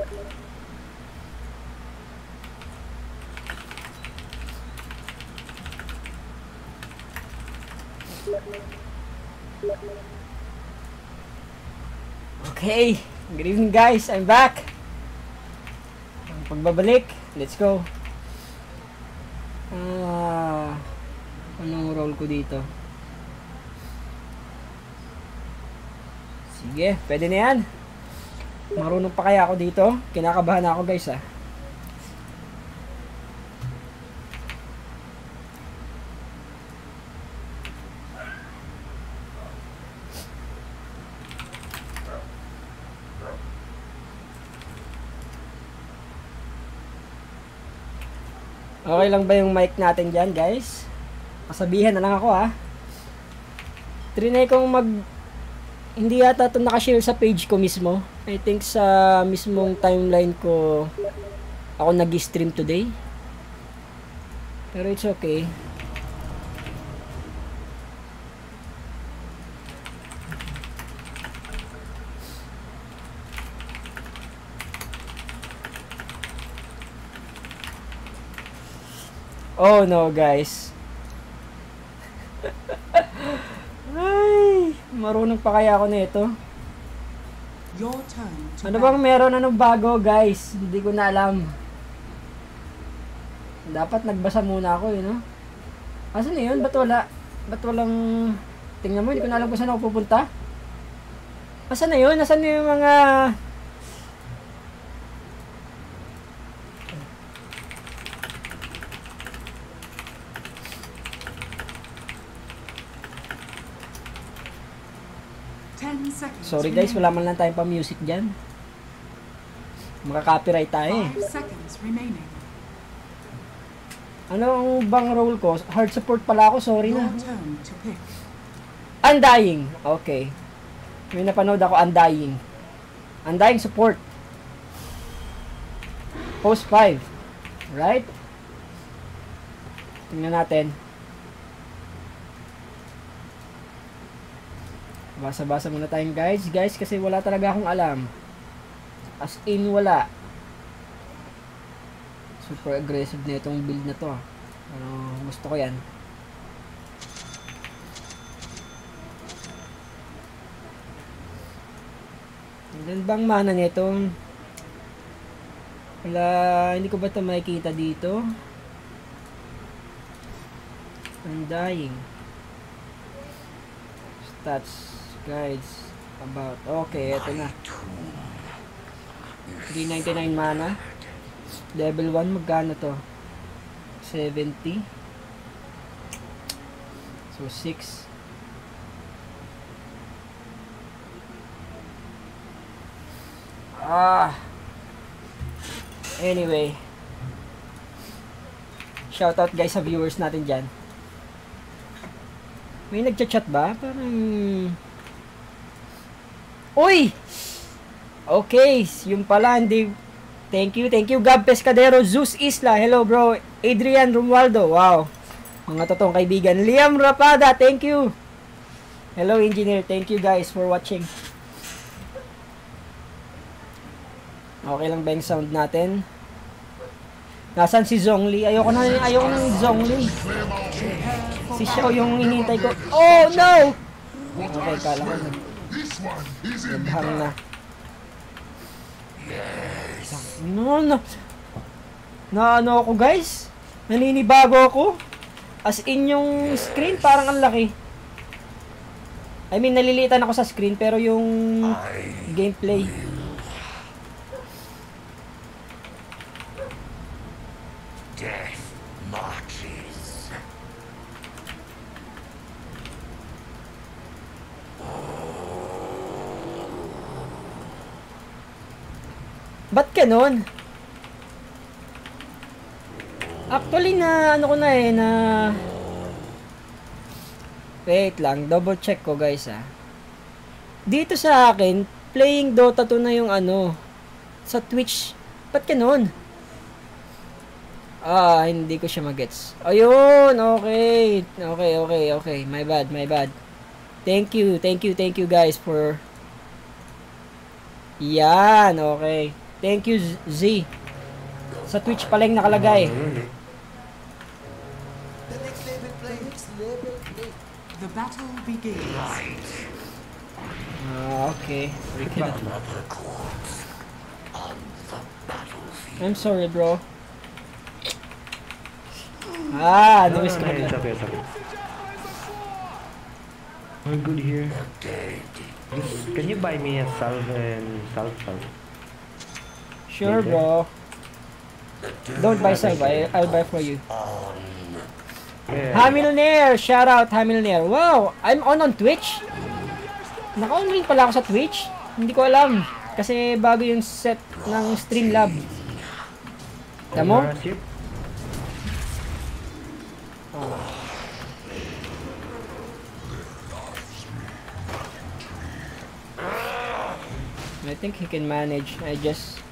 Okay, good evening guys, I'm back. Pagbabalik, let's go. Ah, anong role ko dito? Sige, pwede na yan. Marunong pa kaya ako dito? Kinakabahan ako guys ah. Okay lang ba yung mic natin dyan, guys? Pasabihan na lang ako, ha? Trinay kong mag... Hindi yata ito nakashare sa page ko mismo. I think sa mismong timeline ko ako nag-stream today. Pero it's okay. Oh no, guys. Ay, marunong pa kaya ako nito. Ano bang meron anong bago, guys? Hindi ko na alam. Dapat nagbasa muna ako, eh, no? Asan na yun? Ba't wala? Ba't walang... Tingnan mo, hindi ko na alam kung saan ako pupunta. Asan na yun? Asan na yung mga... Ten seconds. Sorry guys, wala man lang tayong pa-music dyan. Maka-copyright tayo eh. Ano ang bang role ko? Hard support pala ako, sorry na. Undying. Okay. May napanood ako, Undying. Undying support. Post 5. Right? Tingnan natin. Basa-basa muna tayong guys. Guys, kasi wala talaga akong alam. As in, wala. Super aggressive na itong build na to. Ano, gusto ko yan. Ilan bang mana nito? Wala, hindi ko ba ito makikita dito? Undying. Stats, guides, about. Okay, ito na. 399 mana. Level 1, magkano to? 70. So, 6. Ah. Anyway. Shoutout guys sa viewers natin dyan. May nagchat-chat ba? Parang... Uy! Okay, yung pala, hindi... Thank you, thank you. Gab Pescadero, Zeus Isla. Hello bro. Adrian Romualdo. Wow. Mga totoong kaibigan. Liam Rapada, thank you. Hello, engineer. Thank you guys for watching. Okay lang ba yung sound natin? Nasaan si Zhongli? Ayoko na, ayoko ng Zhongli. Si Xiao yung inintay ko. Oh, no! Okay, kala ko na. Naghang na. No, no. Na ano ako guys? Naninibago ako. As in yung screen parang ang laki. I mean, nalilitan ako sa screen pero yung gameplay. Death marches. Ba't ganun? Actually na ano ko na eh na Wait lang, double check ko guys ah. Dito sa akin, playing Dota 2 na yung ano sa Twitch. Ba't ganun? Ah, hindi ko siya magets. Ayun, okay. Okay, okay, okay. My bad, my bad. Thank you, thank you, thank you guys for Yan, okay. Thank you Z- Z. Sa Twitch pala yung nakalagay. The battle begins. Ah, okay. We cannot. Another corpse on the battlefield. I'm sorry, bro. Ah, No, na-miss no, ko no, na. it's okay, it's okay. We're good here. Dead. Just- Can you buy me a salve and salve salve? Sure, bro. Don't buy salve. I, I'll buy for you. Yeah. Hamilnair! Shout out, Hamilnair. Wow! I'm on on Twitch? Naka-on rin pala ako sa Twitch? Hindi ko alam. Kasi bago yung set ng Streamlab. Tamo? You're a ship? I think he can manage. I just...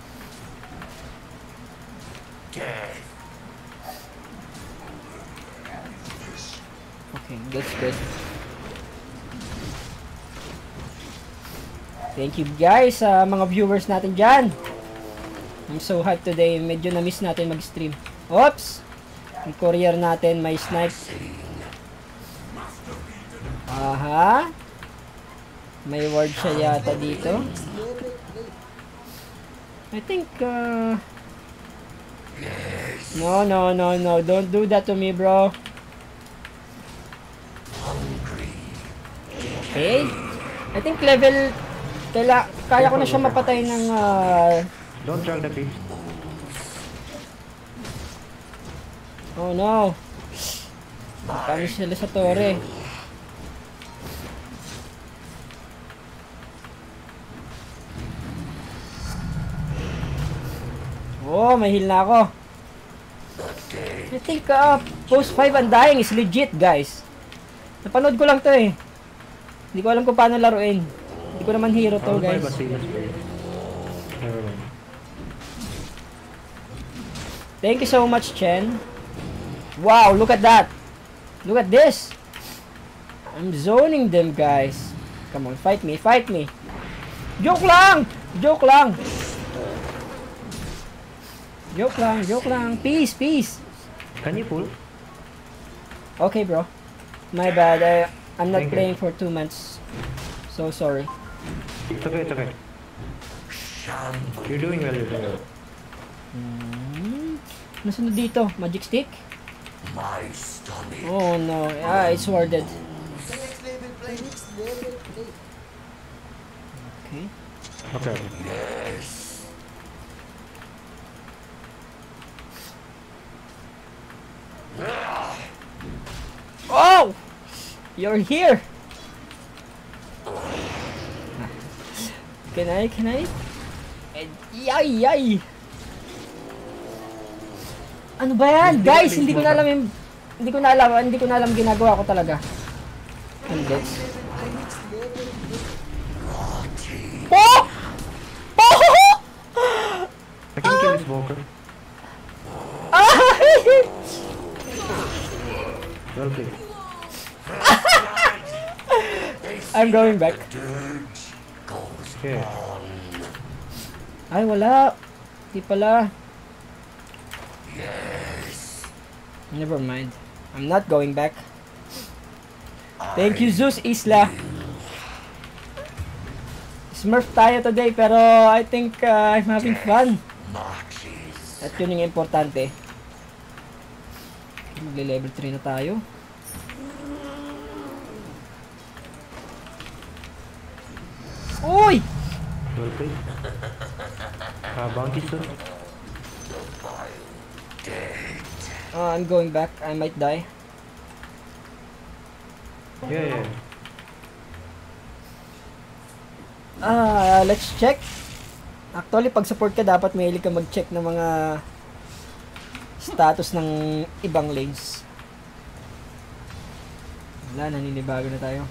death. Okay, that's good. Thank you guys sa mga viewers natin dyan. I'm so hyped today. Medyo na-miss natin mag-stream. Oops! Yung courier natin may snipe. Aha! May ward siya yata dito. I think, uh... No, no, no, no. Don't do that to me, bro. Okay. I think level... Kaila, kaya ko na siya mapatay ng... ah, Don't drag the pigs. oh no. Kami sila sa tore. Oh, may heal na ako. I think uh, post 5 Undying is legit, guys. Napanood ko lang to eh. Hindi ko alam kung paano laruin. Hindi ko naman hero to, guys. Thank you so much, Chen. Wow, look at that. Look at this. I'm zoning them, guys. Come on, fight me, fight me. Joke lang! Joke lang! Joke lang, joke lang. Peace, peace. Can you pull? Okay, bro. My bad. I, I'm not Thank you. playing for two months. So sorry. It's okay, it's okay. You're doing well, you're doing well. Hmm. Nasunod dito? Magic stick? My stomach. Oh no. Ah, it's warded. Okay. Okay. Yes. Oh! You're here! Can I, can I? Yay, yay! Ano ba yan? Guys, hindi ko na alam yung... Hindi ko na alam, hindi ko na alam ginagawa ko talaga. Hindi. Oh! Oh! Kill this walker. Ay! Well played. I'm going back. Okay. Ay, wala. Di pala. Never mind. I'm not going back. Thank you, Zeus Isla. Smurf tayo today, pero I think uh, I'm having fun. At yun yung importante. Magle-level 3 na tayo. Uy! Ah, bounty soon. Uh, I'm going back. I might die. Yeah, yeah. Ah, let's check. Actually, pag support ka, dapat mahilig ka mag-check ng mga status ng ibang lanes. Wala, naninibago na tayo.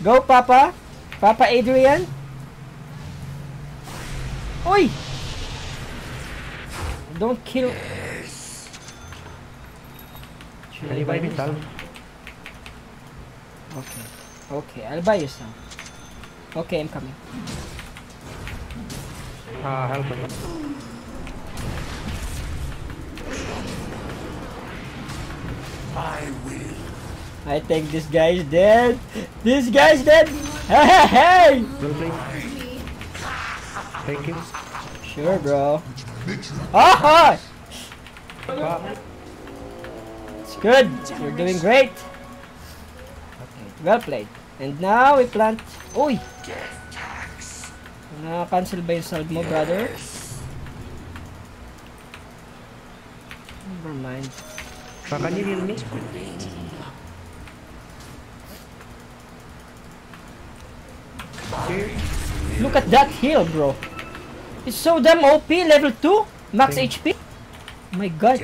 Go, Papa! Papa Adrian! Uy! Don't kill... Should Can you buy me this? salve? Okay. Okay, I'll buy you some. Okay, I'm coming. Ah, help me. I will. I think this guy is dead. This guy's dead. Hey, hey, hey! Thank you. Sure, bro. Ah, Ah, it's good. You're doing great. Okay, well played. And now we plant. Uy, Death tax. na-cancel ba yung salve mo, brother? Never mind. Ah, can you me? Here. Look at that heal, bro. It's so damn OP, level 2, max Okay. HP. Oh my god.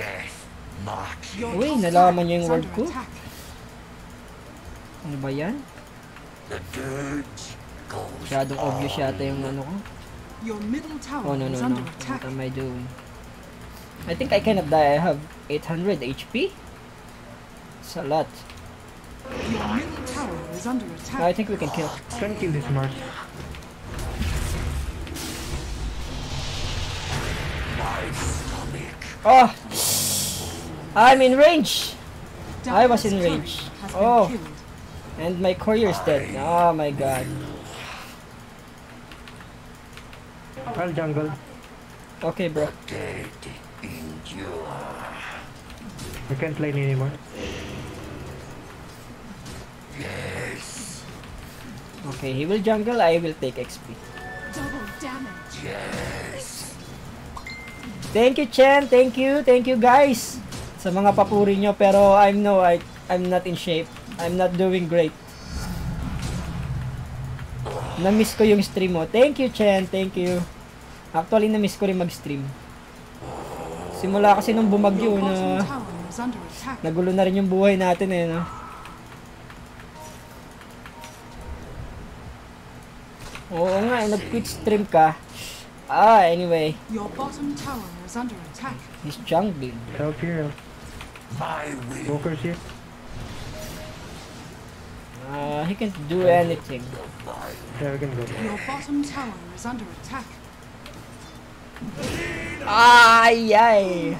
Uy, nalaman niya yung word ko. Ano ba yan? Masyadong on. obvious yata yung ano ko. Your middle tower Oh, no, no, no. What am I doing? I think I cannot die. I have 800 HP. It's a lot. Your middle tower is under. I think we can kill. Can kill this Mars. Oh! I'm in range! I was in range. turret has been Oh. And my courier is dead. Oh my god. I'll jungle. Okay, bro. I can't lane anymore. Yes. Okay, he will jungle. I will take XP. Double damage. Yes. Thank you, Chen. Thank you. Thank you, guys. Sa mga papuri nyo. Pero I'm no, I, I'm not in shape. I'm not doing great. Na-miss ko yung stream mo. Thank you, Chen. Thank you. Actually, na-miss ko rin mag-stream. Simula kasi nung bumagyo na nagulo na rin yung buhay natin eh, no? Oo nga, eh, nag-quit stream ka. Ah, anyway, Your bottom tower is under attack. he's jungling. Help here. help. My will. Walker's here. Uh, he can't do anything. Yeah, we can go. Your bottom tower is under attack. Ay, ay.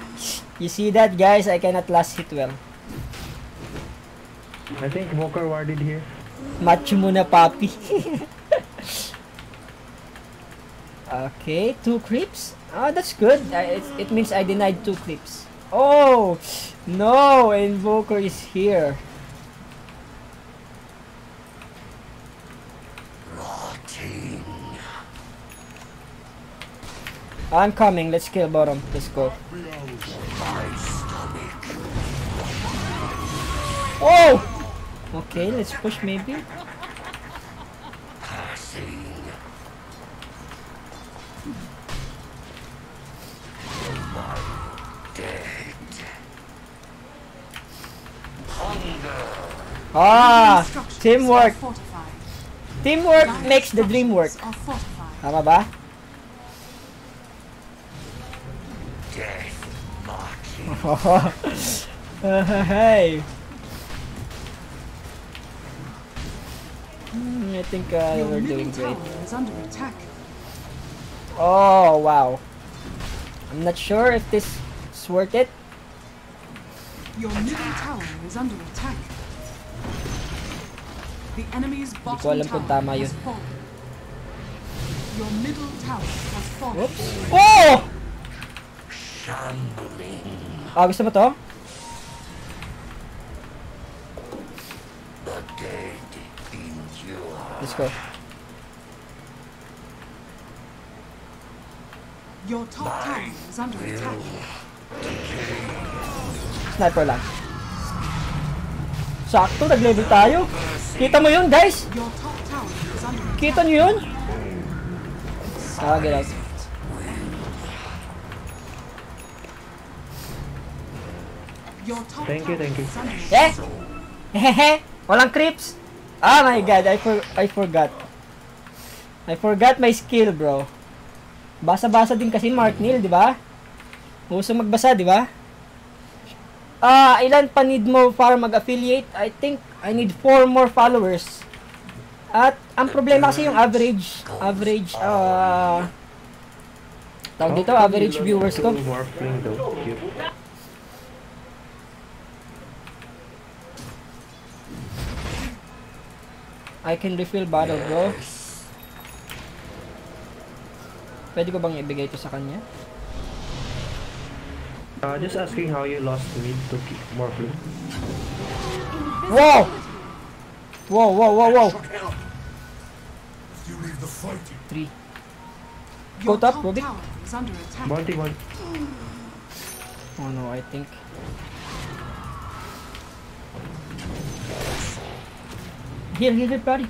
You see that, guys? I cannot last hit well. I think Walker warded here. Macho muna, papi. okay, two creeps. Oh, ah, that's good. I, it, it means I denied two creeps. Oh, no. Invoker is here. I'm coming. Let's kill bottom. Let's go. My stomach. Oh! Okay, let's push maybe. Passing. My dead. Hunger. Ah! Structures Teamwork. are fortified. Teamwork Dire makes the dream work. structures Are fortified. Tama ba? Death uh, hey. Mm, I think uh, Your we're doing great. Is under attack. Oh wow. I'm not sure if this is worth it. Your middle tower is under attack. The enemy's bottom tower has fallen. Your middle tower has fallen. Whoops. Oh! Shambling. Ah, gusto mo to? The dead endure. Let's go. Your top tower is under attack. Sniper lang. Sakto, nag-level tayo. Kita mo yun, guys? Kita nyo yun? Ah, get Thank you, thank you. Eh? Hehehe. Walang creeps. Oh my god, I for I forgot. I forgot my skill, bro. Basa-basa din kasi Mark Neil, di ba? Uso magbasa, di ba? Ah, ilan pa need mo para mag-affiliate? I think I need 4 more followers. At ang problema kasi yung average, average ah tawag dito, average viewers ko. I can refill bottle, bro. Pwede ko bang ibigay ito sa kanya? Uh, just asking how you lost mid to keep Morphling. Wow! Wow, wow, wow, wow. You leave the fighting. Three. Your Go top, top Robbie. tower is under attack. Bounty one. Oh no, I think. Here, here, here, buddy.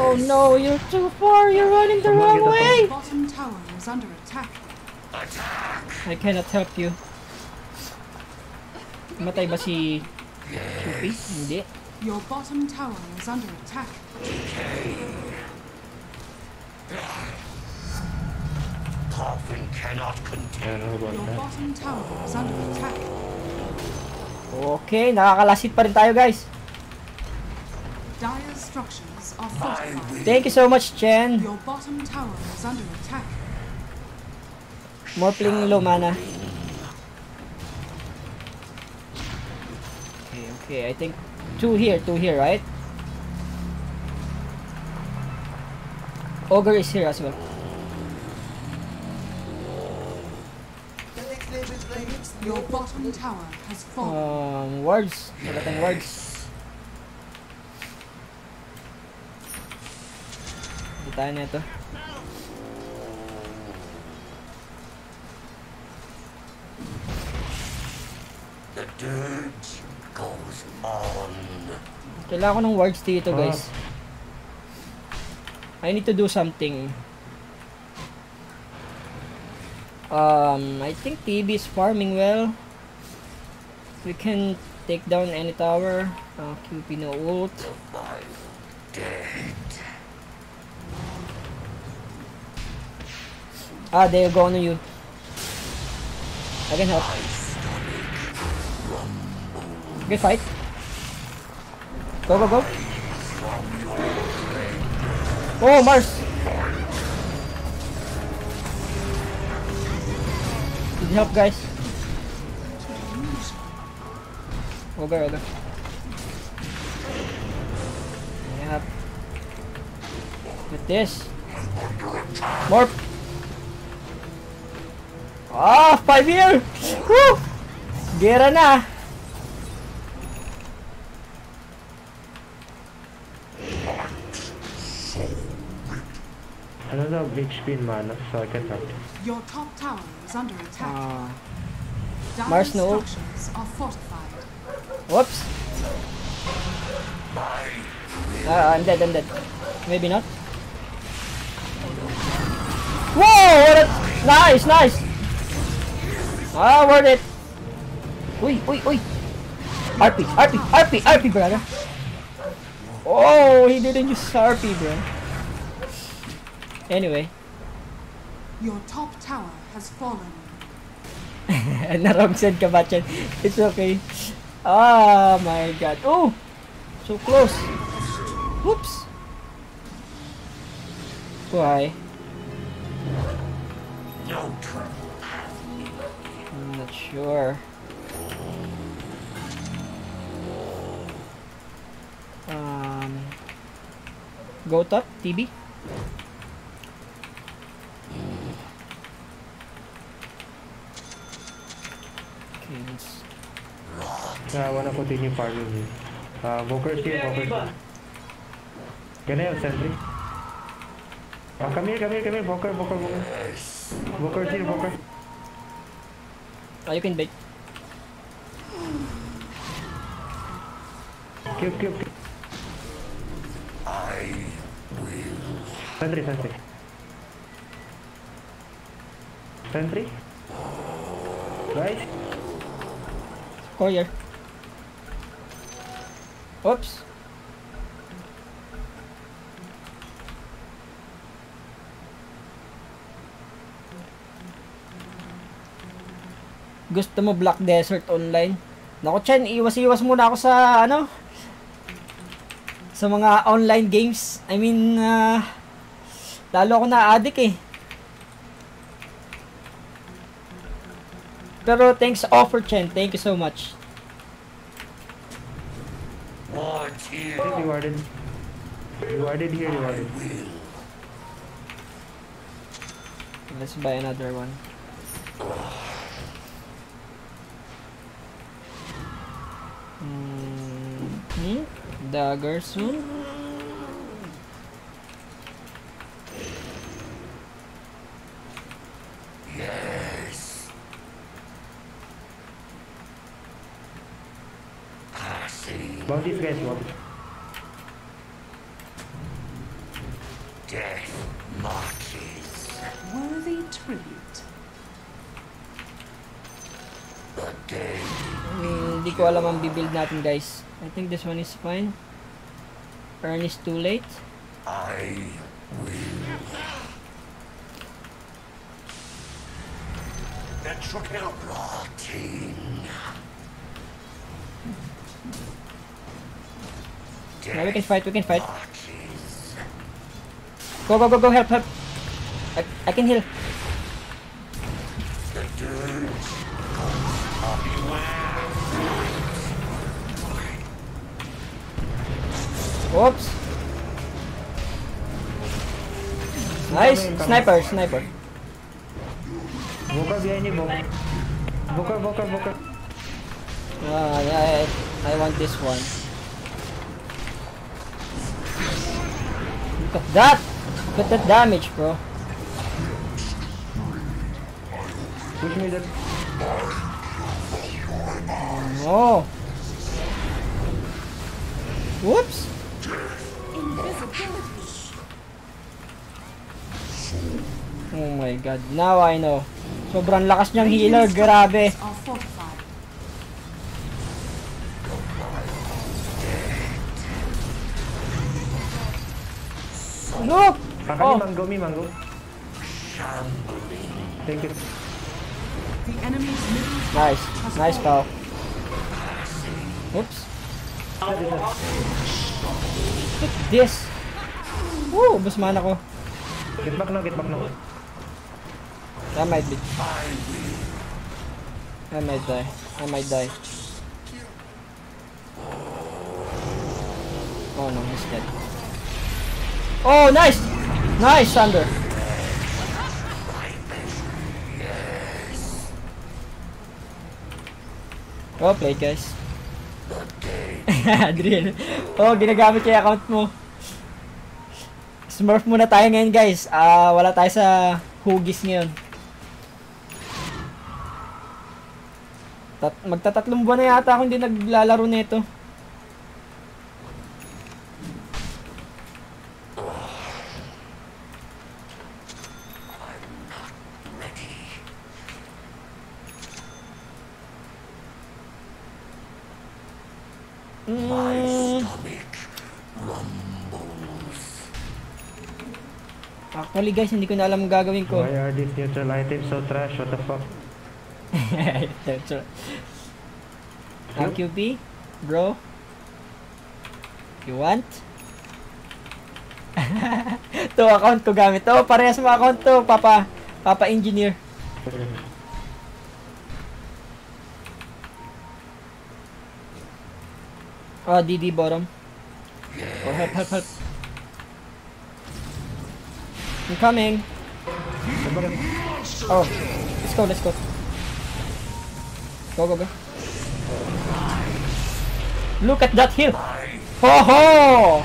Oh no, you're too far. You're running the Someone wrong get the way. Your bottom tower is under attack. I cannot help you. Matay ba si Chupi? Hindi. Your bottom tower is under attack. Coffin cannot I contain. don't know about Your bottom tower is under attack. Okay, nakakalasit pa rin tayo guys. Dire structures are fortified. Thank you so much, Chen. Your bottom tower is under attack. More pling low mana. Okay, okay, I think two here, two here, right? Ogre is here as well. Your bottom tower has fallen. Um, wards. Wala tayong ito. The dirge goes on. Kailangan ko ng wards dito, guys. I need to do something. Um, I think TB is farming well. We can take down any tower. Uh, QP no ult. Dead. Ah, they're going on you. I can help. Okay, fight. Go, go, go. Oh, Mars. Need help, guys. Ogre, ogre. Yep. With this. Morph. Ah, five year! Woo! Gera na! Have HP in mana, so I can help. Your top tower is under attack. Ah, Dire Mars no ult. structures are fortified. whoops. Ah, I'm dead, I'm dead. Maybe not. Whoa! What a... Nice, nice! Ah, worth it! Uy, uy, uy! RP, RP, RP, RP, brother! Oh, he didn't use RP, bro. Anyway, Your top tower has fallen. narong send ka ba, Chan? It's okay. Ah, my God. Oh! So close. Oops. Why? No trouble. Sure. Um, go top, TB. Okay, let's wanna continue farming here. Uh, Bokers here, Bokers here. Can I have sentry? Ah, come here, come here, come here, Boker, Boker, Boker. Bokers here, Boker. Oh, you can bait. Cube, cube, cube. I will. Sentry, sentry. Sentry? Guys? Courier. Oh, Oops. Gusto mo Black Desert online? Naku, Chen, iwas-iwas muna ako sa, ano, sa mga online games. I mean, ah, lalo ako na-addict eh. Pero thanks offer, Chen. Thank you so much. Here? Rewarded. Rewarded here, rewarded. Let's buy another one. Hmm. Dagger soon. Yes. Passing. Bounties, guys, bounties. Death marches. Worthy tribute. Day. Hmm, Hindi ko alam ang bibuild natin guys. I think this one is fine. Earn is too late. I will. That shook out. Rotting. Yeah, we can fight, we can fight. Go, go, go, go, help, help. I, I can heal. The Oops. Nice. Sniper, sniper. Boker behind you, Boker. Boker, Boker, Boker. Ah, yeah, I, I want this one. Look at that! Look at that damage, bro. Push me that. Oh. Whoops. Oh my god. Now I know. Sobrang lakas niyang healer. Grabe. Are fortified. Look! Ah, Oh. mango, me, mango. Thank you. The enemy's middle Nice. Nice, pal. Oops. Look at this. Woo! Ubus mana ko. Get back now, get back now. I might be. I might die. I might die. Oh no, he's dead. Oh, nice! Nice, Thunder! Well played, guys. Drill. Oh, ginagamit yung account mo. Smurf muna tayo ngayon, guys. Ah, wala tayo sa hugis ngayon. Tat magtatatlong buwan na yata ako hindi naglalaro nito. Ready. My Mm, stomach rumbles. Actually guys, hindi ko na alam ang gagawin ko. Why are these neutral items so trash? What the fuck? That's right. Ah, QP, bro. You want? to account ko gamit. To, parehas mo account to, papa, papa engineer. Ah, DD bottom. Oh, help, help, help. I'm coming. Oh, let's go, let's go. Go, go, go. Look at that hill. Ho ho!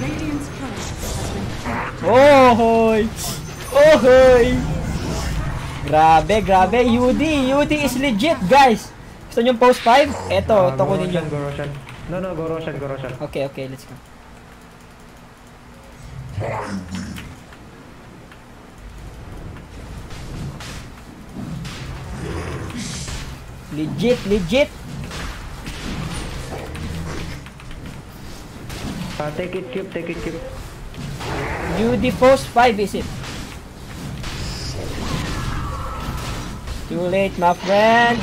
Radiant's turret has been cracked. Oh hoy! Oh hoy! Grabe, grabe. UD, UD is legit, guys. Gusto nyo post 5? Eto, Ah, ito go kunin nyo. Roshan, go Roshan. No, no, go Roshan, go Roshan. Okay, okay, let's go. Legit, legit. Ah, take it cube, take it cube. UD post 5 is it? Too late, my friend.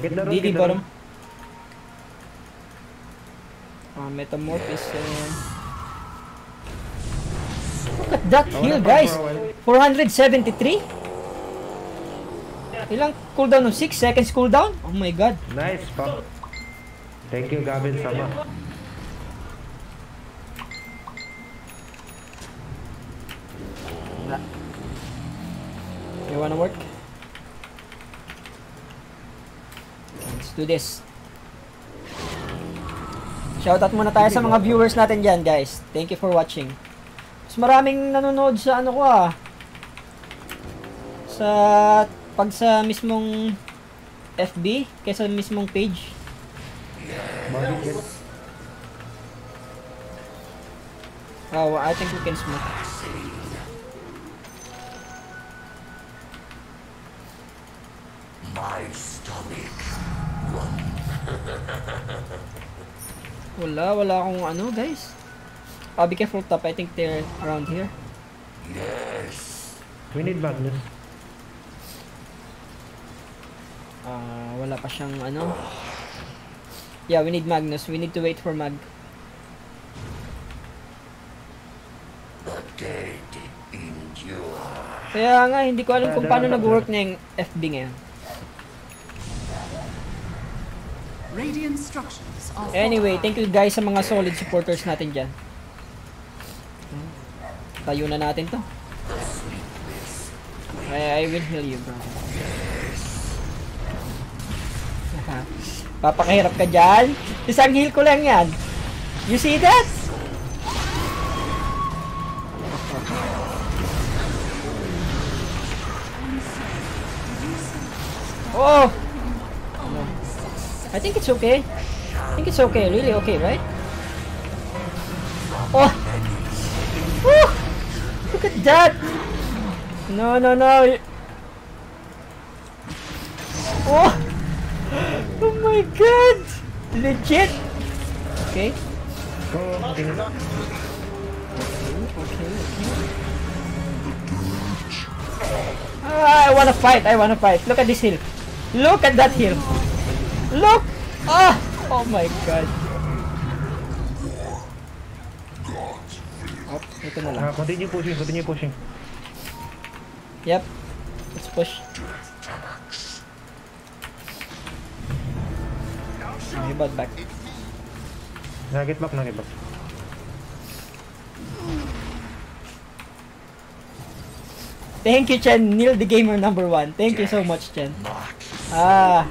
Get the room, DD get the bottom. room. Ah, metamorph is uh... Look at that heal, farm guys. for a while. 473? Ilang cooldown no? 6 seconds cooldown? Oh my god. Nice, pop. Thank you, Gavin Sama. You wanna work? Let's do this. Shoutout muna tayo sa mga viewers natin dyan, guys. Thank you for watching. Mas maraming nanonood sa ano ko ah. Sa pag sa mismong FB kaysa mismong page. Bakit? Oh, I think we can smoke. My stomach. Wala, wala akong ano, guys. Ah, be careful top. I think they're around here. Yes. We need Magnus. Ah, wala pa siyang ano. Yeah, we need Magnus. We need to wait for Mag. Kaya nga, hindi ko alam kung paano nag-work na yung FB ngayon. Anyway, thank you guys sa mga solid supporters natin dyan. Tayo na natin to. I, I will heal you, bro. Papakahirap ka dyan. Isang heal ko lang yan. You see that? Oh! No. I think it's okay. I think it's okay. Really okay, right? Oh! Woo! Look at that! No, no, no. Oh! Oh my god! Legit! Okay. Tingin. Okay, okay. Ah, I wanna fight. I wanna fight. Look at this hill. Look at that hill. Look! Ah! Oh my god. Oh, ito na lang. Ah, continue pushing, continue pushing. Yep. Let's push. Okay, bad back. Nugget back, nugget back. Thank you, Chen. Neil the Gamer number one. Thank you so much, Chen. Ah.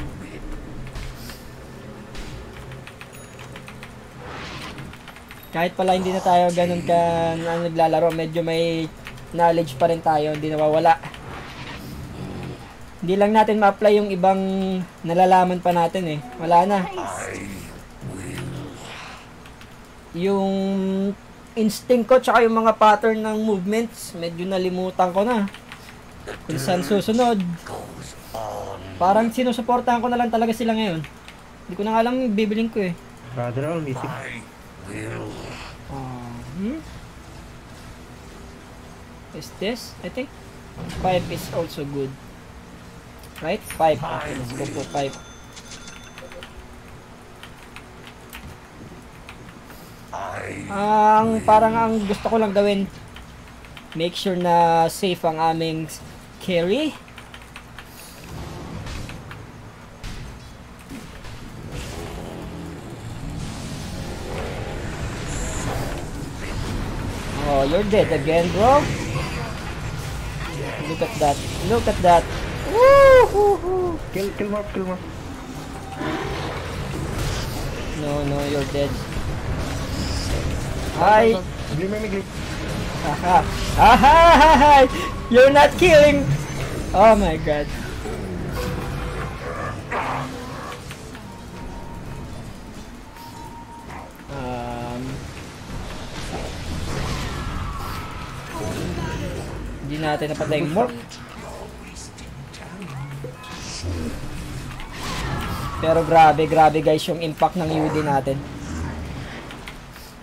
Kahit pala hindi na tayo ganun ka na naglalaro, medyo may knowledge pa rin tayo, hindi nawawala. Hindi lang natin ma-apply yung ibang nalalaman pa natin eh. Wala na. Yung instinct ko tsaka yung mga pattern ng movements, medyo nalimutan ko na. Kung saan susunod. Parang sinusuportahan ko na lang talaga sila ngayon. Hindi ko na alam bibiling ko eh. Brother, all missing. Will. Uh, hmm? Is this? I think 5 is also good. Right? 5. Okay, let's go for 5. Ang parang ang gusto ko lang gawin, make sure na safe ang aming carry. Oh, you're dead again, bro. Look at that. Look at that. Woo! hoo, hoo. Kill, kill more, kill more. No, no, you're dead. Hi. Glimmer me, glimmer. Haha. Haha. You're not killing. Oh my god. Um. Hindi natin napatay yung morph. Pero grabe, grabe guys yung impact ng UD natin.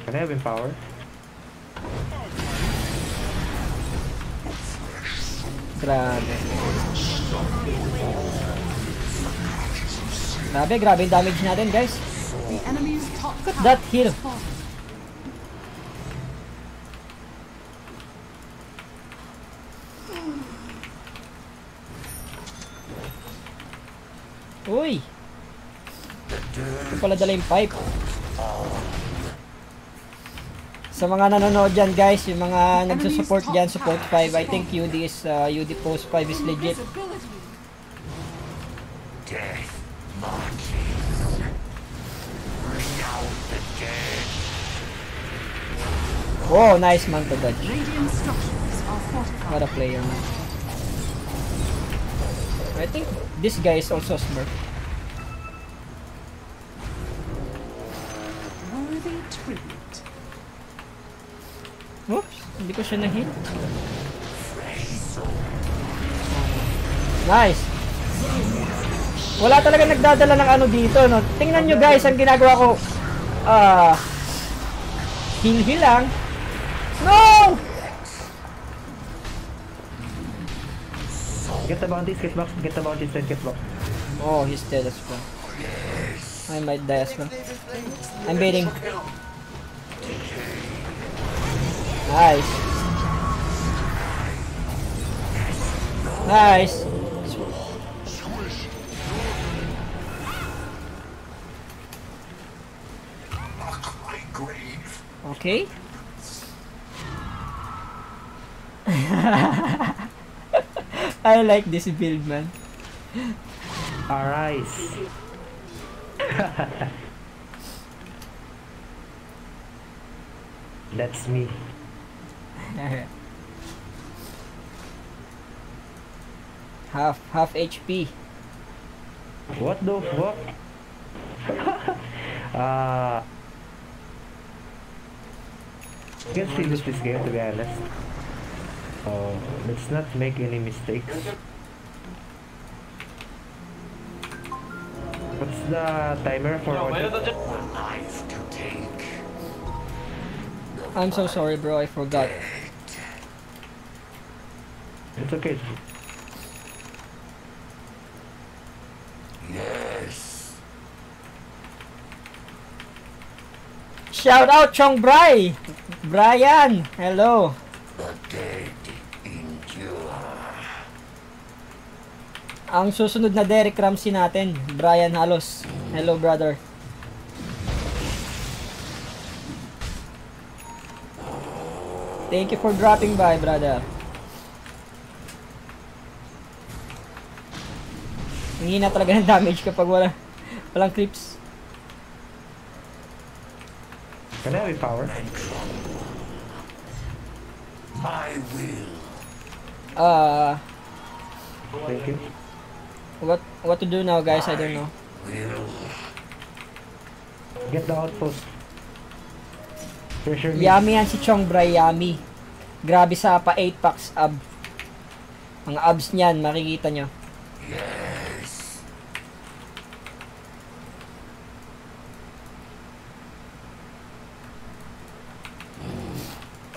Can I have empower? Grabe. Grabe, grabe yung damage natin guys. Top tower That heal. Uy! Ito pala dala yung pipe. Sa mga nanonood dyan guys, yung mga nagsusupport dyan, support 5, I think UD is, uh, UD post 5 is legit. Death marches. Bring out the dead. Oh, nice man to dodge. What a player man. I think this guy is also smurf. Worthy tribute. Oops, hindi ko siya na-hit. Nice! Wala talaga nagdadala ng ano dito, no? Tingnan nyo guys, ang ginagawa ko, ah, heal-heal lang. No! Get the bounties, get box, get the bounties, then get box. Oh, he's dead as well. I might die as well. I'm baiting. Nice. Nice. Okay. I like this build, man. Arise. That's me. half half HP. What the fuck? uh, I can still lose this game to be honest. So let's not make any mistakes. What's the timer for order? Life. I'm so sorry, bro. I forgot. It's okay. Yes. Shout out Chong Bry. Brian, hello. The dead Ang susunod na Derek Ramsey natin, Brian Halos. Hello, brother. Thank you for dropping by, brother. Ang hina talaga ng damage kapag wala walang clips. Can I have a power? My will. Uh, Thank you. What what to do now, guys? I don't know. Get the outpost. Pressure me. Yummy yan si Chong Bry, yummy. Grabe sa pa 8 packs ab. Mga abs niyan, makikita nyo. Yes.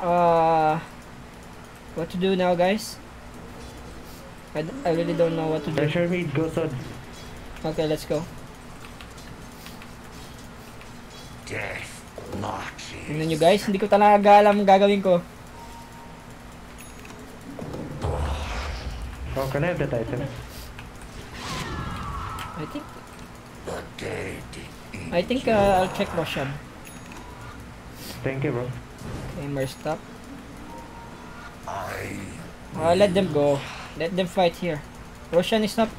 Uh, what to do now, guys? I, d- I really don't know what to do. Pressure me, go sod. Okay, let's go. Death marches. Tingnan nyo guys, hindi ko talaga alam ang gagawin ko. Oh, can I have that item? I think, I think uh, I'll check Roshan. Thank you, bro. Okay, Mer stop. I Uh, let them go. Let them fight here. Roshan is not...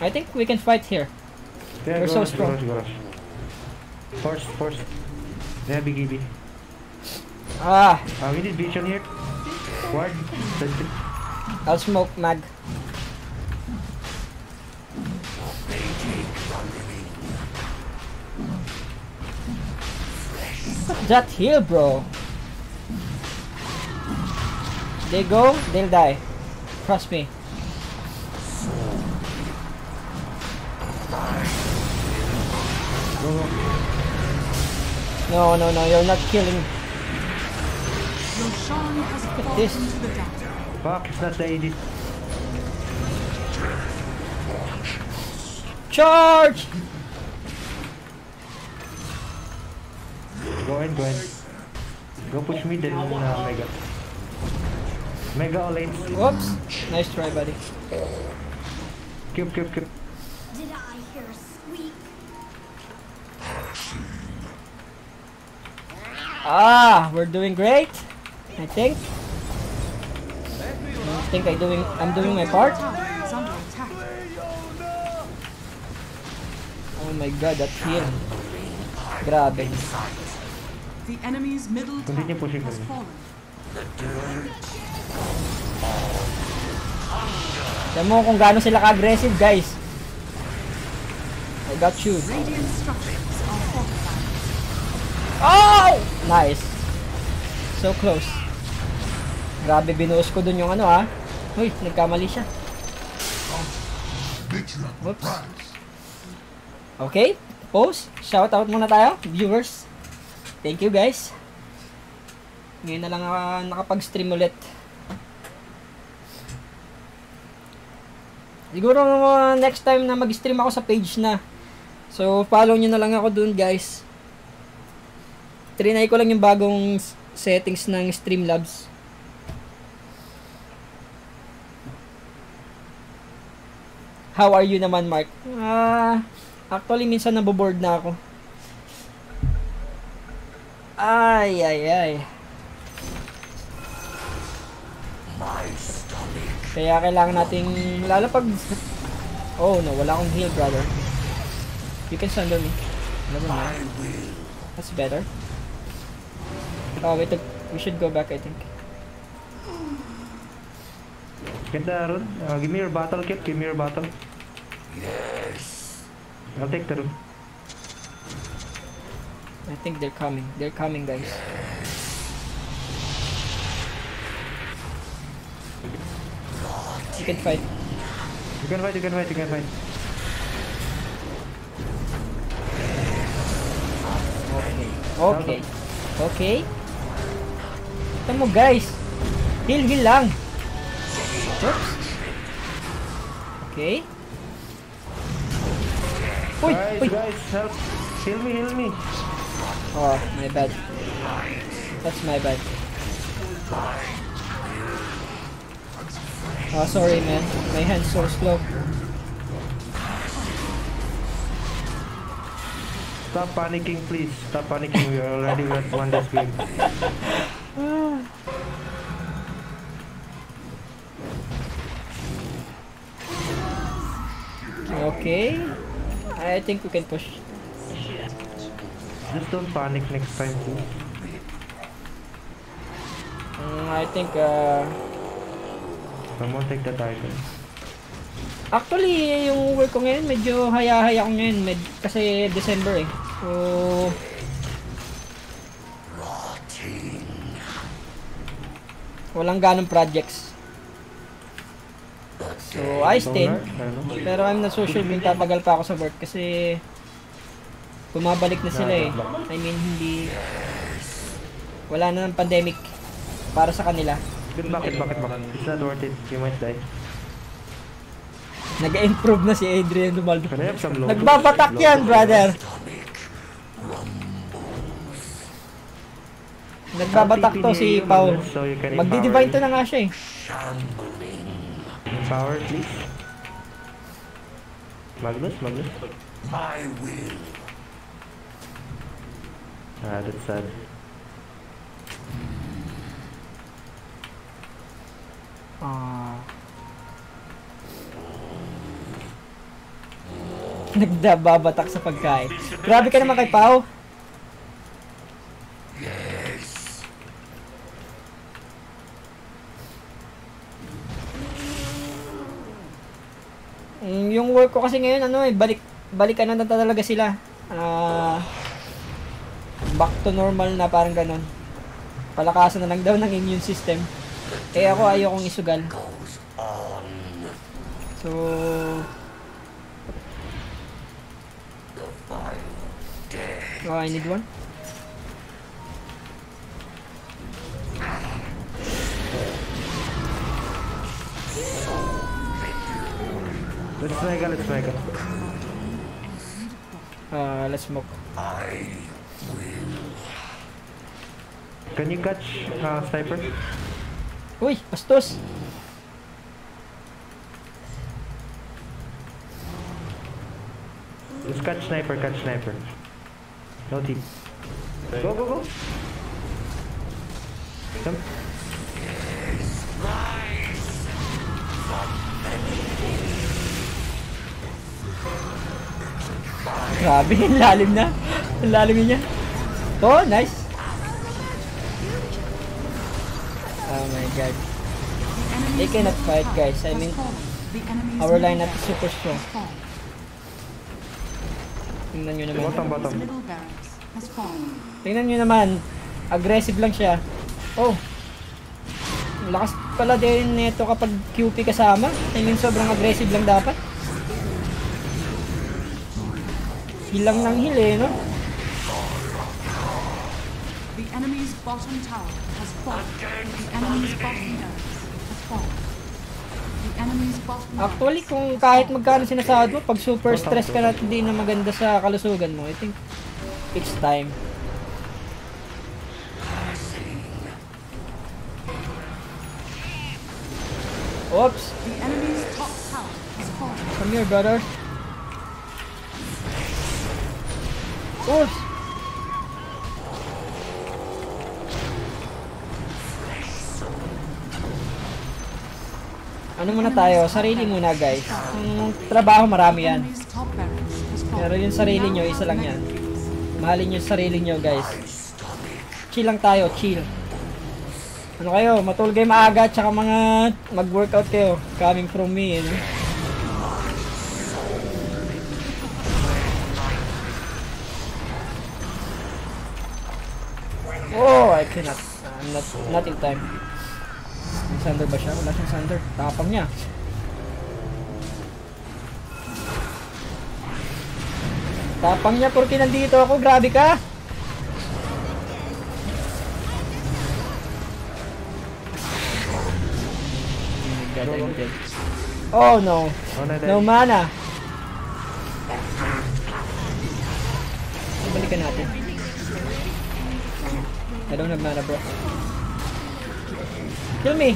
I think we can fight here. Yeah, We're so rush, strong. Rush, rush. Force, force. Yeah, biggie. Ah, Uh, we need beach on here. Sentry. I'll smoke mag. That heal, bro. They go, they'll die. Trust me. No, no, no, you're not killing. Has fallen this. to the dark. Fuck, it's not the Charge! Go in, go in. Go push me, then uh, Mega. Mega all in. Whoops. Nice try, buddy. Cube, cube, cube. Did I hear a squeak? Ah, we're doing great. I think. I think I doing I'm doing my part. Tower is under attack. Oh my god, that heal. Grabe. The enemy's middle tower Continue has them. fallen. Alam mo kung gaano sila ka-aggressive, guys. I got you. Oh! Nice. So close. Grabe, binuhos ko dun yung ano ah. Uy, nagkamali siya. Whoops. Okay, pause. Shout out muna tayo, viewers. Thank you guys. Ngayon na lang ako nakapag-stream ulit. Siguro uh, next time na mag-stream ako sa page na. So, follow nyo na lang ako dun guys. Trinay ko lang yung bagong settings ng Streamlabs. How are you naman, Mark? Ah, actually, minsan naboboard na ako. Ay, ay, ay. stomach Kaya kailangan nating, lalo pag... Oh, no, wala akong heal, brother. You can sunder me. Never mind. That's better. Oh, wait, we should go back, I think. Get the rune. Uh, give me your battle kit. Give me your battle. yes I'll take the rune. I think they're coming. They're coming, guys. You can fight. You can fight, you can fight, you can fight. Okay. Okay. Kita mo, guys. Heal, heal lang. Oops. Okay. Uy, guys, uy. guys, help. Heal me, heal me. Oh, my bad. That's my bad. Oh, sorry, man. My hand's so slow. Stop panicking, please. Stop panicking. We already won this game. Okay. I think we can push. Just don't panic next time, please. Mm, I think, uh... Someone take the title. Actually, yung work ko ngayon, medyo haya-haya ko ngayon. Med- kasi December eh. So, rotting walang ganong projects. So, I stayed. Pero I'm not so sure kung tatagal pa ako sa work kasi bumabalik na sila eh. I mean, hindi... Wala na ng pandemic para sa kanila. Get back, get back. It's not worth it. You might die. Nag-improve na si Adrian Lumaldo. Nagbabatak yan, brother! Nagbabatak to si Pau. Magdi-divine to na nga siya eh. Empower, please. Magnus, Magnus. My will. Ah, that's sad. Ah. Nagdababatak sa pagkain. Grabe ka naman kay Pau. Yes. Mm, yung work ko kasi ngayon ano eh balik balikan na talaga sila. Ah back to normal na parang ganun. Palakasan na lang daw ng immune system. Eh ako ayokong isugal. So oh, I need one. Let's mega, let's mega. Ah, let's smoke. I will. Can you catch uh, sniper? Uy, bastos. Just catch sniper, catch sniper. No team. Go, go, go. Jump. Grabe, lalim na. Lalim niya. Oh, nice. Oh my god. They cannot fight, guys. I mean, our lineup is super strong. Tingnan nyo naman. Bottom, bottom. Tingnan nyo naman. Aggressive lang siya. Oh. Lakas pala din nito kapag QP kasama. I mean, sobrang aggressive lang dapat. Hilang ng hil eh, no? The enemy's bottom tower The enemy's bottom barracks has fallen. The enemy's bottom barracks Actually, kung kahit magkano sinasahod mo, pag super stress ka na at hindi na maganda sa kalusugan mo, I think it's time. Oops! The enemy's top tower has fallen. Come here, brother. Oops! Ano muna tayo? Sarili muna, guys. Ang trabaho, marami yan. Pero yung sarili nyo, isa lang yan. Mahalin yung sarili nyo, guys. Chill lang tayo, chill. Ano kayo, matulog kayo maaga, tsaka mga mag-workout kayo. Coming from me, eh? Oh, I cannot. I'm not, not in time. May sander ba siya? Wala siyang sander. Tapang niya. Tapang niya porque nandito ako. Grabe ka. Oh. Oh, no, No mana. Balikan natin. I don't have mana bro. Kill me.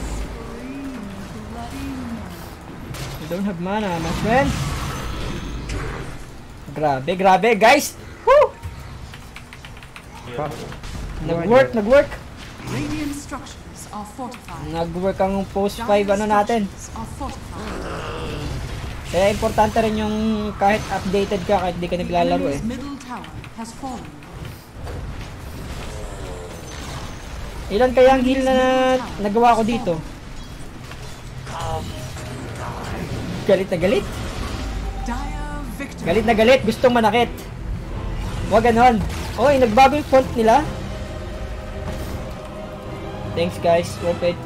I don't have mana, my friend. Grabe, grabe, guys. Woo! Nag-work, nag-work. Nag-work ang post 5 ano natin. Kaya importante rin yung kahit updated ka kahit di ka naglalaro eh. Ilan kaya ang heal na nagawa ko dito? Galit na galit. Galit na galit. Gustong manakit. Huwag ganon. Oy, nagbago yung font nila. Thanks guys. Worth it.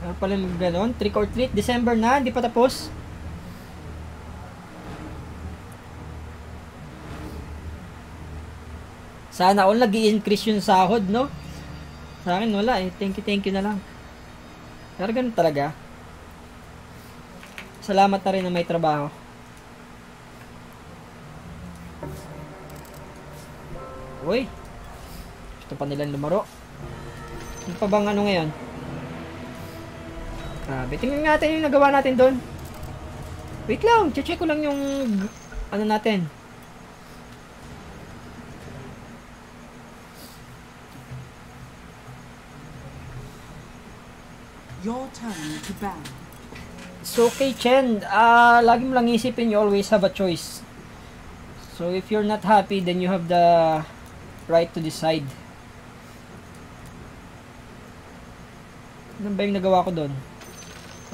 Ano pala mag ganon? Trick or treat. December na. Hindi pa tapos. Sana all nag increase yung sahod, no? Sa akin wala eh. Thank you, thank you na lang. Pero ganun talaga. Salamat na rin na may trabaho. Uy. Gusto pa nilang lumaro. Ano pa bang ano ngayon? Grabe. Tingnan natin yung nagawa natin doon. Wait lang. Check ko lang yung ano natin. Your turn to ban. It's okay, Chen. Ah, lagi mo lang isipin you always have a choice. So if you're not happy, then you have the right to decide. Ano ba yung nagawa ko doon?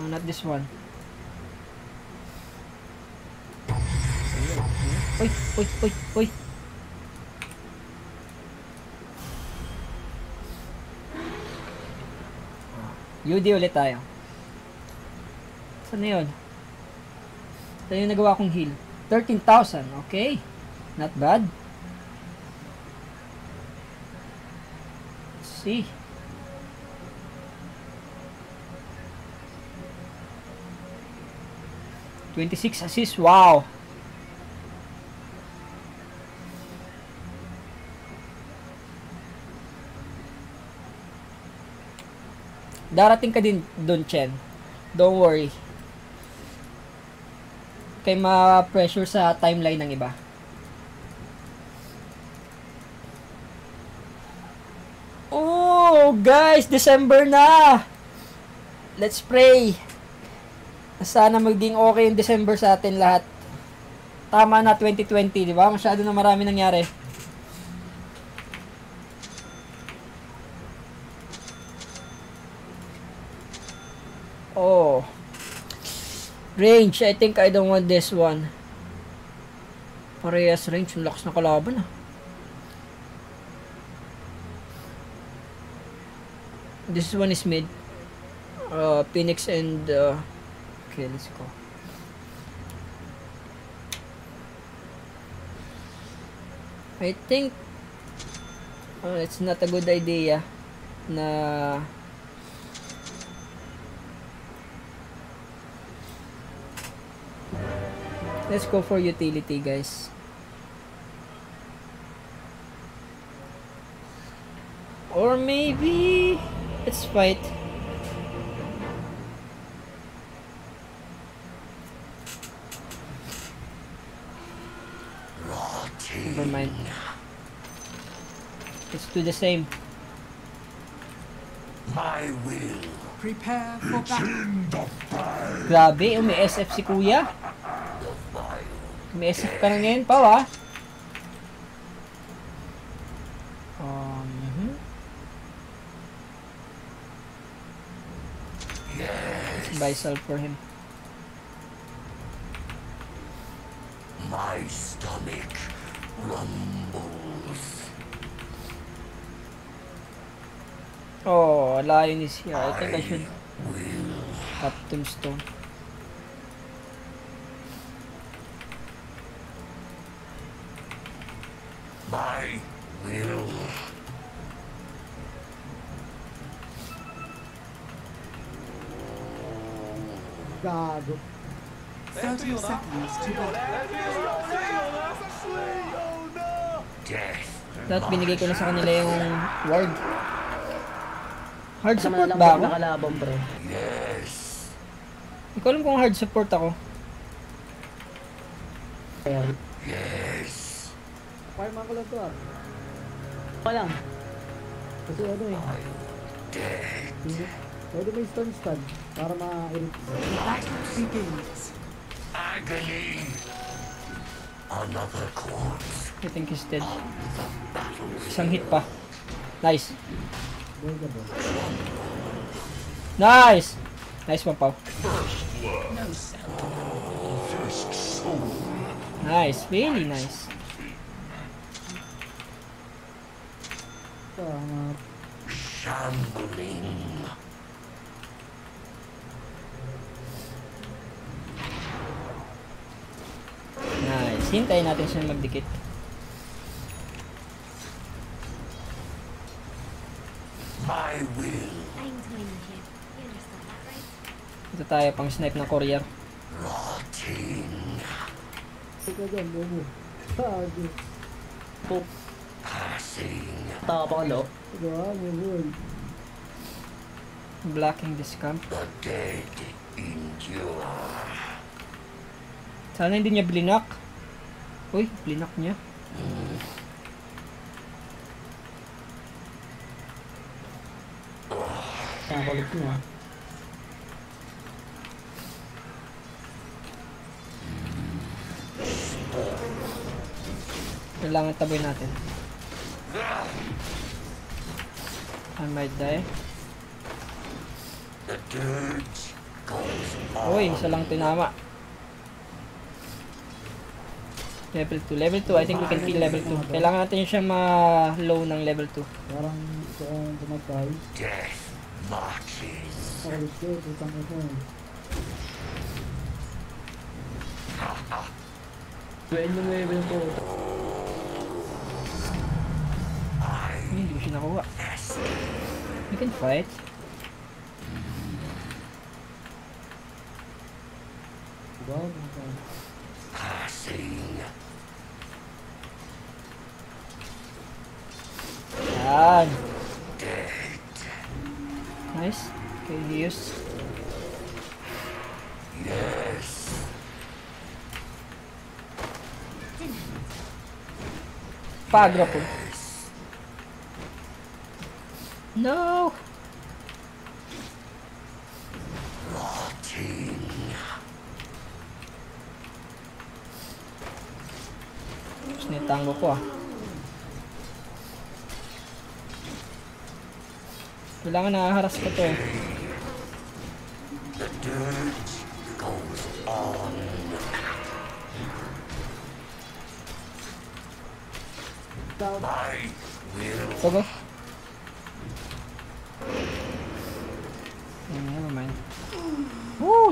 Oh, not this one. Uy, uy, uy, uy. UD ulit tayo. Saan na yun? Saan yung nagawa kong heal? 13,000. Okay. Not bad. Let's see. Twenty-six assists. Wow. Darating ka din doon, Chen. Don't worry. Kay ma-pressure sa timeline ng iba. Oh, guys, December na. Let's pray. Sana maging okay yung December sa atin lahat. Tama na 2020, di ba? Masyado na marami nangyari. Oh. Range, I think I don't want this one. Parehas range, ang lakas na kalaban ah. This one is mid. Uh, Phoenix and uh, okay, let's go. I think uh, it's not a good idea na Let's go for utility, guys. Or maybe let's fight. Never mind. Let's do the same. My will. Prepare for battle. Grabe, umi SF si kuya. May SF ka na ngayon pa, ah. Um, mhm. Let's buy sell for him. My stomach rumbles. Oh, lion is here. I think I should tap tombstone. My will. Gago. 30 seconds to. Death. Dapat binigay ko na sa kanila yung ward. Hard support ba ako? nakalaban, pre. Yes. Hindi ko alam kung hard support ako. Yes. Fireman ko lang to ah. pa lang. Kasi ano eh, pwede may stun stun para ma-irrit. Begins. Agony. Another corpse. I think he's dead. Isang hit pa. Nice. Nice! Nice one, Pao. Nice. Really nice. Tama. Shambling. Nice. Hintayin natin siya magdikit. My will. Ito tayo pang snipe ng courier. ka dyan, bobo. Sabi. Poop. Passing. Tawa pa ko, lo. Diba, bobo. Blocking this camp. The dead endure. Sana hindi niya blinak. Uy, blinak niya. Kaya kulit niya. Kailangan taboy natin. I might die. Uy, isa lang tinama. Level 2. Level 2. I think we can kill level 2. Kailangan natin siya ma-low ng level 2. Parang gusto kong tumatay. Death marches. Oh shit, utang ito. Gawin yung level 2. There's bushes na rua. You can fight. Goblin. Passing. Ah. Nice. Okay, use. Yes. Pagra. No! Rotting. Ko ah. Kailangan nakaharas ko to eh. The goes on. My will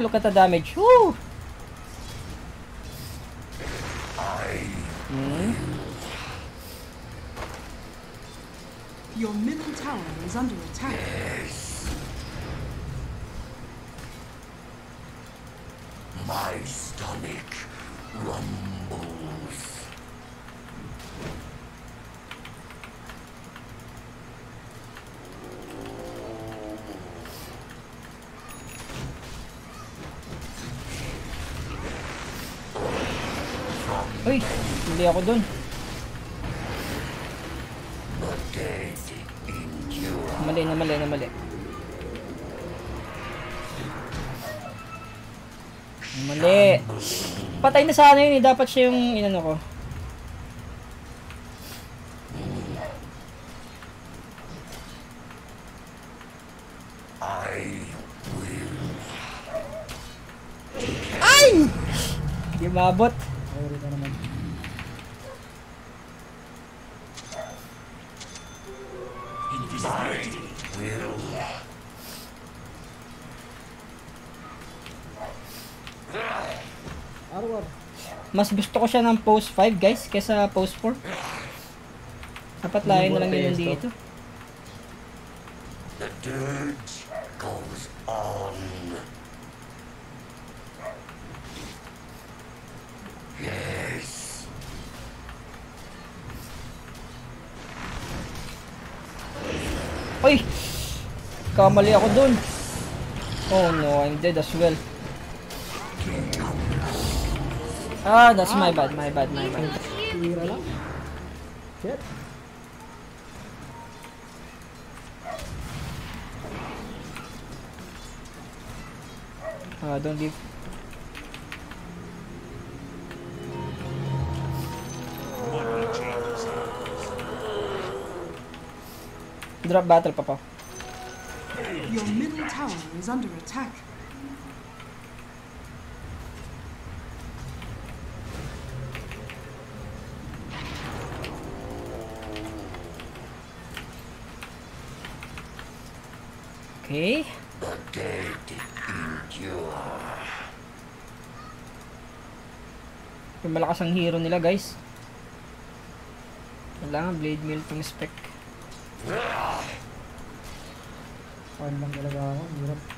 Look at the damage. Woo! Your middle tower is under attack. Ako dun. Mali na mali na mali. Mali. Patay na sana yun eh. Dapat siya yung inano ko. I will Hindi Mas gusto ko siya ng post 5 guys kesa post 4. Dapat layo na lang yun dito. the dirge goes on. Yes. Uy! Kamali ako dun. Oh no, I'm dead as well. Ah, that's my bad, my bad, my bad. Shit. Ah, don't leave. Drop battle, papa. Your middle tower is under attack. Okay. Yung malakas ang hero nila, guys. Kailangan blade mill tong spec. Farm lang talaga ako. Hirap.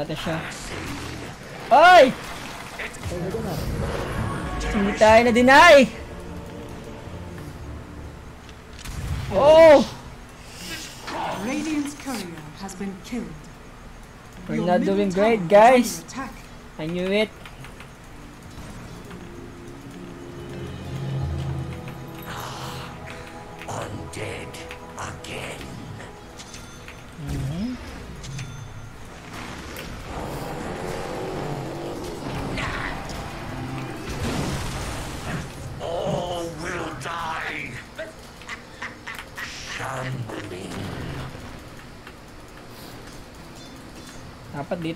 Natin siya. Ay! Hindi tayo na deny! Oh! Radiant's courier has been killed. We're not doing great, guys. I knew it.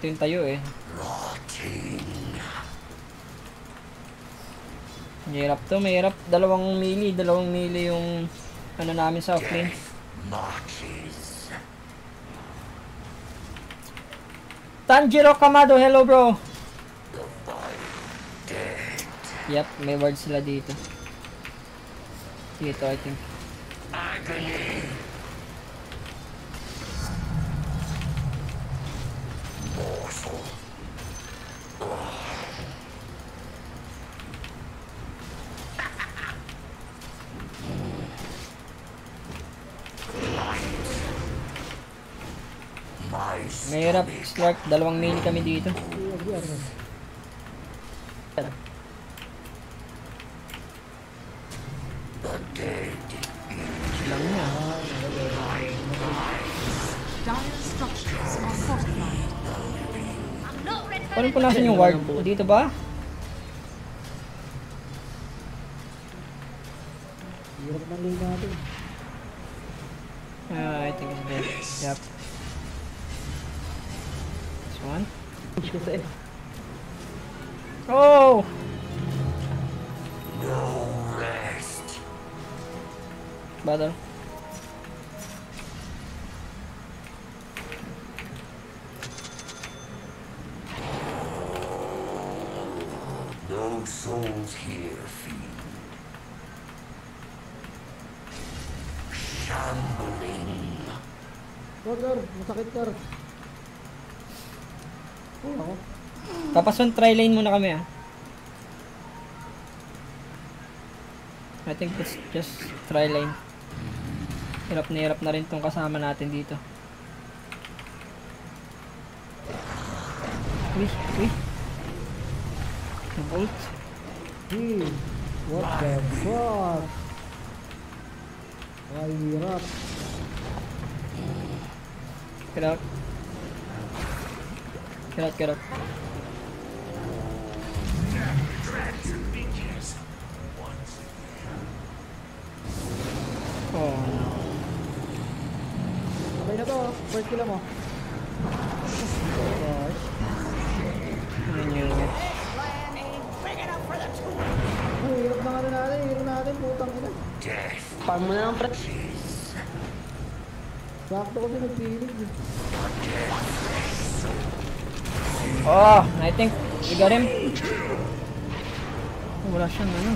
Dito yung tayo eh. Mahirap to, mahirap. Dalawang mili, dalawang mili yung ano namin sa offlane. Tanjiro Kamado, hello bro! Yep, may ward sila dito. Dito, I think. Agony. Morsel. My Mahirap, Slark. Dalawang mili kami dito. dead. Lang niya. Paano po nasan yung ward? Dito ba? Hirap ng lane. Ah, I think it's there. Yep. This one. Push ko sa Oh! No rest. Battle. No souls here, fiend. Shambling. Wag, Gar. Masakit, Gar. Oh, ako. Tapos one try lane muna kami ah. I think it's just try lane. Hirap na hirap na rin tong kasama natin dito. Uy, uy. Nag-ult. Hey, what the fuck? Ay, hirap. Get out. Out, get out. Oh no. Okay na to. First kill mo. Gosh. Yun? Ay, hirap na ano natin. Hirap natin. Putang ina. Death Farm mo na lang, pre. Sakto kasi nagpilig. eh. Oh, I think we got him. Oh, wala siyang ano.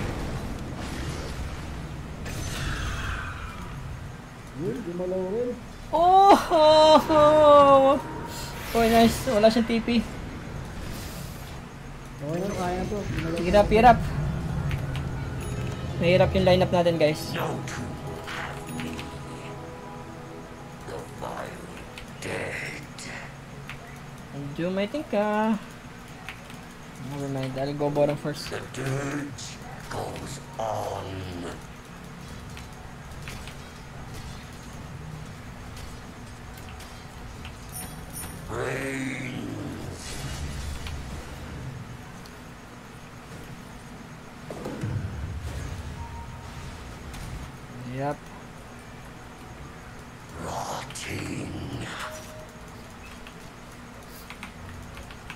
Oh! oh, oh. Oh, nice. Wala siyang TP. Okay na, kaya to. Hirap, hirap. Mahirap yung lineup natin, guys. no Doom, I think, ah... Never mind. I'll go bottom first. The dirge goes on.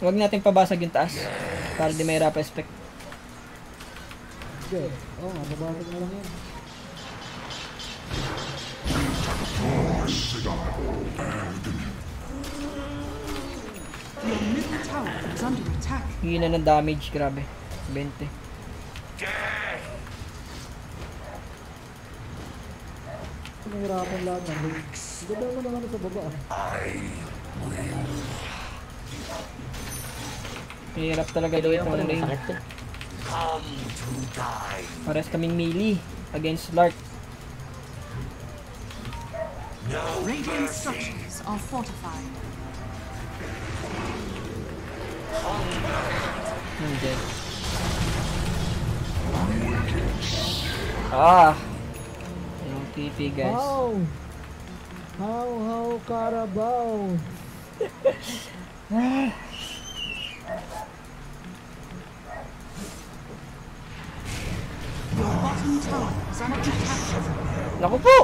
Huwag natin pabasag yung taas. Para di may rap respect. Sige. Oo nga, babasag na lang yan. Hina ng damage, grabe. 20. Death. Nahirapan lahat ng. Ganda mo naman sa baba. I will Mahirap talaga dito yung ang pala lane. come to die. Pares kaming melee against Lark. Radiant structures are fortified. Hindi. Ah! Yung TP guys. How? How, how, Carabao? Your bottom tower is under attack. Naku po!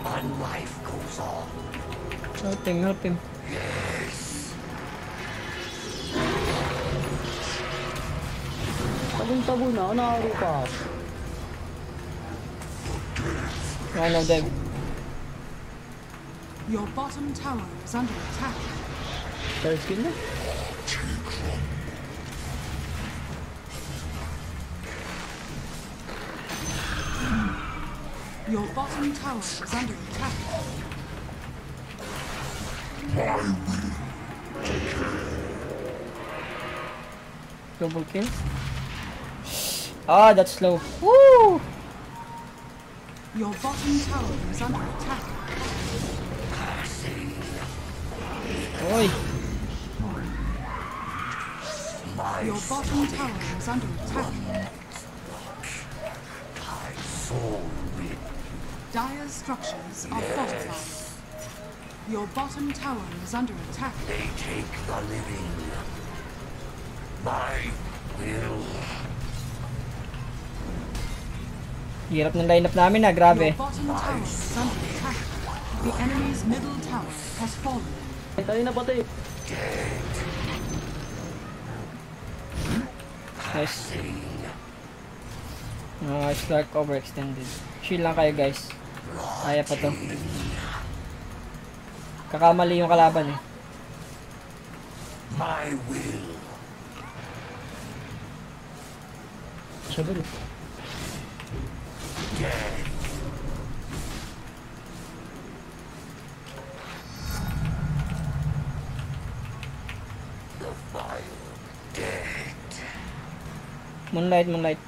My life goes on. Help him, help him. Tabon-tabon na, nakaro pa. One of them. Your bottom tower is under attack. Skill na. Your bottom tower is under attack. Double kill. Ah, that's slow. Woo! Your bottom tower is under attack. Oy! Your bottom tower is under attack. My soul will Dire structures are fortified. Your bottom tower is under attack. they take the living. My will Hirap ng lineup namin ah, grabe. Your bottom tower is under attack. The enemy's middle tower has fallen. Ay, tayo na patay. Nice. Ah, Stark overextended. Chill lang kayo guys. Kaya pa to. Kakamali yung kalaban eh. my will Sabi Moonlight, moonlight.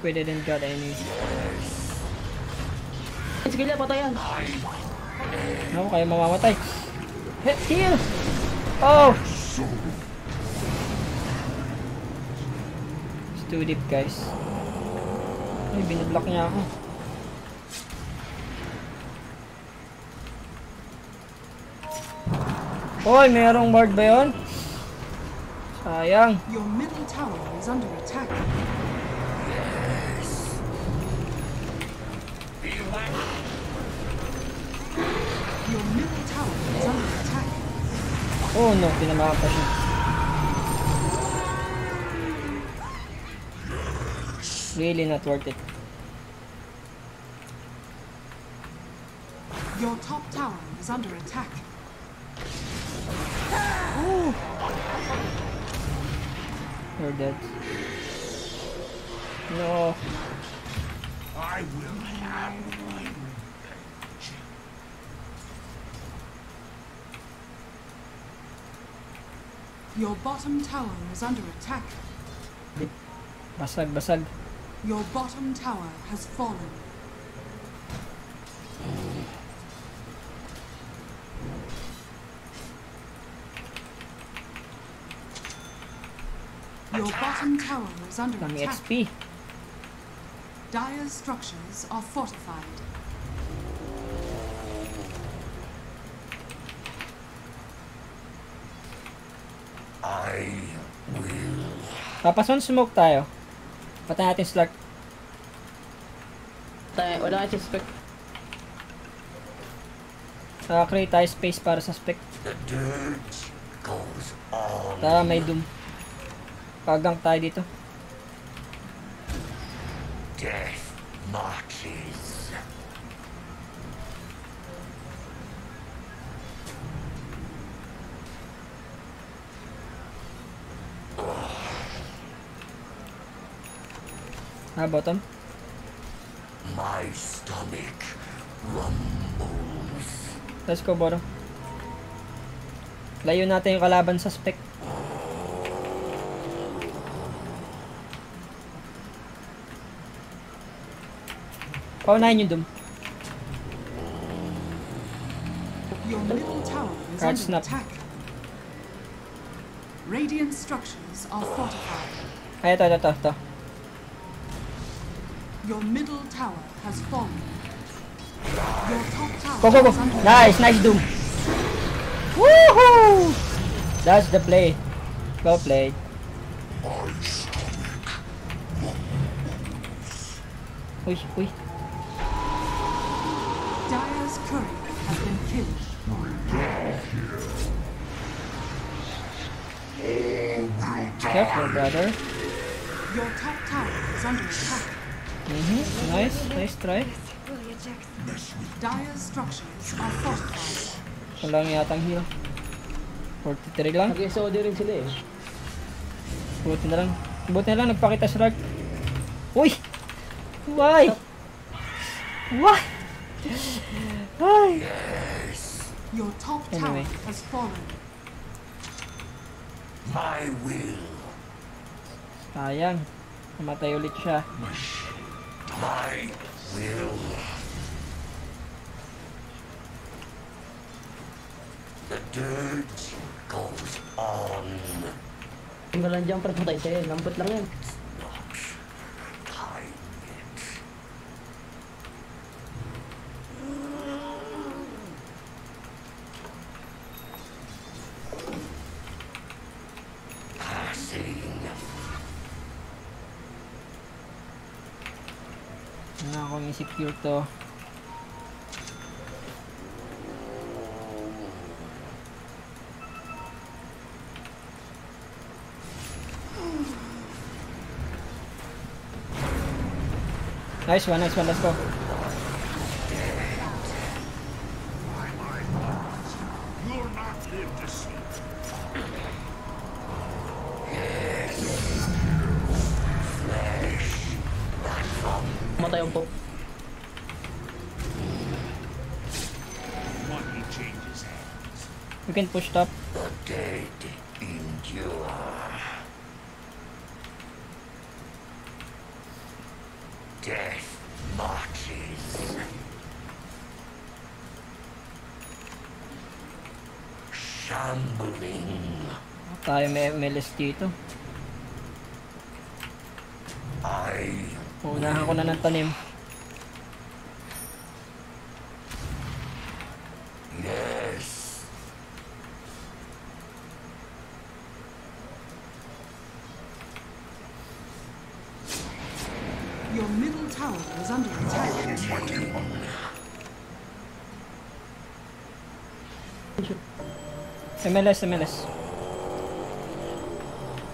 Think we didn't got any. Sige niya, patayan. Ako kayo mamamatay. He heal! Oh! It's too deep guys. Ay, binablock niya ako. Hoy, merong ward ba yun? Sayang. Your middle tower is under attack. Oh no, pinamakan pa siya. Really not worth it. Your top tower is under attack. You're dead. No. I will have Your bottom tower is under attack. Basag, basag. Your bottom tower has fallen. Your bottom tower is under attack. XP. Dire structures are fortified. Tapos one smoke tayo. Patay natin Slark. Tayo, wala kang suspect. Saka create tayo space para sa spec. Tara, may doom. Pagang tayo dito. Ah, bottom. My stomach rumbles. Let's go, bottom. Layo natin yung kalaban sa spec. Paunahin yung doom. Card snap. attack. Radiant structures are fortified. Ay, ito, ito, ito, ito. Your middle tower has fallen. Your top tower Go, go, go. Nice, nice doom. Woohoo! That's the play. Well played. Uy, uy. Dyer's courier has been killed. Careful, brother. Your top tower is under attack. Mhm. Nice, nice try. Walang yatang heal. 43 lang. Nag-SOD rin sila eh. Buti na lang. Buti na lang nagpakita si Rag. Uy! Why? Why? Why? Your top Anyway. tower has fallen. My will. Sayang. Namatay ulit siya. My will. The dirt goes on. Yung walang jumper patay sa'yo. Eh. Lampot lang yan. Akong insecure to. Nice one, nice one, let's go. You'll not live to see. Matay yung pop. You can push top. The dead endure. Death marches. Shambling. Tayo may MLS dito. I Unahan ko na ng tanim. MLS, MLS.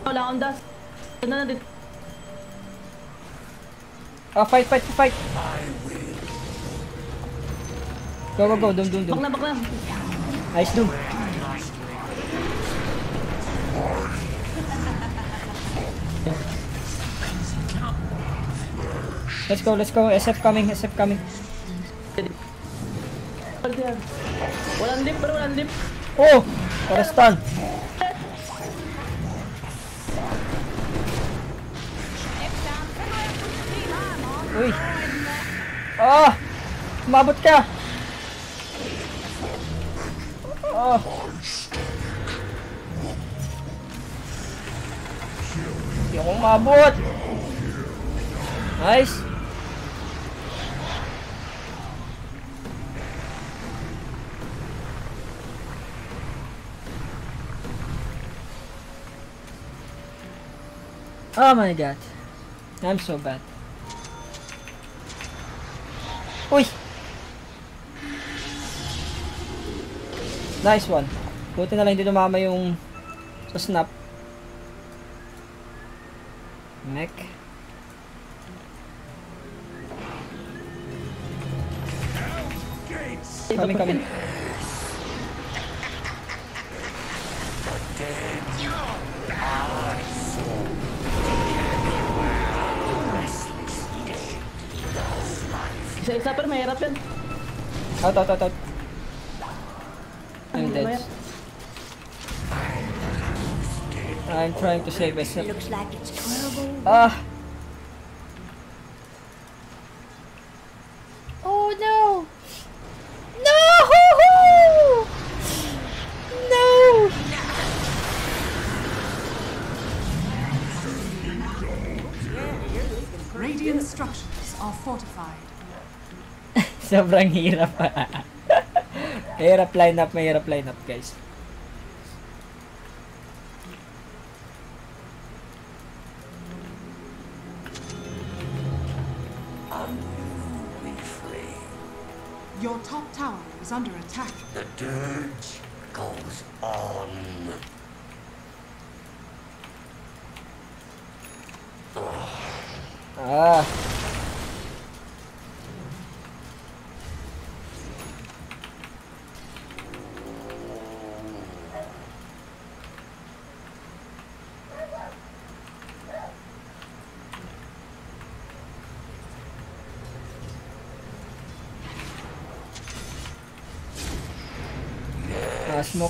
Wala akong dash. Ito na natin. Ah, fight, fight, fight. Go, go, go. Doom, doom, Bak doom. na, bak na. Nice doom. Let's go, let's go. SF coming, SF coming. Walang lip, pero walang lip. Oh! Para stun. Uy! Ah! Umabot ka! Oh my god. I'm so bad. Uy! Nice one. Buti na lang hindi lumama yung sa snap. Mech. Kami, kami. Isa-isa pero mahirap yan. Out, out, out, out. I'm Ano dead. ba yan? I'm trying to save myself. Looks like it's terrible. Ah! Sobrang hirap. mahirap line up, mahirap line up, guys. Your top tower is under attack. The dirge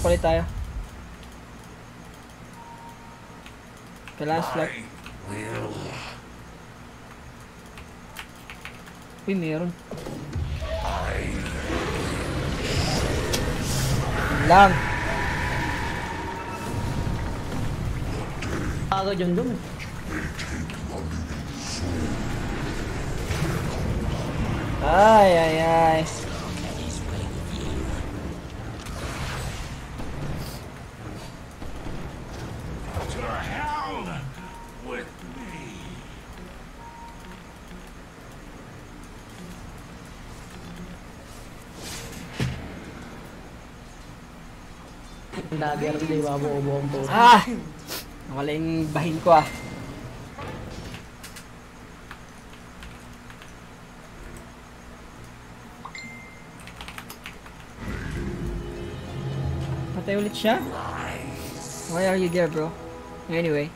ulit tayo. Kailangan will Uy, meron. Lang. Agad yun dun eh. Ay, ay, ay. Di ba? Buo-buo ang puso. Ah! Wala yung bahin ko ah. Patay ulit siya? Why are you there, bro? Anyway.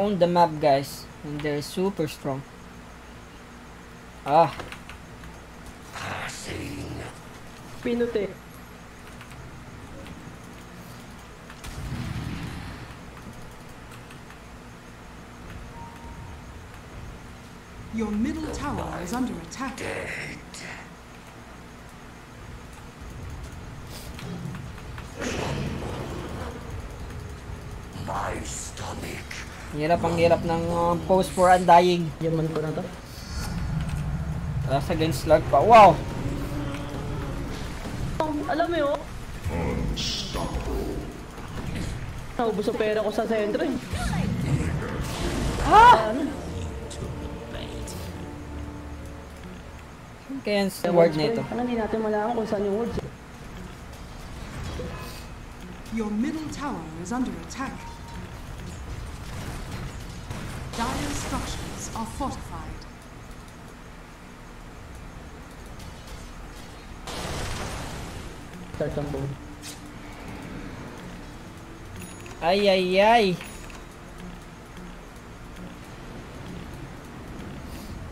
Own the map, guys. And they're super strong. Ah, Passing. Pinot eh. Your middle tower is under attack. Dead. Hirap ang hirap ng uh, post for undying. Yaman ko na to. Tapos against slug pa. Wow! Oh, alam mo yun? Naubos ang pera ko sa sentro eh. Kaya ang word nito. Ano hindi natin malaman kung saan yung words eh. Your middle tower is under attack. Fortified. Start ang boat. Ay, ay, ay.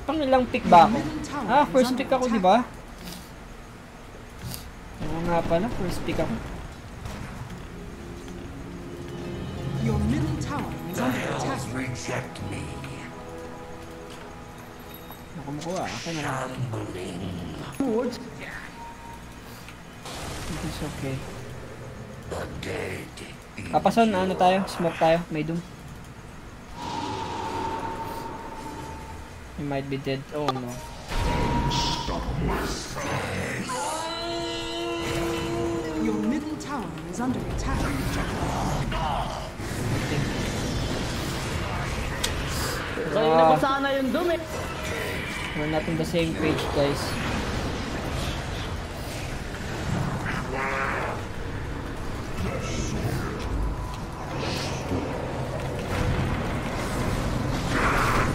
Pang ilang pick ba ako? Ah, first pick ako, di ba? Oo nga pala, first pick ako. Your middle tower is under attack. me. Ako kumukuha. Akin na lang. Words? It is okay. The dead. Papason, ano tayo? Smoke tayo. May doom. You might be dead. Oh no. Your middle tower is under attack. Ah. pa sana yung dumi. We're not in the same page, guys.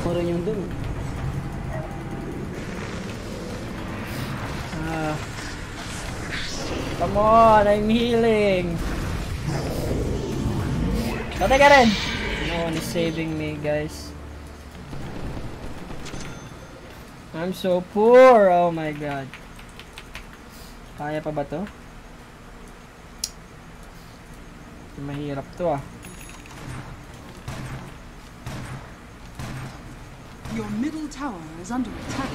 Ako rin yung dumi. Ah. Come on, I'm healing. Patay ka rin. No one is saving me, guys. I'm so poor. Oh my god. Kaya pa ba to? Mahirap to ah. Your middle tower is under attack.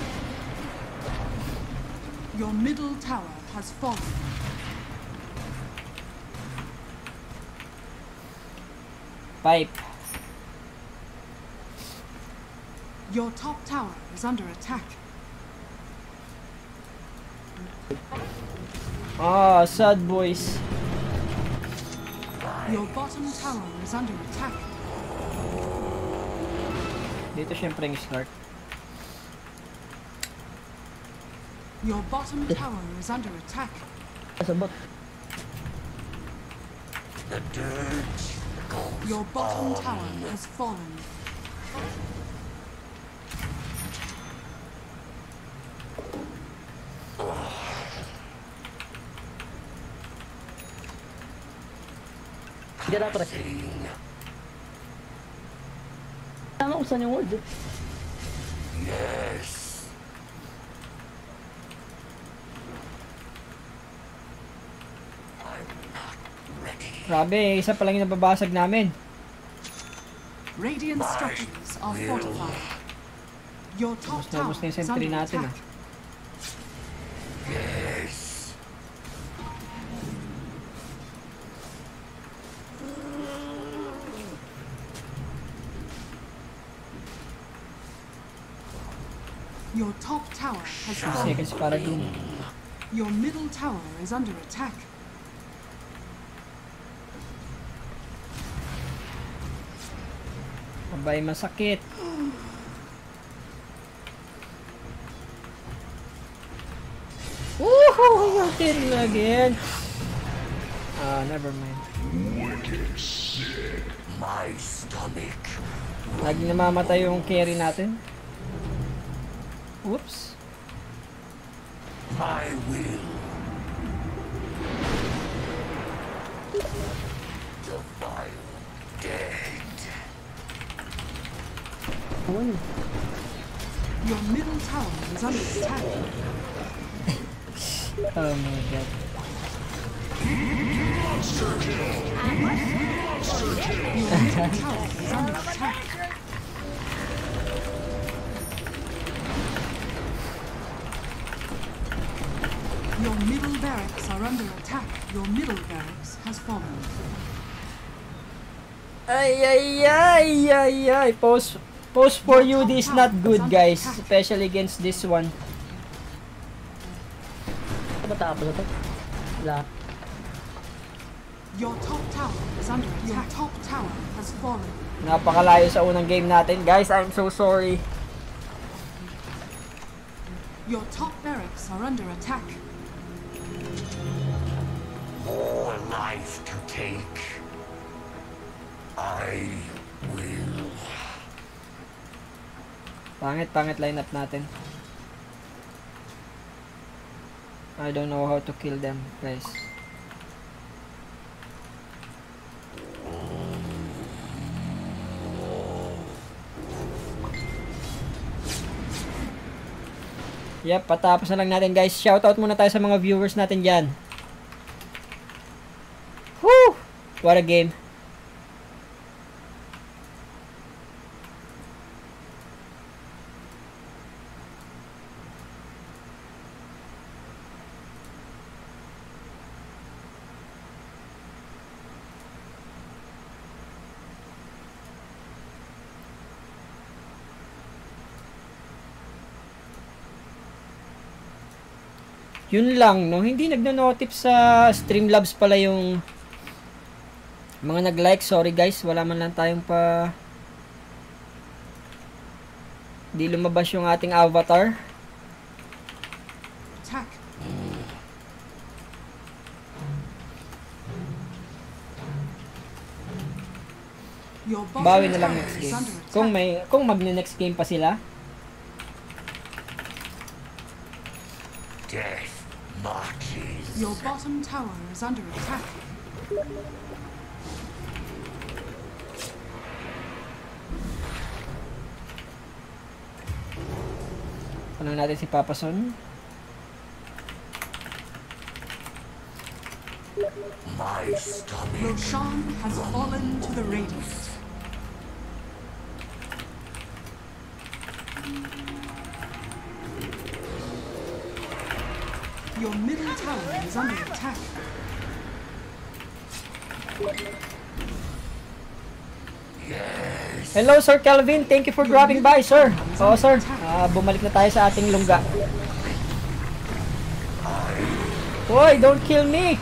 Your middle tower has fallen. Pipe. Your top tower is under attack. Ah, sad boys. Your bottom tower is under attack. Dito syempre yung start. Your bottom tower is under attack. Sa bot. The dirt Your bottom on. tower has fallen. Diyan na pre. Tama kung saan yung words eh. Yes. I'm not ready. Grabe, isa pa lang yung nababasag namin. Radiant structures are fortified. Your top tower is under natin, attack. Fallen. seconds para doom. Your middle tower is under attack. Abay, masakit. Woohoo! You're hitting again. Ah, never mind. My stomach. Laging namamatay yung carry natin. Whoops. Under attack. Your middle barracks has fallen. Ay, ay, ay, ay, ay. Post, post for you is not good, guys. Especially against this one. Ano tapos na to? Wala. Your top tower is under attack. Your top tower has fallen. Napakalayo sa unang game natin. Guys, I'm so sorry. Your top barracks are under attack. More life to take. I will. Pangit, pangit lineup natin. I don't know how to kill them, guys. Yep, patapos na lang natin guys. Shoutout muna tayo sa mga viewers natin dyan. What a game. Yun lang, no? Hindi nagno-notif sa Streamlabs pala yung mga nag-like. Sorry guys, wala man lang tayong pa... Di lumabas yung ating avatar. Attack. Bawi na lang next game. Kung may kung magne-next game pa sila, Death marches. Your bottom tower is under attack. Ano natin si Papa Son? My stomach Roshan has fallen to the Radiant. Your middle tower is under attack. Yes. Hello Sir Kelvin, thank you for dropping by, sir. Oo, sir. Ah, bumalik na tayo sa ating lungga. Hoy, don't kill me.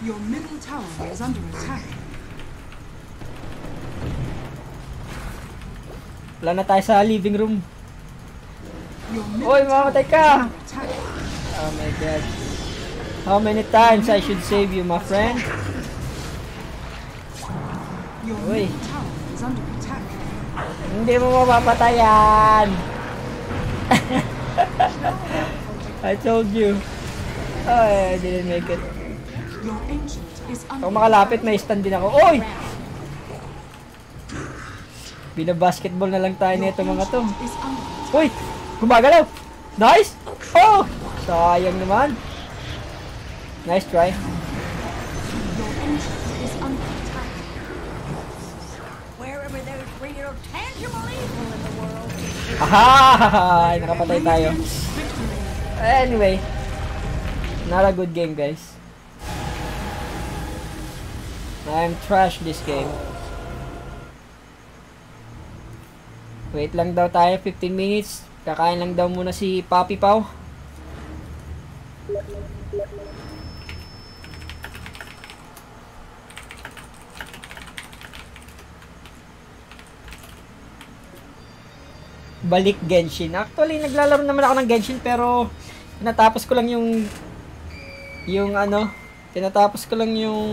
Your middle tower is under attack. Wala na tayo sa living room. Hoy, mamatay ka. Oh my god. How many times I should save you, my friend? Your Uy. middle tower is under attack. Hindi mo mapapatayan. I told you. Oh, I didn't make it. Kung makalapit, may stand din ako. Oy! Binabasketball na lang tayo nito mga to. Uy! Gumagalaw! Nice! Oh! Sayang naman. Nice try. World, Aha! Nakapatay tayo. Anyway. Not a good game, guys. I'm trash this game. Wait lang daw tayo, 15 minutes. Kakain lang daw muna si Papi Pau. Balik Genshin. Actually, naglalaro naman ako ng Genshin pero tinatapos ko lang yung yung ano, tinatapos ko lang yung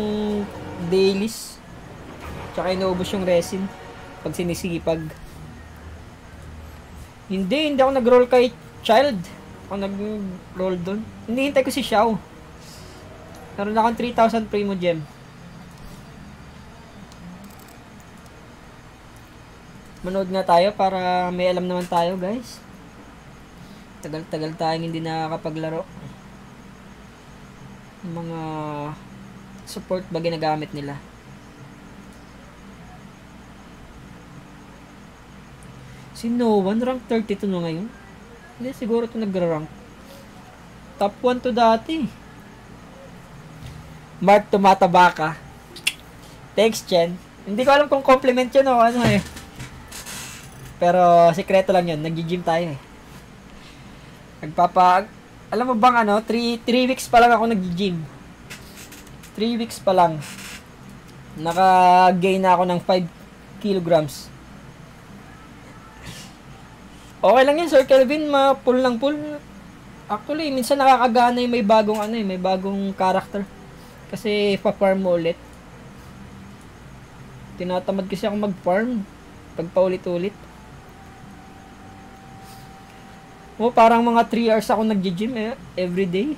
dailies. Tsaka inuubos yung resin pag sinisipag. Hindi, hindi ako nag-roll kay Child. Ako nag-roll doon. Hindi, hintay ko si Xiao. Meron akong 3,000 Primo Gem. Manood nga tayo para may alam naman tayo, guys. Tagal-tagal tayong hindi nakakapaglaro. Mga support ba ginagamit nila? Si No One, rank 32 na ngayon. Hindi, siguro ito nagra-rank. Top 1 to dati. Mark, tumataba ka. Thanks, Chen. Hindi ko alam kung compliment yun o ano eh. Pero, sikreto lang yun. Nag-gym tayo eh. Nagpapa... Alam mo bang ano, 3 3 weeks pa lang ako nag-gym. 3 weeks pa lang. Naka-gain na ako ng 5 kilograms. Okay lang yun, Sir Kelvin. Ma-pull lang pull. Actually, minsan nakakagana yung may bagong ano eh, may bagong character. Kasi pa-farm mo ulit. Tinatamad kasi ako mag-farm. Pag Oh, parang mga 3 hours ako nag-gym eh, every day.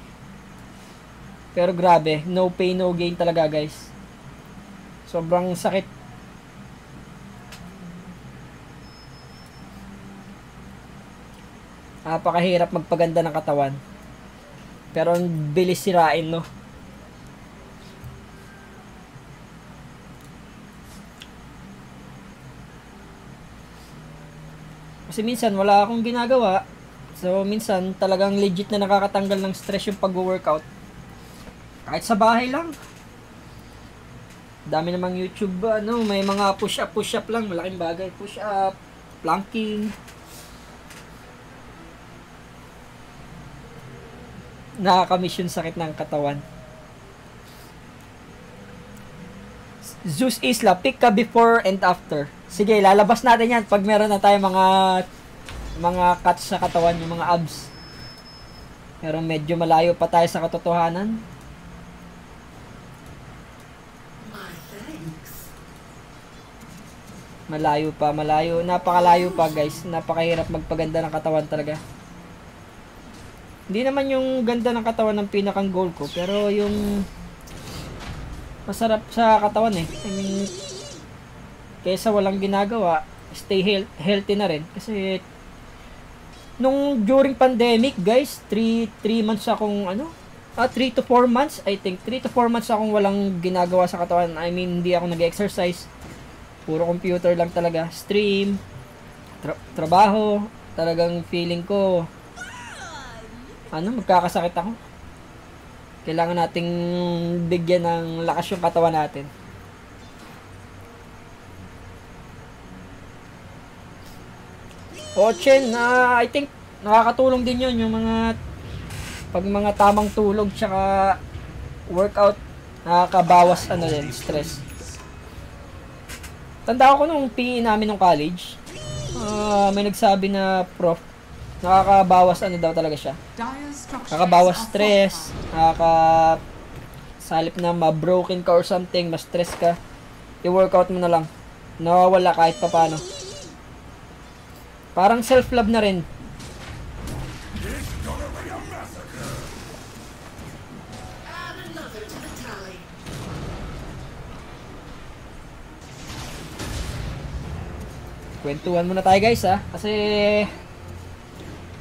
Pero grabe, no pain, no gain talaga, guys. Sobrang sakit. Napakahirap magpaganda ng katawan. Pero ang bilis sirain, no? Kasi minsan wala akong ginagawa. So minsan talagang legit na nakakatanggal ng stress yung pag-workout. Kahit sa bahay lang. Dami namang YouTube ano, may mga push up push up lang, malaking bagay, push up, planking. nakakamiss yung sakit ng katawan. Zeus Isla, pick ka before and after. Sige, lalabas natin yan pag meron na tayo mga mga cuts sa katawan, yung mga abs. Pero medyo malayo pa tayo sa katotohanan. Malayo pa, malayo. Napakalayo pa guys. Napakahirap magpaganda ng katawan talaga. Hindi naman yung ganda ng katawan ng pinakang goal ko. Pero yung masarap sa katawan eh. I mean, kaysa walang ginagawa, stay heal- healthy na rin. Kasi nung during pandemic guys, 3 3 months akong ano, ah 3 to 4 months I think 3 to 4 months akong walang ginagawa sa katawan. I mean, hindi ako nag-exercise. Puro computer lang talaga. Stream, tra- trabaho, talagang feeling ko ano, magkakasakit ako. Kailangan nating bigyan ng lakas yung katawan natin. O, na I think nakakatulong din yun yung mga pag mga tamang tulog tsaka workout nakakabawas ano din, stress. Tanda ko nung PE namin nung college, ah, may nagsabi na prof, nakakabawas ano daw talaga siya. Nakakabawas stress, nakaka sa halip na ma-broken ka or something, ma-stress ka, i-workout mo na lang. Nawawala kahit pa paano. Parang self-love na rin. Kwentuhan muna tayo guys ha. Kasi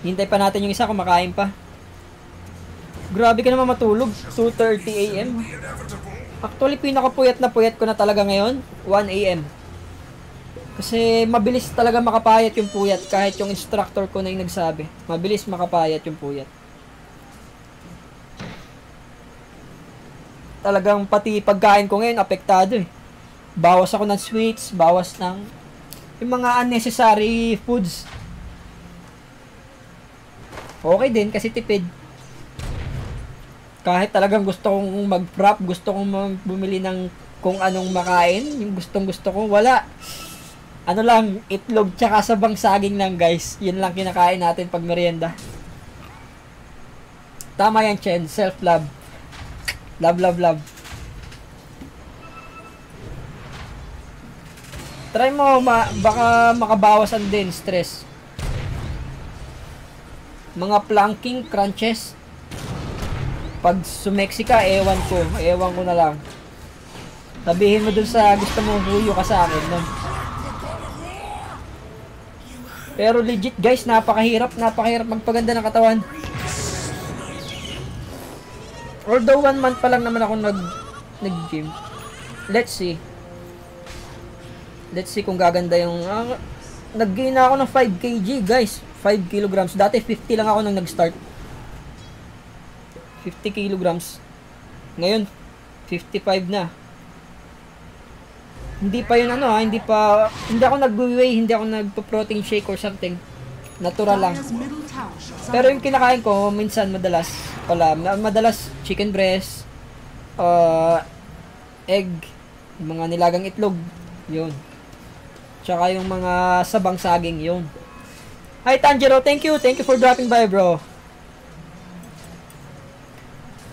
hintay pa natin yung isa kumakain pa. Grabe ka naman matulog. 2.30 a.m. Actually, pinakapuyat na puyat ko na talaga ngayon. 1 a.m. Kasi mabilis talaga makapayat yung puyat kahit yung instructor ko na yung nagsabi. Mabilis makapayat yung puyat. Talagang pati pagkain ko ngayon apektado eh. Bawas ako ng sweets, bawas ng yung mga unnecessary foods. Okay din kasi tipid. Kahit talagang gusto kong mag-prep, gusto kong bumili ng kung anong makain, yung gustong gusto ko, wala. Ano lang, itlog tsaka sabang saging lang guys. Yun lang kinakain natin pag merienda. Tama yan, Chen. Self-love. Love, love, love. Try mo, ma- baka makabawasan din stress. Mga planking crunches. Pag sumeksi ka, ewan ko. Ewan ko na lang. Sabihin mo dun sa gusto mo huyo ka sa akin, no? Pero legit guys, napakahirap, napakahirap magpaganda ng katawan. Although one month pa lang naman ako nag nag-gym. Let's see. Let's see kung gaganda yung ah, nag-gain na ako ng 5 kg guys. 5 kilograms. Dati 50 lang ako nang nag-start. 50 kilograms. Ngayon 55 na. Hindi pa yun ano ha, hindi pa hindi ako nag-weigh, hindi ako nagpo-protein shake or something. Natural lang. Pero yung kinakain ko, minsan madalas pala, ma- madalas chicken breast, uh, egg, mga nilagang itlog, yun. Tsaka yung mga sabang saging, yun. Hi Tanjiro, thank you, thank you for dropping by bro.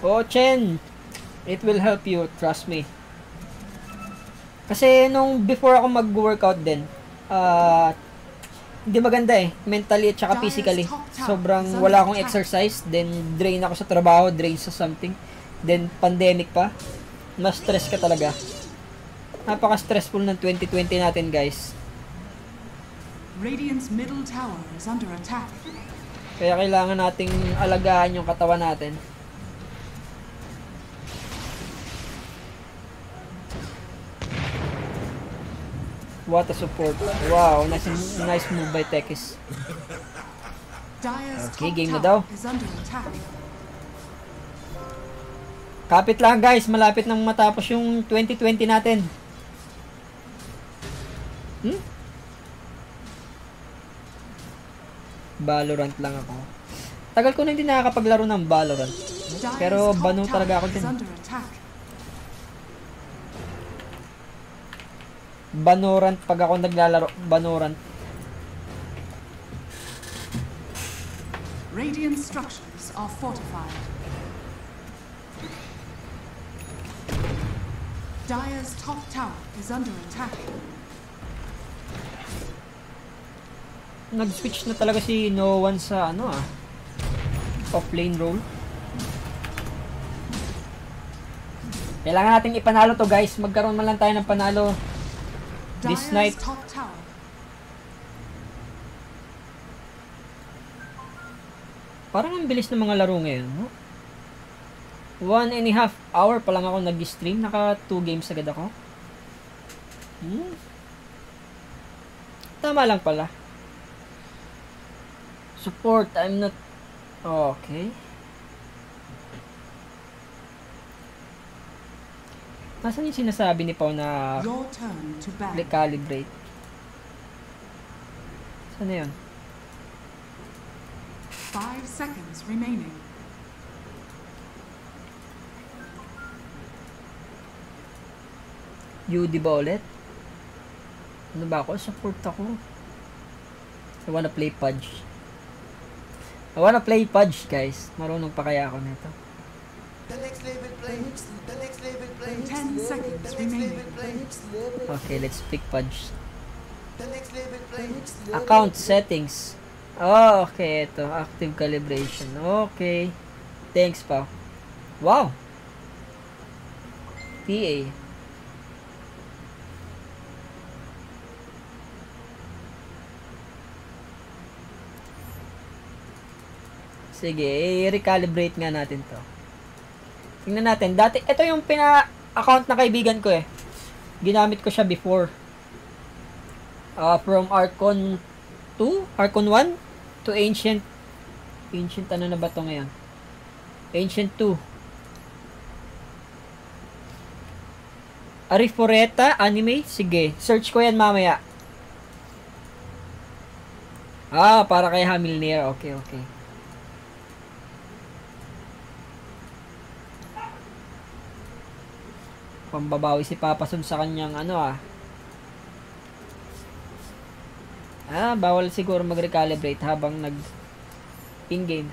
Oh Chen, it will help you, trust me. Kasi nung before ako mag-workout din, ah, hindi maganda eh. Mentally at saka physically. Sobrang wala akong exercise. Then, drain ako sa trabaho, drain sa something. Then, pandemic pa. Mas stress ka talaga. Napaka-stressful ng 2020 natin, guys. Radiant's middle tower is under attack. Kaya kailangan nating alagaan yung katawan natin. What a support. Wow, nice nice move by Tekis. Okay, game na daw. Kapit lang guys, malapit nang matapos yung 2020 natin. Hmm? Valorant lang ako. Tagal ko na hindi nakakapaglaro ng Valorant. Pero tower talaga ako is Banorant pag ako naglalaro. Banorant. Radiant structures are fortified. Dire's top tower is under attack. Nag-switch na talaga si No One sa ano ah. Off lane role. Kailangan nating ipanalo to guys. Magkaroon man lang tayo ng panalo. This night. Parang ang bilis ng mga laro ngayon. No? One and a half hour pa lang ako nag-stream. Naka two games agad ako. Hmm. Tama lang pala. Support, I'm not... Okay. Nasaan yung sinasabi ni Pao na recalibrate? Saan na yun? Five seconds remaining. UD ba ulit? Ano ba ako? Support ako. I wanna play Pudge. I wanna play Pudge, guys. Marunong pa kaya ako nito. Ten seconds The next remaining. Okay, let's pick Pudge. Account settings. Oh, okay. Ito. Active calibration. Okay. Thanks, pa. Wow. PA. Sige, i-recalibrate nga natin to. Tingnan natin. Dati, ito yung pina-account na kaibigan ko eh. Ginamit ko siya before. Uh, from Archon 2? Archon 1? To Ancient. Ancient ano na ba to ngayon? Ancient 2. Ariforeta anime? Sige. Search ko yan mamaya. Ah, para kay Hamilner. Okay, okay. Pambabawi si Papason sa kanyang ano ah. Ah, bawal siguro mag-recalibrate habang nag in-game.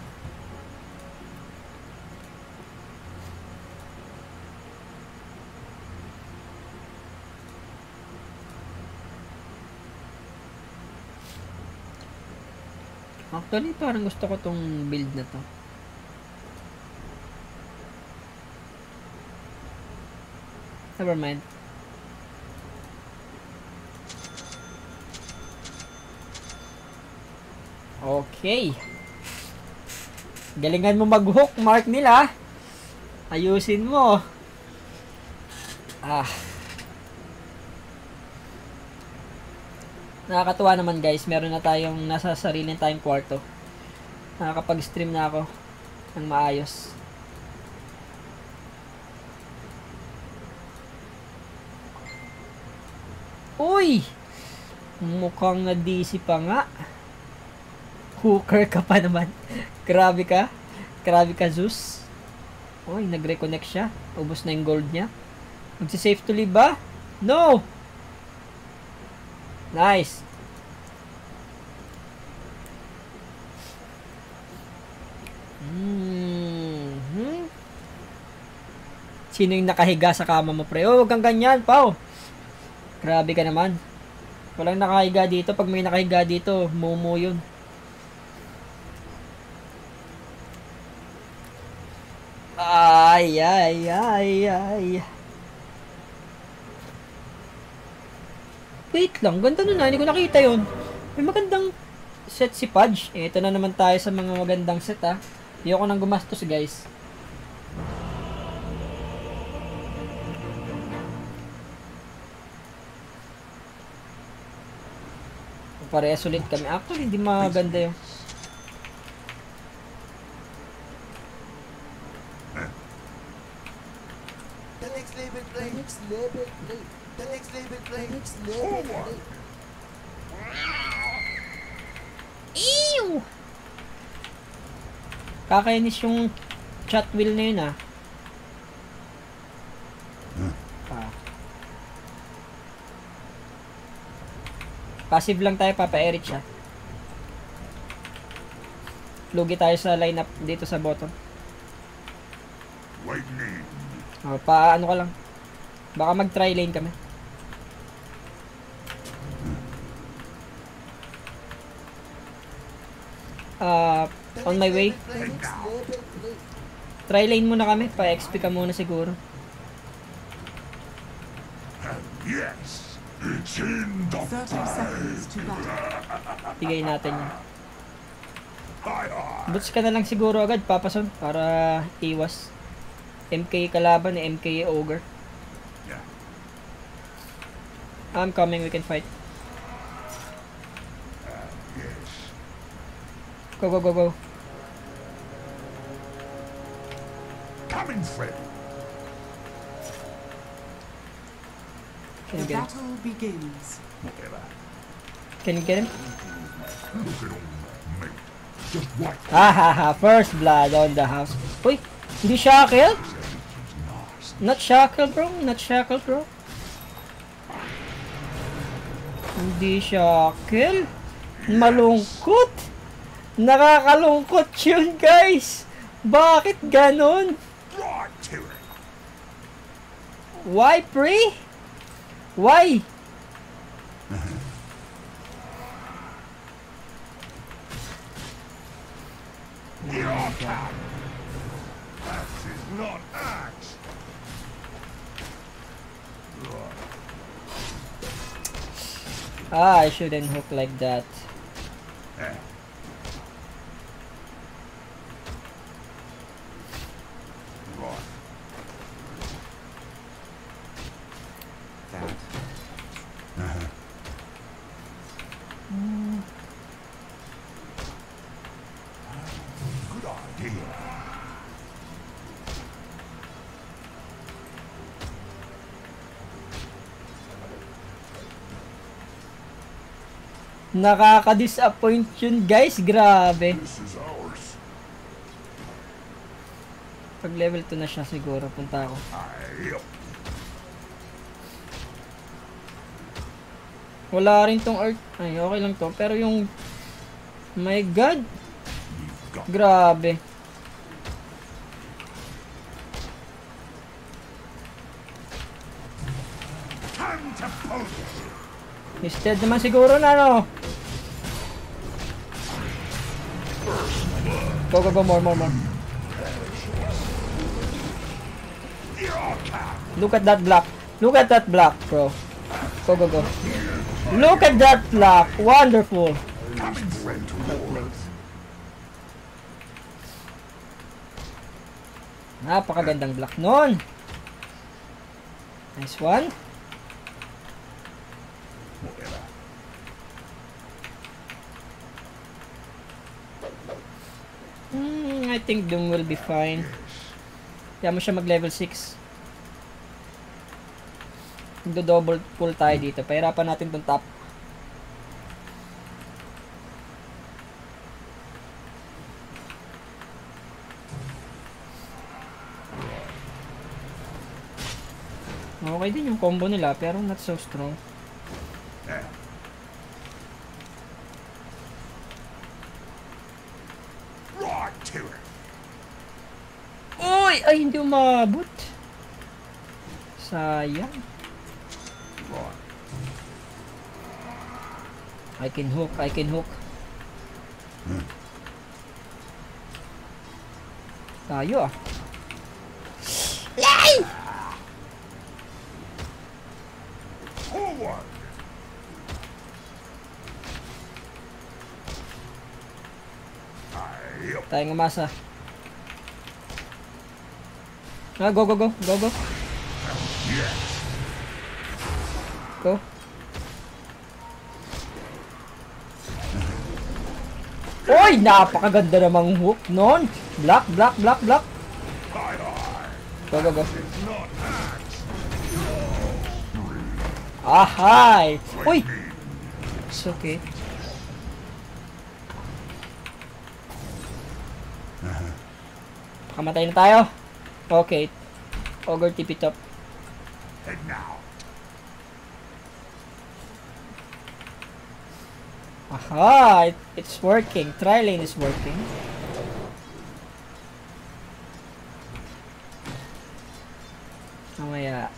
Actually, parang gusto ko tong build na to. Never mind. Okay. Galingan mo mag-hook, mark nila. Ayusin mo. Ah. Nakakatuwa naman guys, meron na tayong nasa sariling tayong kwarto. Nakakapag-stream na ako ng maayos. Uy! Mukhang na-DC pa nga. Hooker ka pa naman. Grabe ka. Grabe ka, Zeus. Uy, nag-reconnect siya. Ubus na yung gold niya. Magsi-safe to live ba? No! Nice. Mhm. Sino yung nakahiga sa kama mo, pre? Oh, huwag kang ganyan, pao. Grabe ka naman. Walang nakahiga dito. Pag may nakahiga dito, momo yun. Ay, ay, ay, ay. Wait lang, ganda nun na. Hindi ko nakita yun. May magandang set si Pudge. Eh, ito na naman tayo sa mga magandang set ha. Ayoko nang gumastos guys. Parehas ulit kami. Actually, hindi maganda yung... The next level play. The next level play. The next level play. The next level play. Ew! Kakainis yung chat wheel na yun ah. Ah. Passive lang tayo, Papa Eric siya. Lugi tayo sa lineup dito sa bottom. Lightning. Oh, pa ano ka lang. Baka mag-try lane kami. The on my way. Try lane muna kami. Pa-XP ka muna siguro. Yes, it's in the 30 seconds to battle. Bigay natin yan. Boots ka na lang siguro agad, papason, para iwas. MK kalaban, eh, MK ogre. I'm coming, we can fight. Yes. Go, go, go, go. Coming, friend. Can you get him? battle begins. Can you get him? Ah, ha, ha. First blood on the house. Uy, hindi shackle? Not shackle, bro. Not shackle, bro. Hindi shackle. Malungkot. Nakakalungkot yun, guys. Bakit ganon? To it. Why. Ah, I shouldn't hook like that. Right. Nakaka-disappoint yun, guys. Grabe. Pag level 2 na siya siguro, punta ako. Wala rin tong art. Ay, okay lang to. Pero yung... My God. Grabe. Instead naman siguro na, no? Go, go, go. More, more, more. Look at that block. Look at that block, bro. Go, go, go. Look at that block. Wonderful. Napakagandang block nun. Nice one. Whatever. Hmm, I think Doom will be fine. Kaya mo siya mag level 6. Magdo-double pull tayo dito. Pahirapan natin tong top. Okay din yung combo nila pero not so strong. Right to it. Uy! Ay, hindi umabot. Sayang. I can hook, I can hook. Tayo ah. Forward. Aye. Tayong umasa. Ah, go, go, go. Go, go. Go. Uy! Napakaganda namang hook nun. Block, block, block, block. Go, go, go. Ahay! Uy! It's okay. Kamatay na tayo. Okay. Ogre tipi top. Head now. Aha! It, it's working. Tri-lane is working. Mamaya.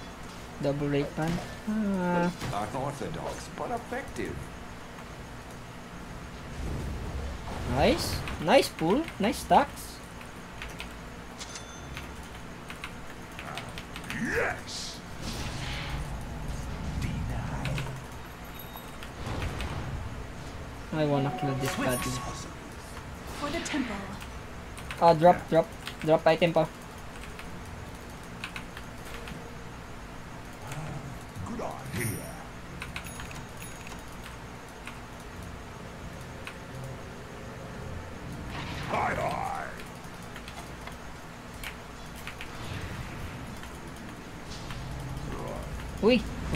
Double rate pan. Ah. Unorthodox, but effective. Nice. Nice pull. Nice stacks. Yes. I wanna kill this battle. For the temple. Ah, drop, drop. Drop item pa.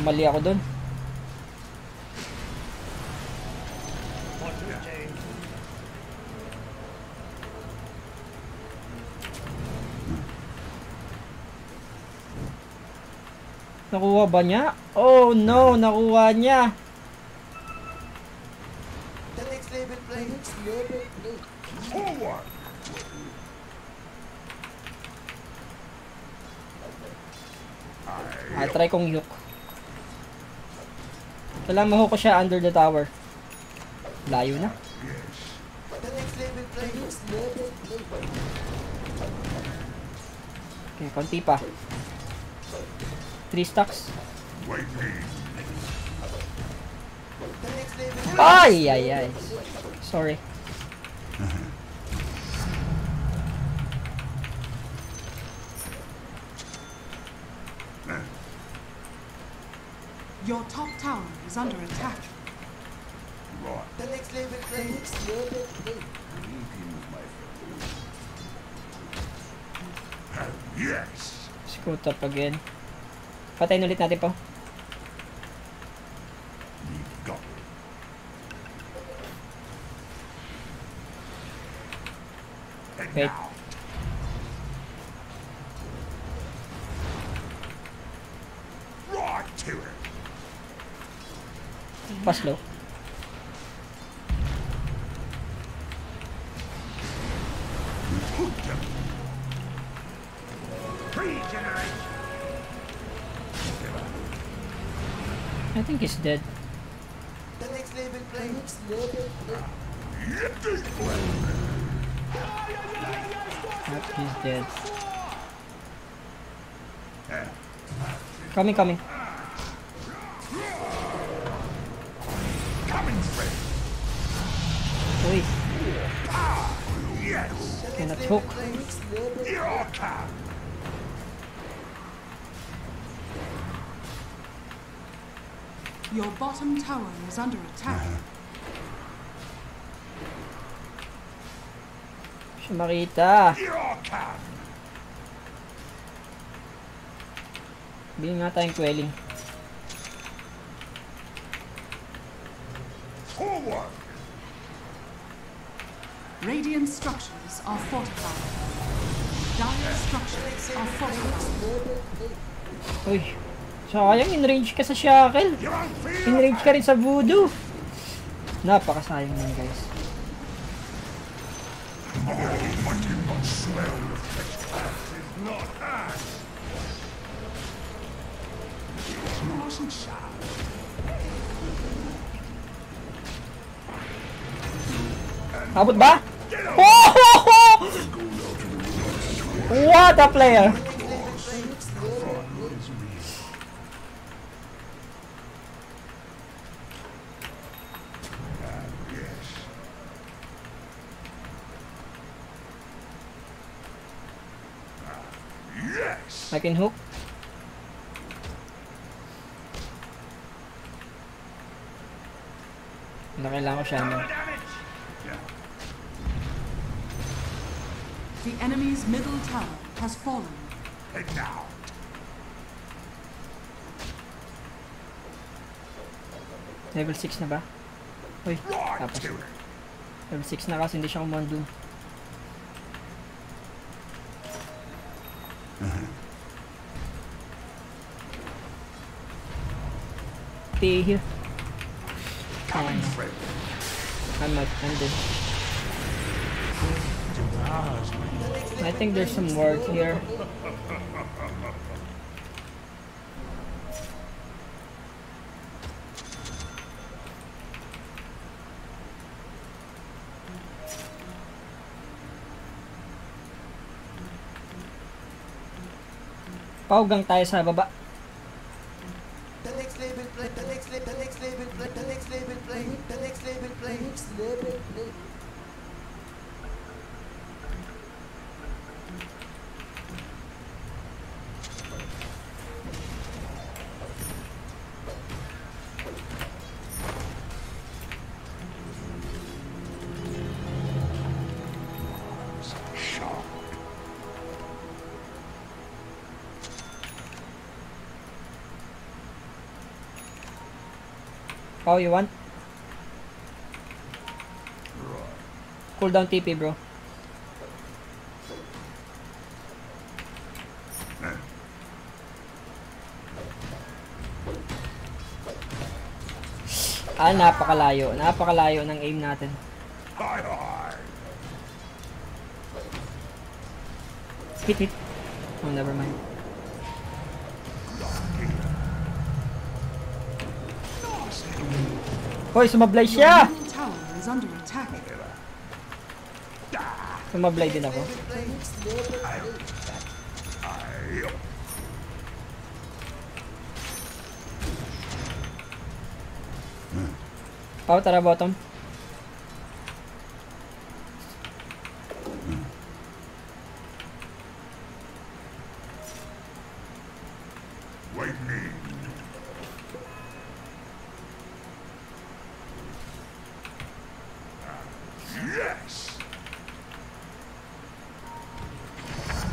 Uy, umali ako dun. Nakuha ba niya? Oh no, nakuha niya. The next level play. The next level play. Forward. Ah, try kong hook. Kailangan mahook ko siya under the tower. Layo na. Okay, konti pa. 3 stacks. Ay, ay, ay. Sorry. Your top tower is under attack. Right. The next level play. The next level play. Yes. Scoot up again. Patayin ulit natin po. We've got it. Head Wait. now. Right to it. Regenerate. I think he's dead. The next level play. Next level play. Yep, he's dead. Coming. Coming makita. Bili nga tayong quelling. Forward. Radiant structures are fortified. Dire structures are fortified. Uy, sayang in-range ka sa shackle. In-range ka rin sa voodoo. Napakasayang yan guys. Abot ba? Oh! What a player! Yes. I can hook. Wala kailangan ko siya no? Damage. The enemy's middle tower has fallen. Head now. Level 6 na ba? Uy, tapos level 6 na kasi hindi siya kumandun. Stay here. I'm at, I'm dead. I think there's some wards here. Paugang tayo sa baba. Pao, you want? Cool down TP, bro. Ah, napakalayo. Napakalayo ng aim natin. Hi, hi. Hit, hit. Oh, never mind. Hoy, sumablay siya! Sumablay din ako. Pao, tara bottom.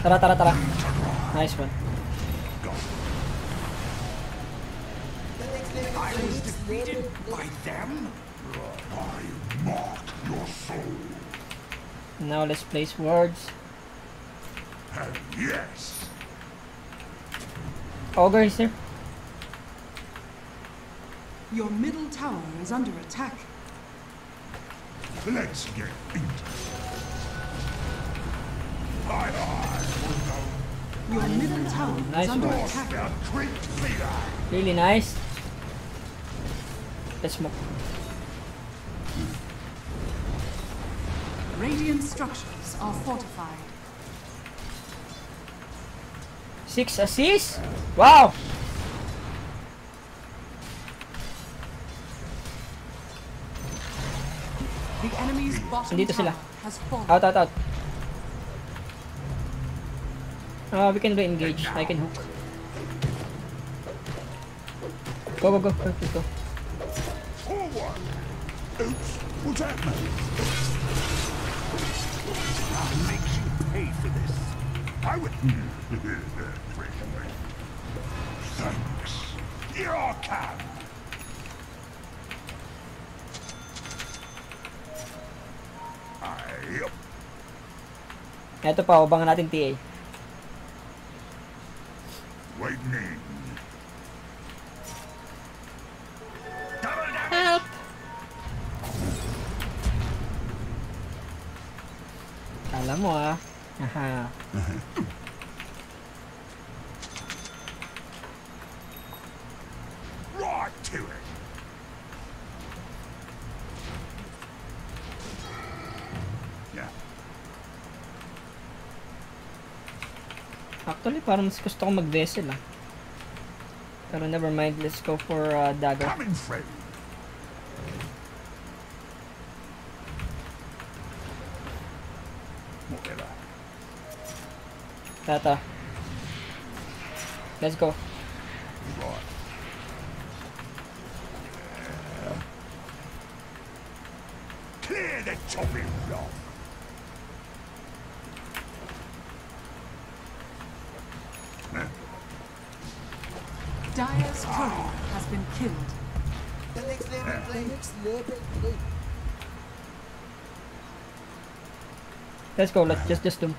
Tara, tara, tara. Nice one. Defeated by them. I mark your soul. Now let's place wards. And yes, Ogre is there. Your middle tower is under attack. let's get into Your middle tower Nice is under attack. Now drink leader. Really nice. Let's smoke. Radiant structures are fortified. Six assists? Wow! The enemy's bottom Nandito sila. has fallen. Out, out, out. Uh, we can re-engage. I can hook. Go, go, go. go, go. Forward. Oops. What's? I'll make you pay for this. I would. Thanks. Here I come. I. Eto pa, ubangan natin TA. Parang mas gusto ko mag-vessel ah. Pero never mind, let's go for uh, dagger. Coming, friend. Tata. Let's go. Let's go, let's just just do.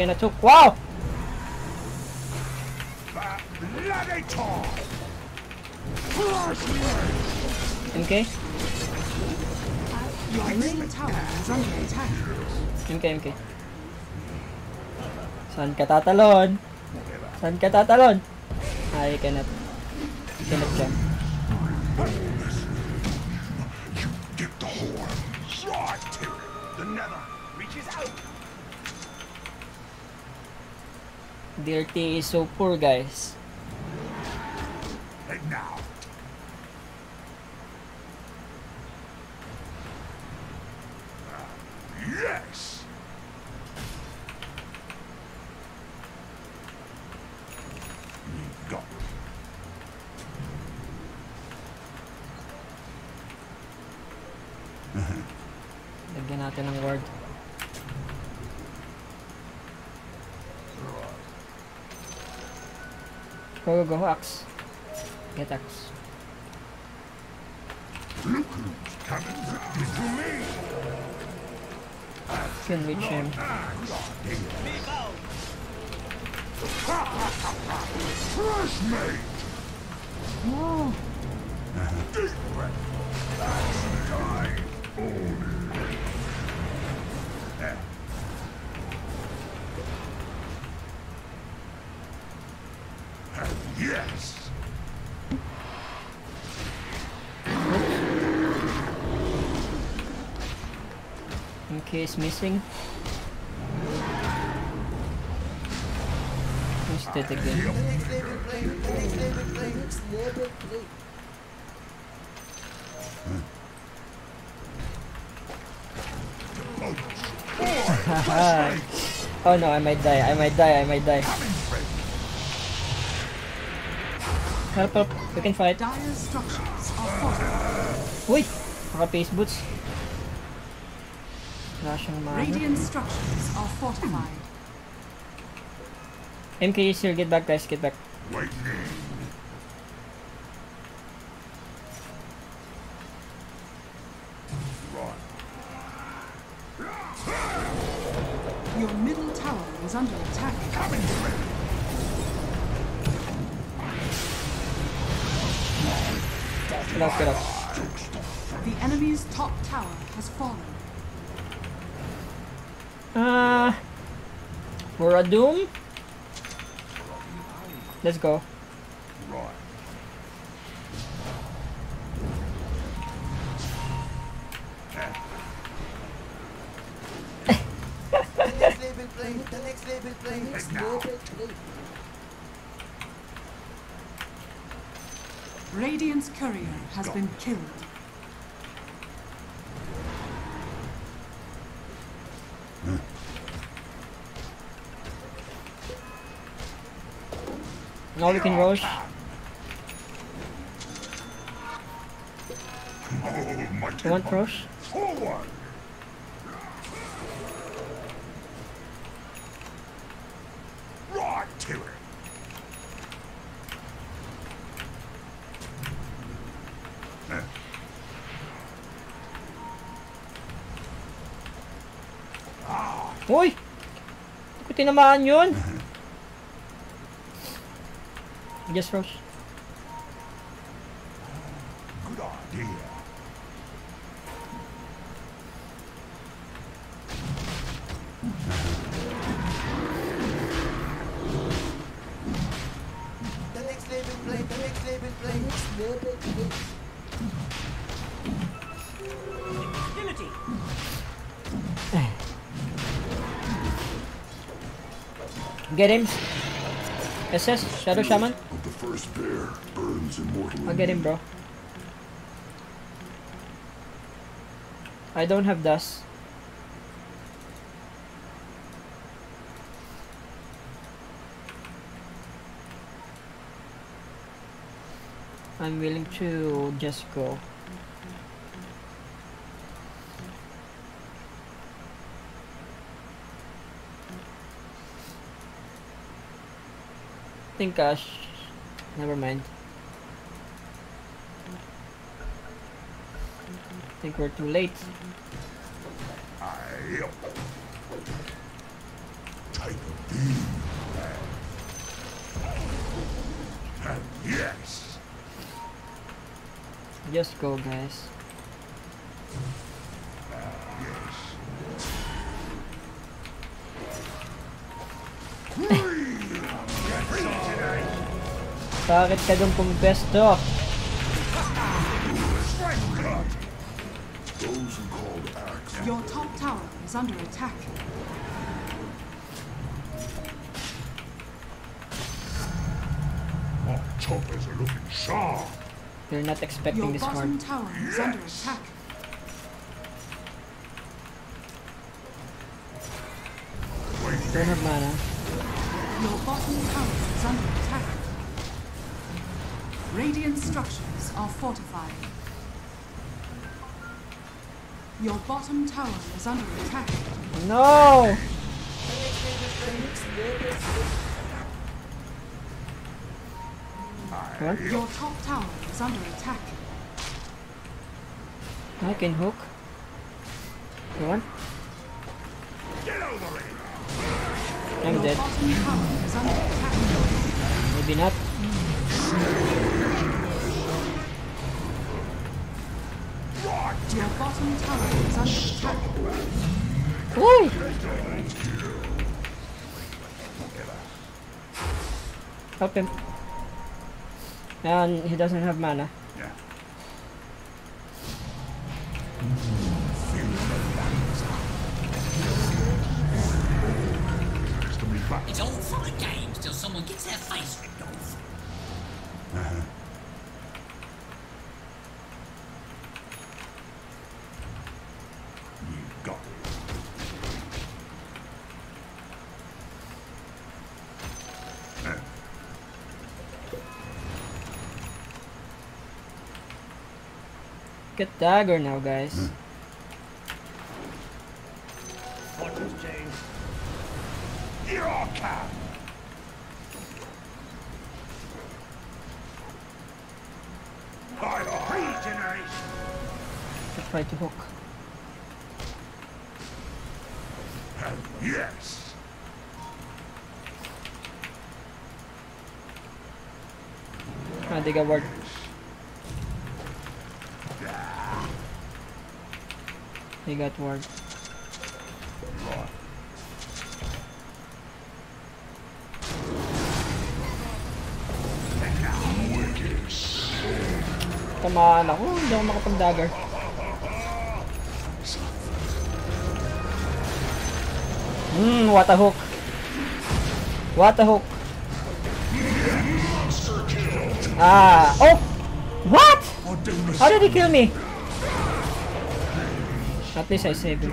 No, I took. Wow! MK? MK, MK. Saan ka tatalon? Saan ka tatalon? I cannot. DLT is so poor, guys. Go, axe. Get axe. Look me. Can reach him. Fresh mate. Deep breath. Next level play. Haha. oh no, I might die. I might die. I might die. Help, help. We can fight. Are Naka-face boots. Mana. Radiant structures are fortified. MK is here. Get back, guys. Get back. Play. Next now. level play. Radiant's courier has been killed. Now we can rush. You want rush? Forward. Right Uy! Tinamaan yun. Just rush. Good idea. The next level play. The next level play. Next level play. Get him. SS, Shadow Shaman. First bear burns immortally. I'll get him, bro. I don't have dust. I'm willing to just go. think I never mind. I think we're too late. Yes, Just go, guys. Bakit ka dun pumpesto? those who called axe Your top tower is under attack. our choppers are looking sharp. You're not expecting Your this bottom hard. tower is under attack. Don't have mana. Structures are fortified. Your bottom tower is under attack. No! What? Your top tower is under attack. I can hook. Go on. Get over it. I'm Your dead. bottom tower is under attack. Maybe not. Your bottom tower is under attack. Uy! Help him. And he doesn't have mana. Dagger now, guys. Your cap. I regenerate. Let's try to hook. And yes, Ah, they got ward. Got ward. Tamaan ako, hindi ako makapag-dagger. Hmm, what a hook. What a hook. Ah, oh! What? How did he kill me? At least I saved him.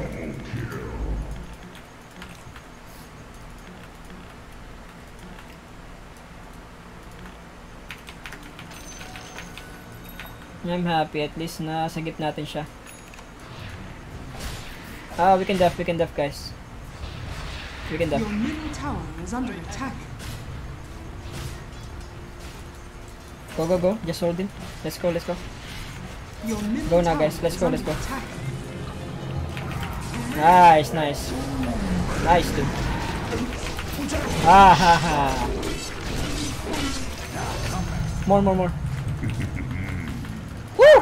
I'm happy at least na sagip natin siya. Ah, we can def, we can def guys. We can def. Your middle tower is under attack. Go, go, go. Just hold him. Let's go, let's go. Go now, guys. Let's go, let's go. attack. Nice, nice. Nice, dude. Ah, ha, ha. More, more, more. Woo!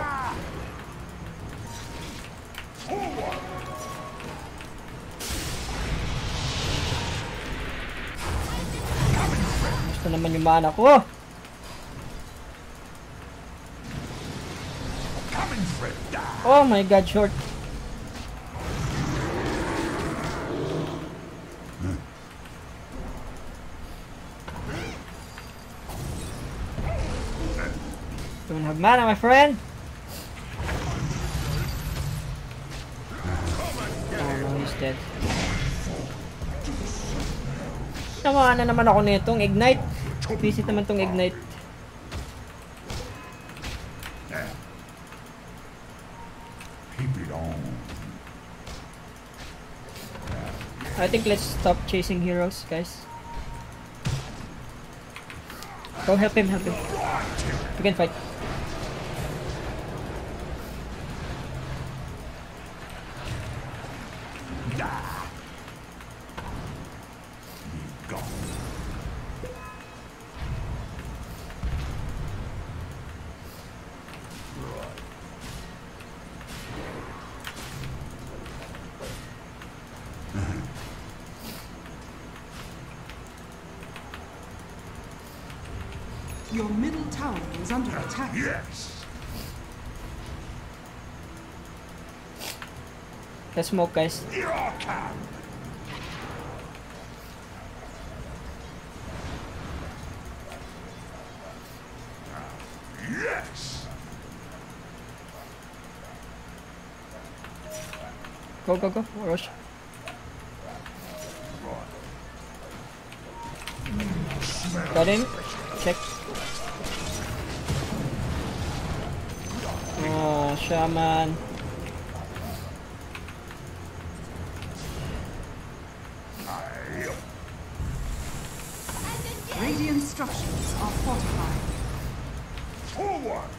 Gusto naman yung mana ko. Oh my god, short. Mana, my friend. Oh no, he's dead. Tamaan na naman ako nitong ignite. Visit naman tong ignite. Keep it on. I think let's stop chasing heroes, guys. Go help him, help him. You can fight. Attack. Yes. Let's smoke, guys. Yes. Go, go, go. Rush. Got him. Check. Shaman. Radiant structures are fortified. Forward.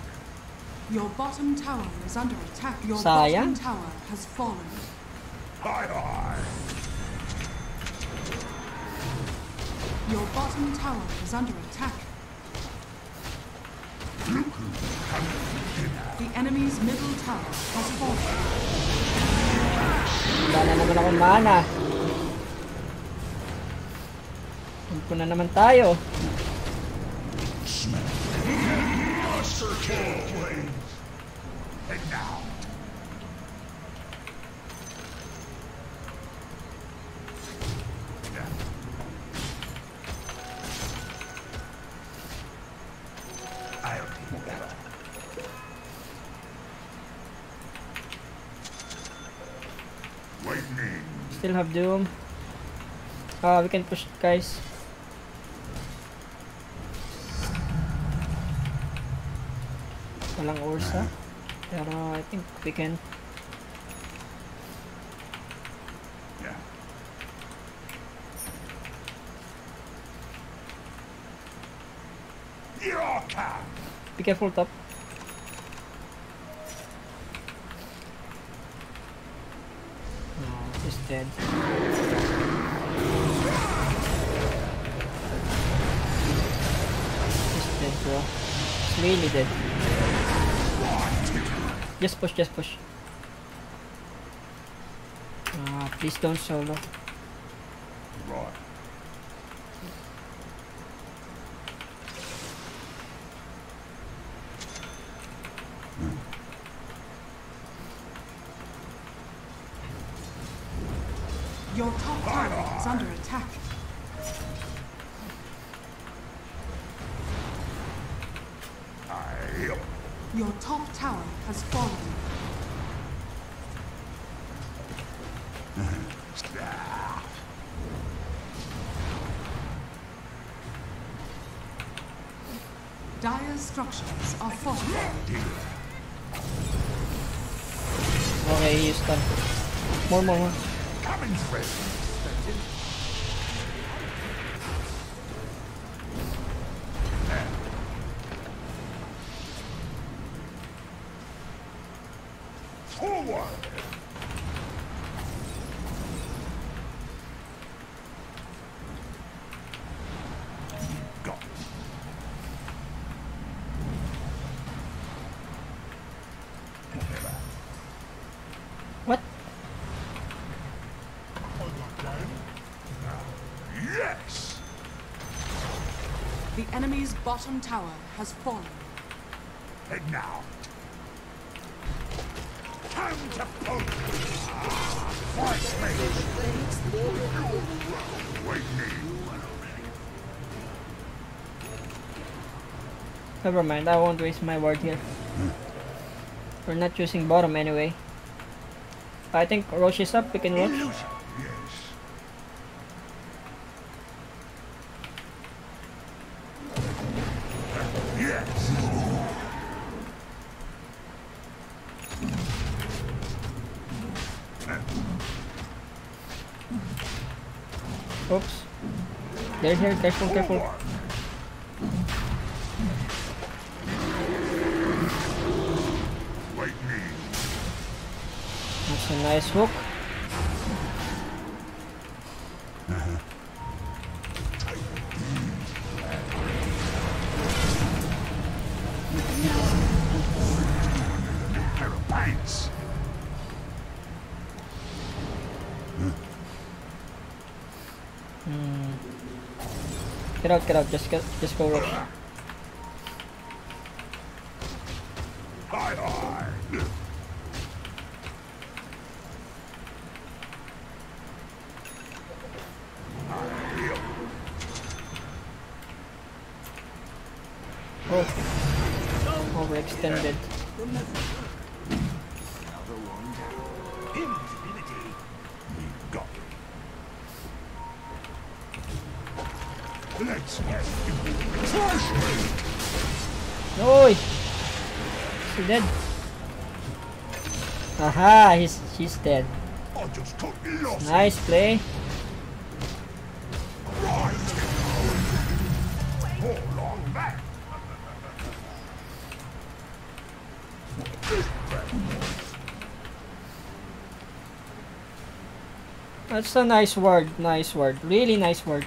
Your bottom tower is under attack. Your Sayang. bottom tower has fallen. High high. Your bottom tower is under attack. The enemy's middle tower has fallen. Wala na naman akong mana. Huwag na naman tayo. Have Doom. Ah, we can push guys. Walang Ursa. Pero I think we can. Yeah. Be careful top. Dead. Just push, just push. Ah, please don't solo. More, more, more. coming through. Bottom tower has fallen. And now. Time to poke. Fight me. Wait me. Never mind, I won't waste my word here. We're not choosing bottom anyway. I think Roche is up, we can watch. They're here, careful, careful. That's a nice hook. Get out, get out. Just go, just go rush. Dead. Nice play. That's a nice word. Nice word. Really nice word.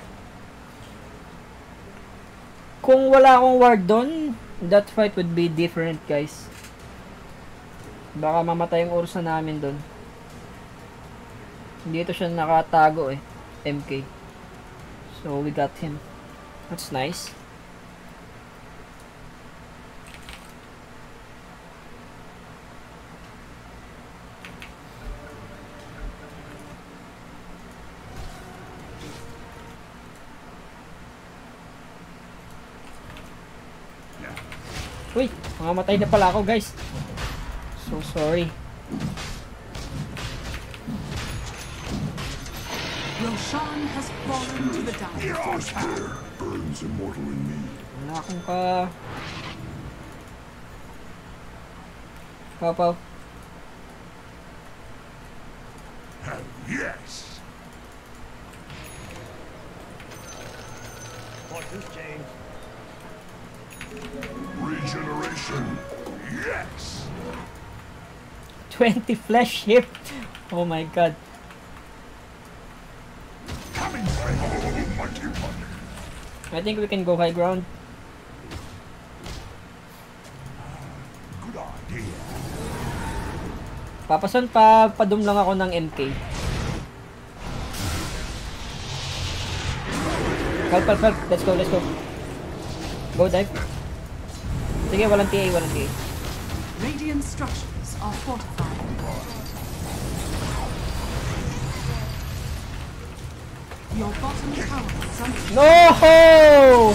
Kung wala akong word doon, that fight would be different, guys. Baka mamatay yung ursa namin doon. Dito siya nakatago eh. MK. So, we got him. That's nice. Uy, mamamatay na pala ako, guys. So sorry. Roshan has fallen to the dark. Frost there burns immortal in me. Wala akong ka... Papaw. And yes. Regeneration. Yes. 20 flesh hip. Oh my god. I think we can go high ground. Good idea. Papasan pa, padum lang ako ng MK. Help, help, help. Let's go, let's go. Go dive. Sige, walang TA, walang TA. Radiant structures are fortified. Your bottom tower is under No!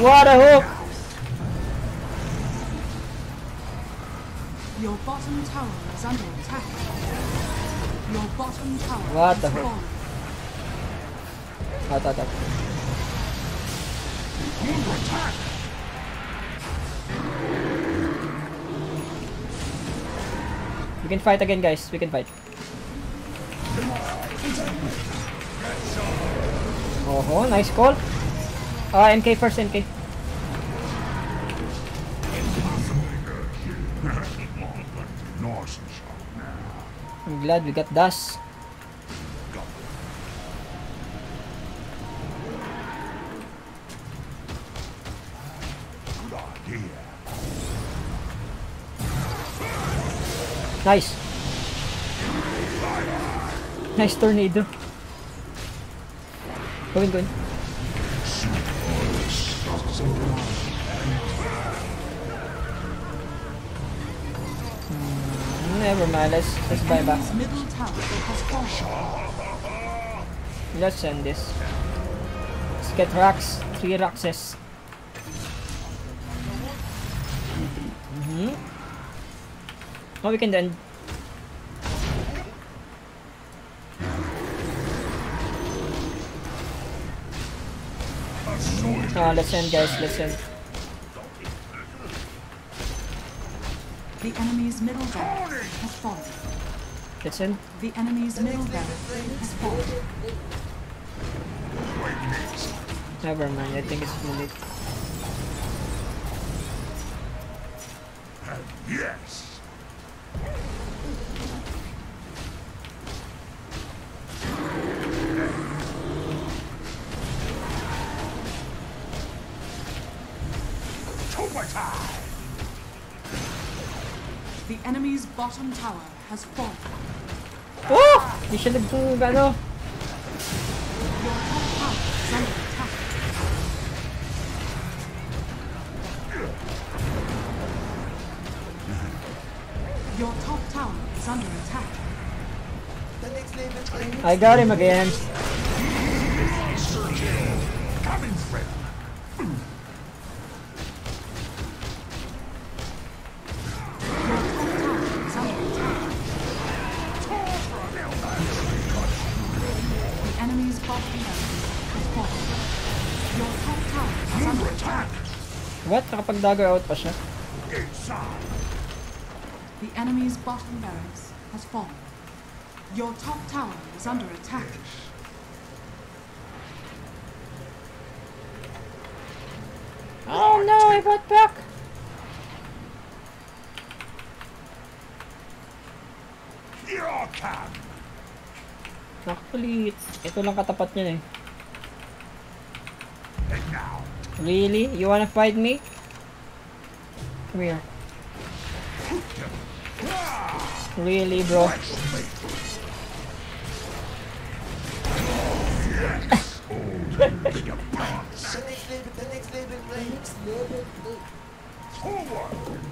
What a hook! Your bottom tower is under attack. Your bottom tower What is the falling. Out, out, out. We can fight again, guys. We can fight. Oh, nice call. Ah, MK first, MK. Nice and sharp now. I'm glad we got Das. Good idea. Nice. Nice tornado. Going, going. Hmm, Never mind, let's let's buy back. Enemy's middle tower has fallen. Let's send this. Let's get racks. Three raxes. Mm-hmm. Oh, we can then. Let's guys, let's. The enemy's middle barracks has fallen. Let's. The enemy's middle barracks has fallen. Never mind, I think it's too late. Enemy's bottom tower has fallen. Oh! Di siya nag ano. Your top tower is under attack. Your top tower is under attack. The next level plane. I got him again. What? Nakapag-dagger out pa siya. The enemy's bottom barracks has fallen. Your top tower is under attack. Oh no, I got back! Here I come. Actually, ito lang katapat niya eh. And now, Really? You wanna fight me? Next level plane. forward.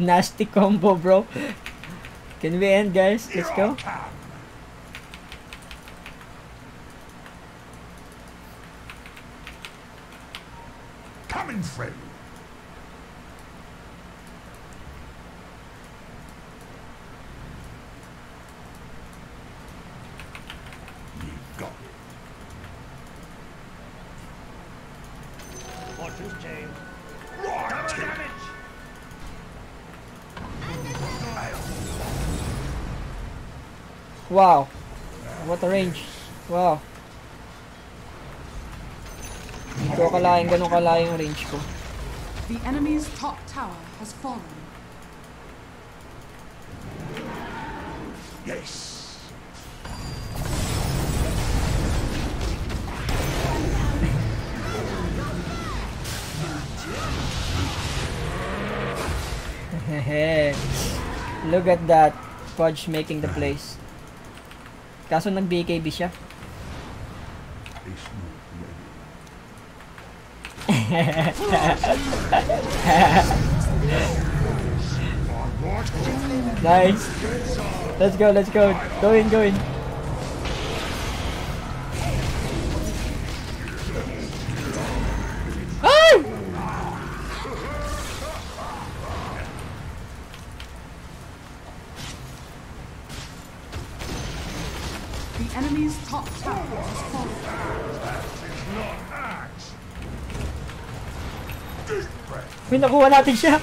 Nasty combo, bro. Can we end, guys? Let's go. Range. Wow. Hindi ko kalahin ganun kalayo yung range ko. The enemy's top tower has fallen. Yes. Hehe. Look at that. Fudge making the place. Kaso nag-BKB siya. Nice. Let's go, let's go. Go in, go in. Nakuha natin siya.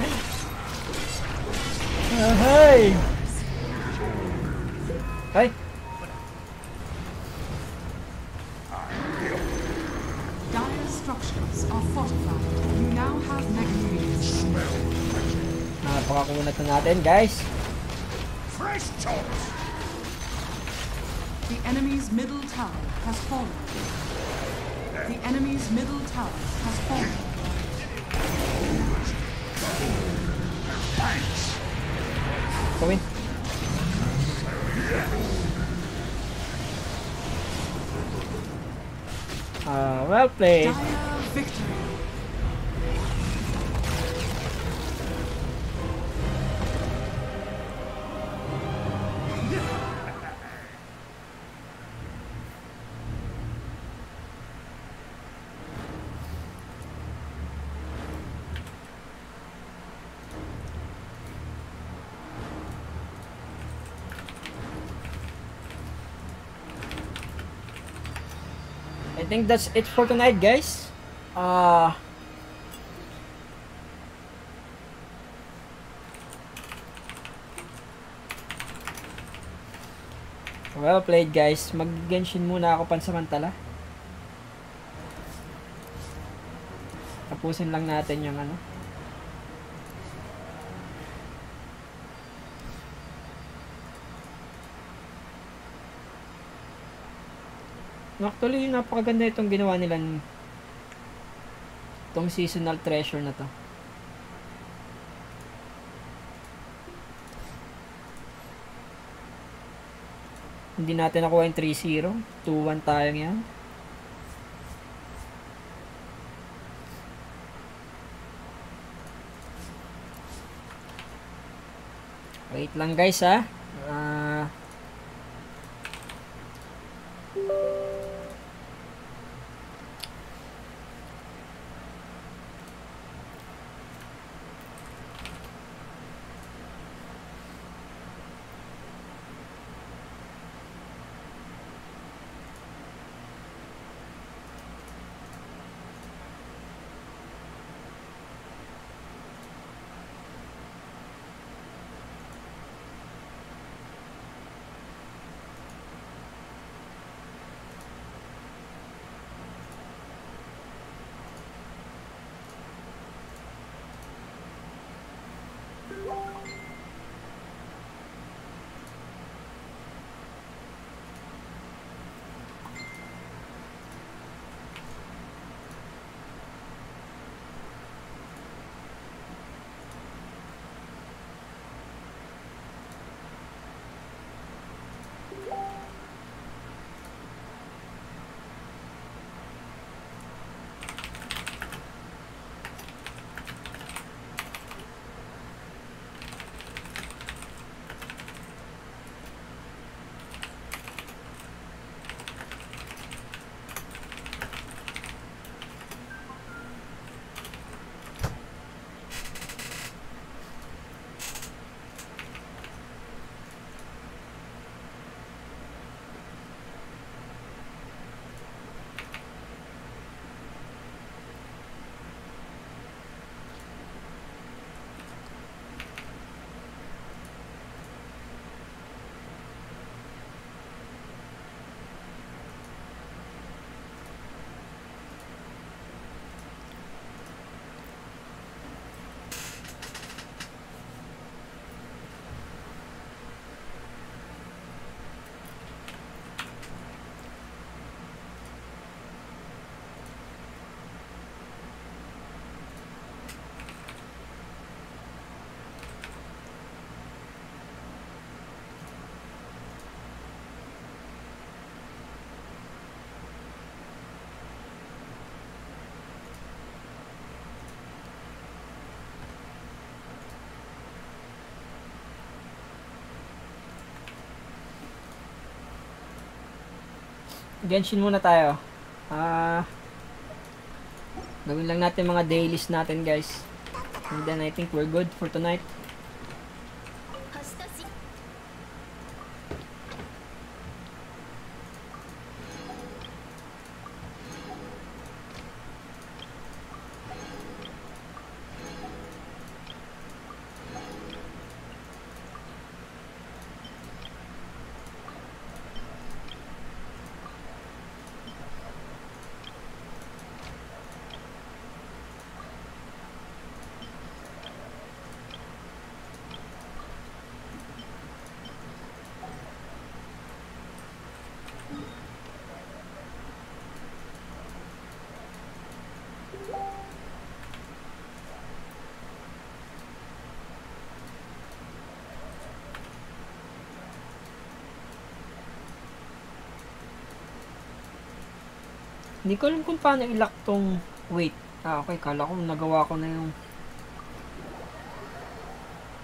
Ahay! Ay! Dire structures are fortified. You now have mega. Napakakunat na natin, guys. Fresh choice. The enemy's middle tower has fallen. The enemy's middle tower has fallen. Go in. Ah, well played. Think that's it for tonight, guys. Uh, well played, guys. Mag-genshin muna ako pansamantala. Tapusin lang natin yung ano. Actually, napakaganda itong ginawa nila itong seasonal treasure na to. Hindi natin nakuha yung 3-0. 2-1 tayo yan. Wait lang guys ha. Genshin muna tayo. Ah... gawin lang natin mga dailies natin guys. And then I think we're good for tonight. Hindi ko alam kung paano i-lock tong wait. Ah, okay. Kala ko nagawa ko na yung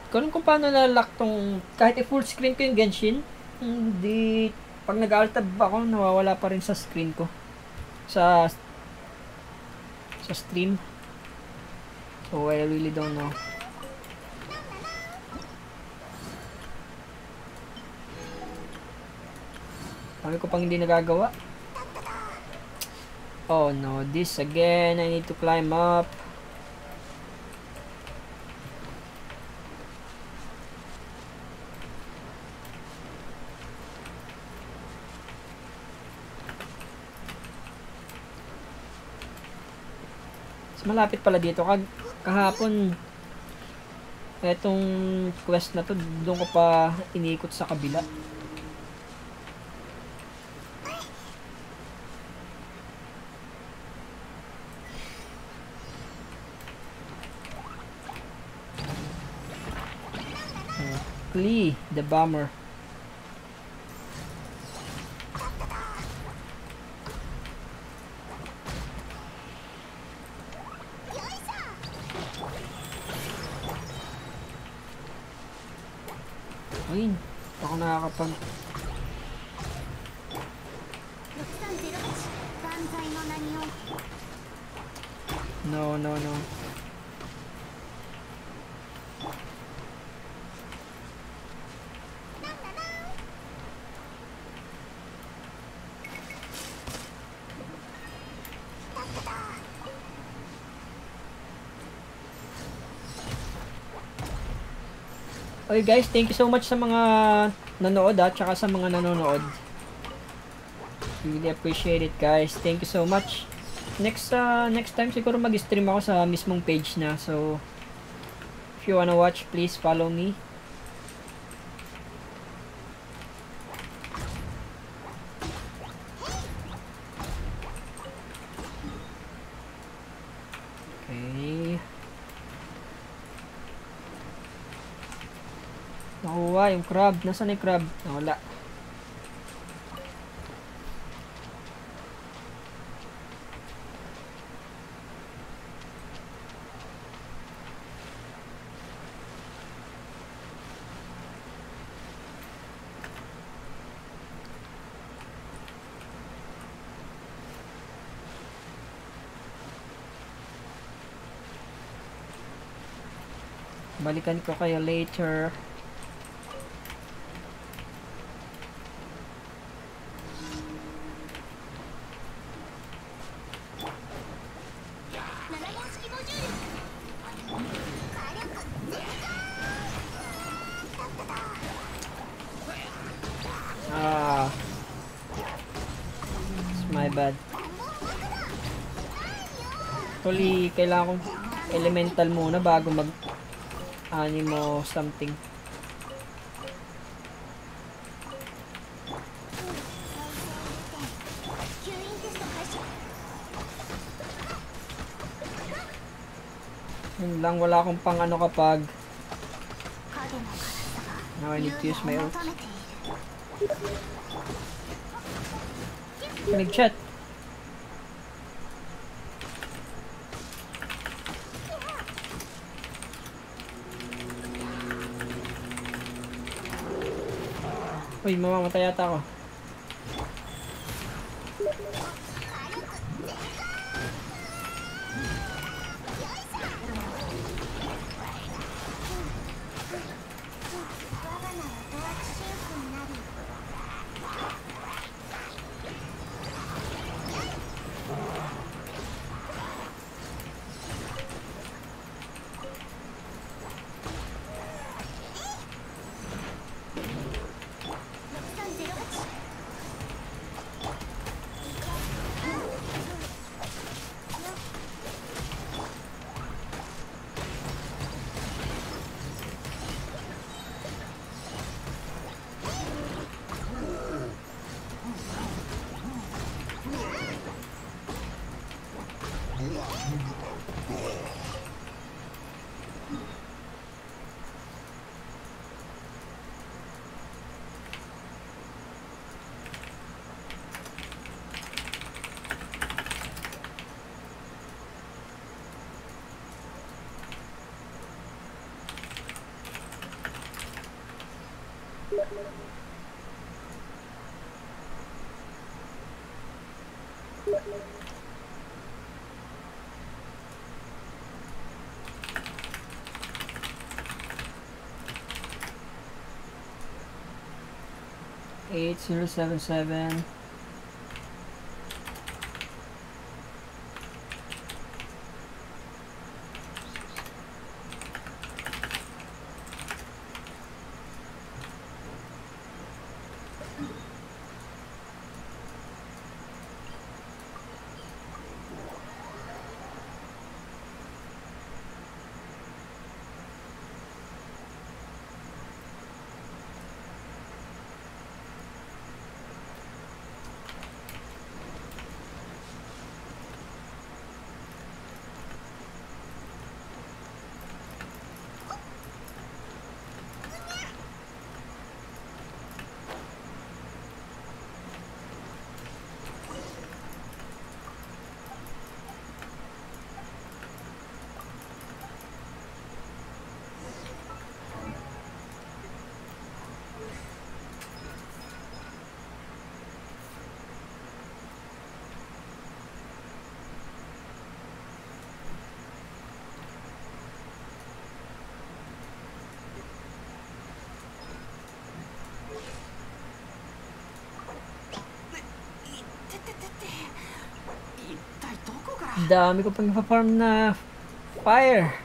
Hindi ko alam kung paano na-lock tong kahit i-full screen ko yung Genshin. Hindi pag nag-altab ako, nawawala pa rin sa screen ko. Sa sa stream. So, I really don't know. Sabi ko pang hindi nagagawa. Oh no, this again. I need to climb up. Malapit pala dito. Kag kahapon, etong quest na to, doon ko pa inikot sa kabila. Lee, the bomber. Ay, ako nakakapag... Okay guys, thank you so much sa mga nanood at saka sa mga nanonood. Really appreciate it guys. Thank you so much. Next uh, next time siguro mag-stream ako sa mismong page na. So if you wanna watch, please follow me. Nakuha yung crab. Nasaan yung crab? Nawala. Balikan ko kayo later. Kailangan kong elemental muna bago mag animo something. Yun lang, wala akong pang ano kapag Now I need to use my ult. Nag-chat. Uy, mamamatay yata ako. Eight zero seven seven. Dami ko pang ipa-farm na fire.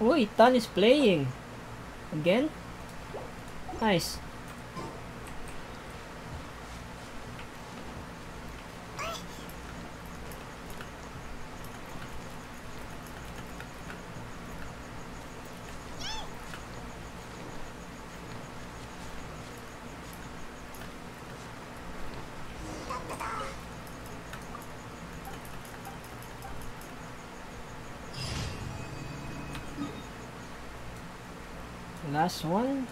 Uy, Tan is playing. Again? Nice. Last one,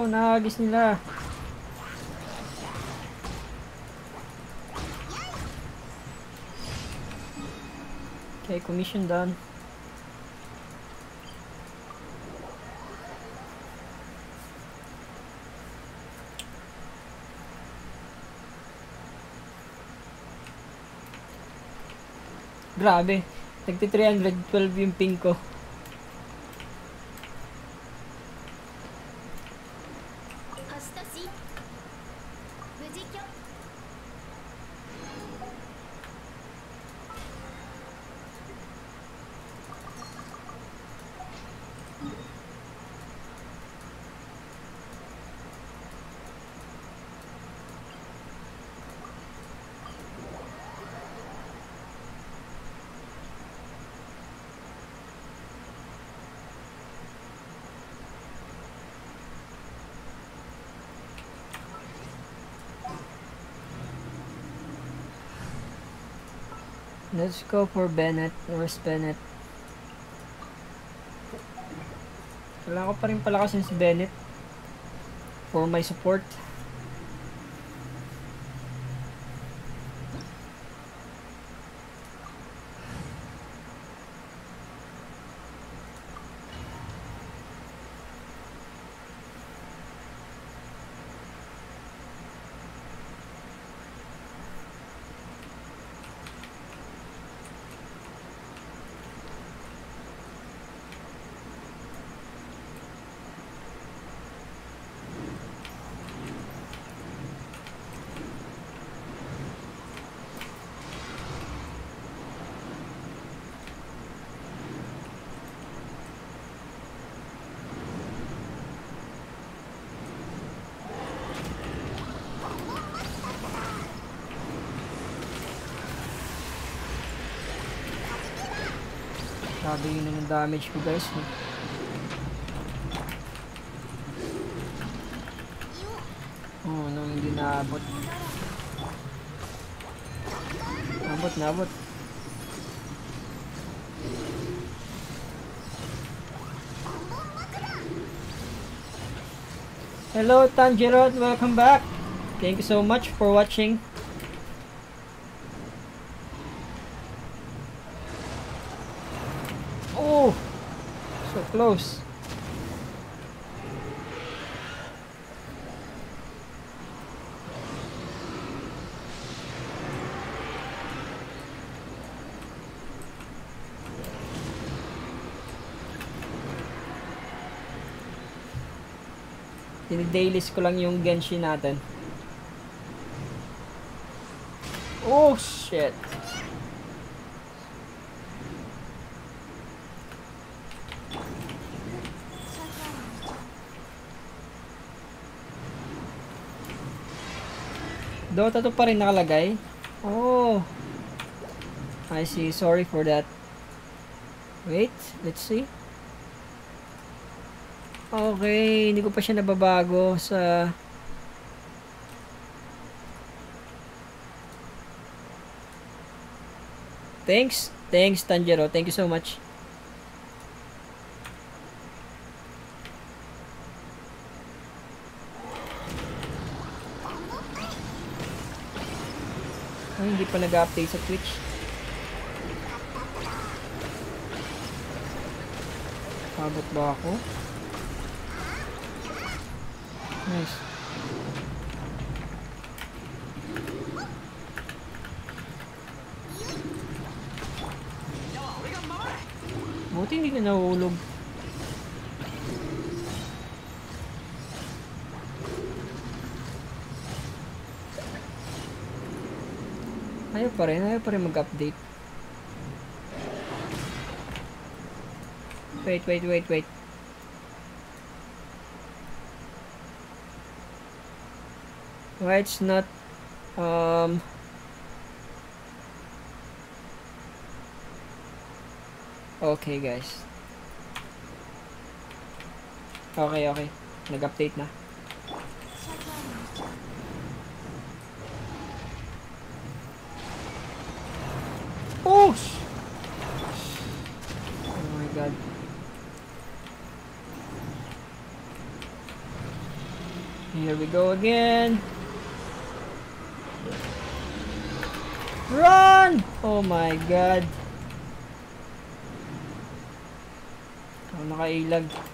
No, nahagis nila. Okay, commission done. Grabe. Nagti 312 yung ping ko. Let's go for Bennett. Where's Bennett? Kailangan ko pa rin palakasin si Bennett for my support. Damage ko guys. Oh, no, hindi naabot. Nabot, nabot. Hello, Tanjiro. Welcome back. Thank you so much for watching. Oh, so close. Tinidailis ko lang yung Genshin natin. Oh, shit. Dota 2 pa rin nakalagay. Oh. I see. Sorry for that. Wait, let's see. Okay, hindi ko pa siya nababago sa Thanks. Thanks, Tanjiro. Thank you so much. Ay, hindi pa nag-update sa Twitch. Abot ba ako? Nice. Buti hindi na nahulog. Ayaw pa rin, ayaw pa rin mag-update. Wait, wait, wait, wait. Why it's not, um... Okay, guys. Okay, okay. Nag-update na. Oh! sh- Oh my god. Here we go again. Run! Oh my god. Oh,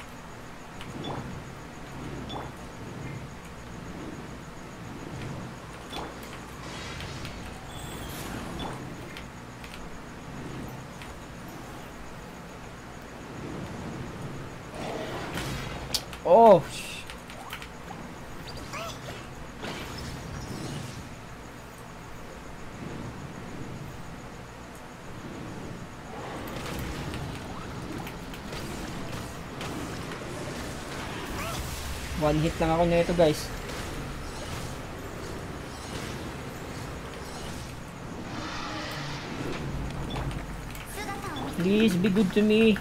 One hit lang ako nito guys. Please be good to me.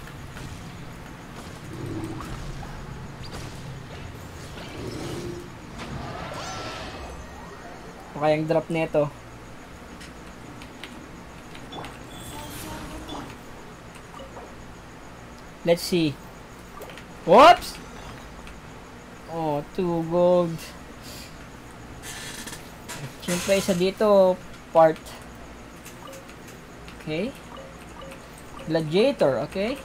O kayang drop nito. Let's see. Whoops! Oh, two gold. Siyempre, isa dito, part. Okay. Gladiator, okay.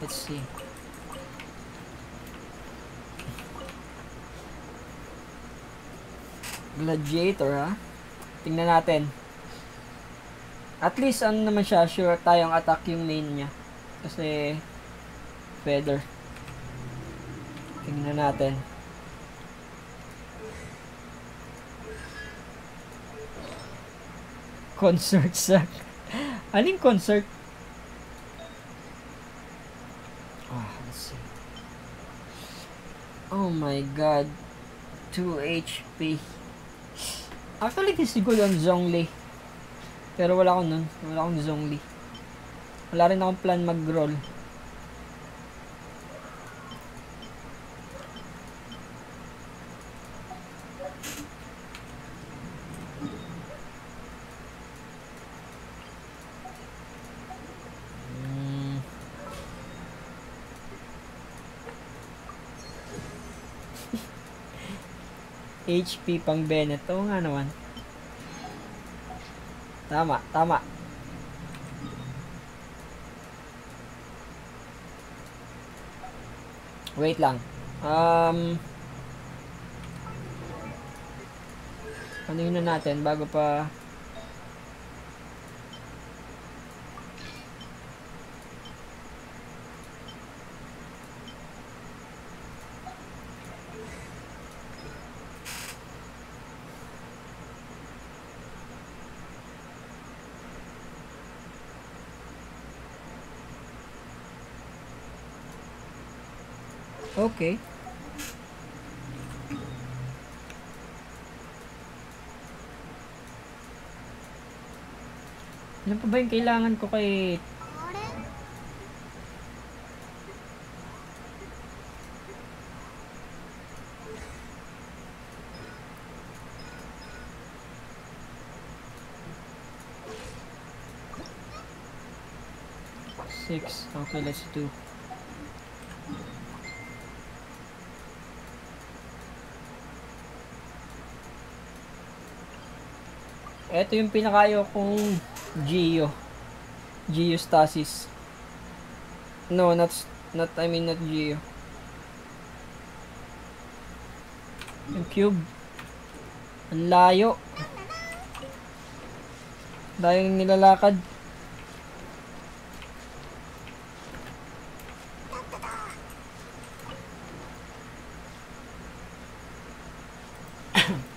Let's see. Gladiator, ha? Tingnan natin. At least, ano naman siya, sure tayong attack yung main niya. Kasi, feather. Natin. Concert sa... Aling concert? Ah, let's see. Oh my god. 2 HP. Actually, this is good on Zhongli. Pero wala akong nun. Wala akong Zhongli. Wala rin akong plan mag-roll. HP pang Bennett. Oo nga naman. Tama, tama. Wait lang. Um, ano yun na natin bago pa Okay. Ano pa ba yung kailangan ko kay... Six. Okay, let's do. Ito yung pinakayo kong Geo. Geostasis. No, not, not, I mean not Geo. Yung cube. Ang layo. Dahil nilalakad.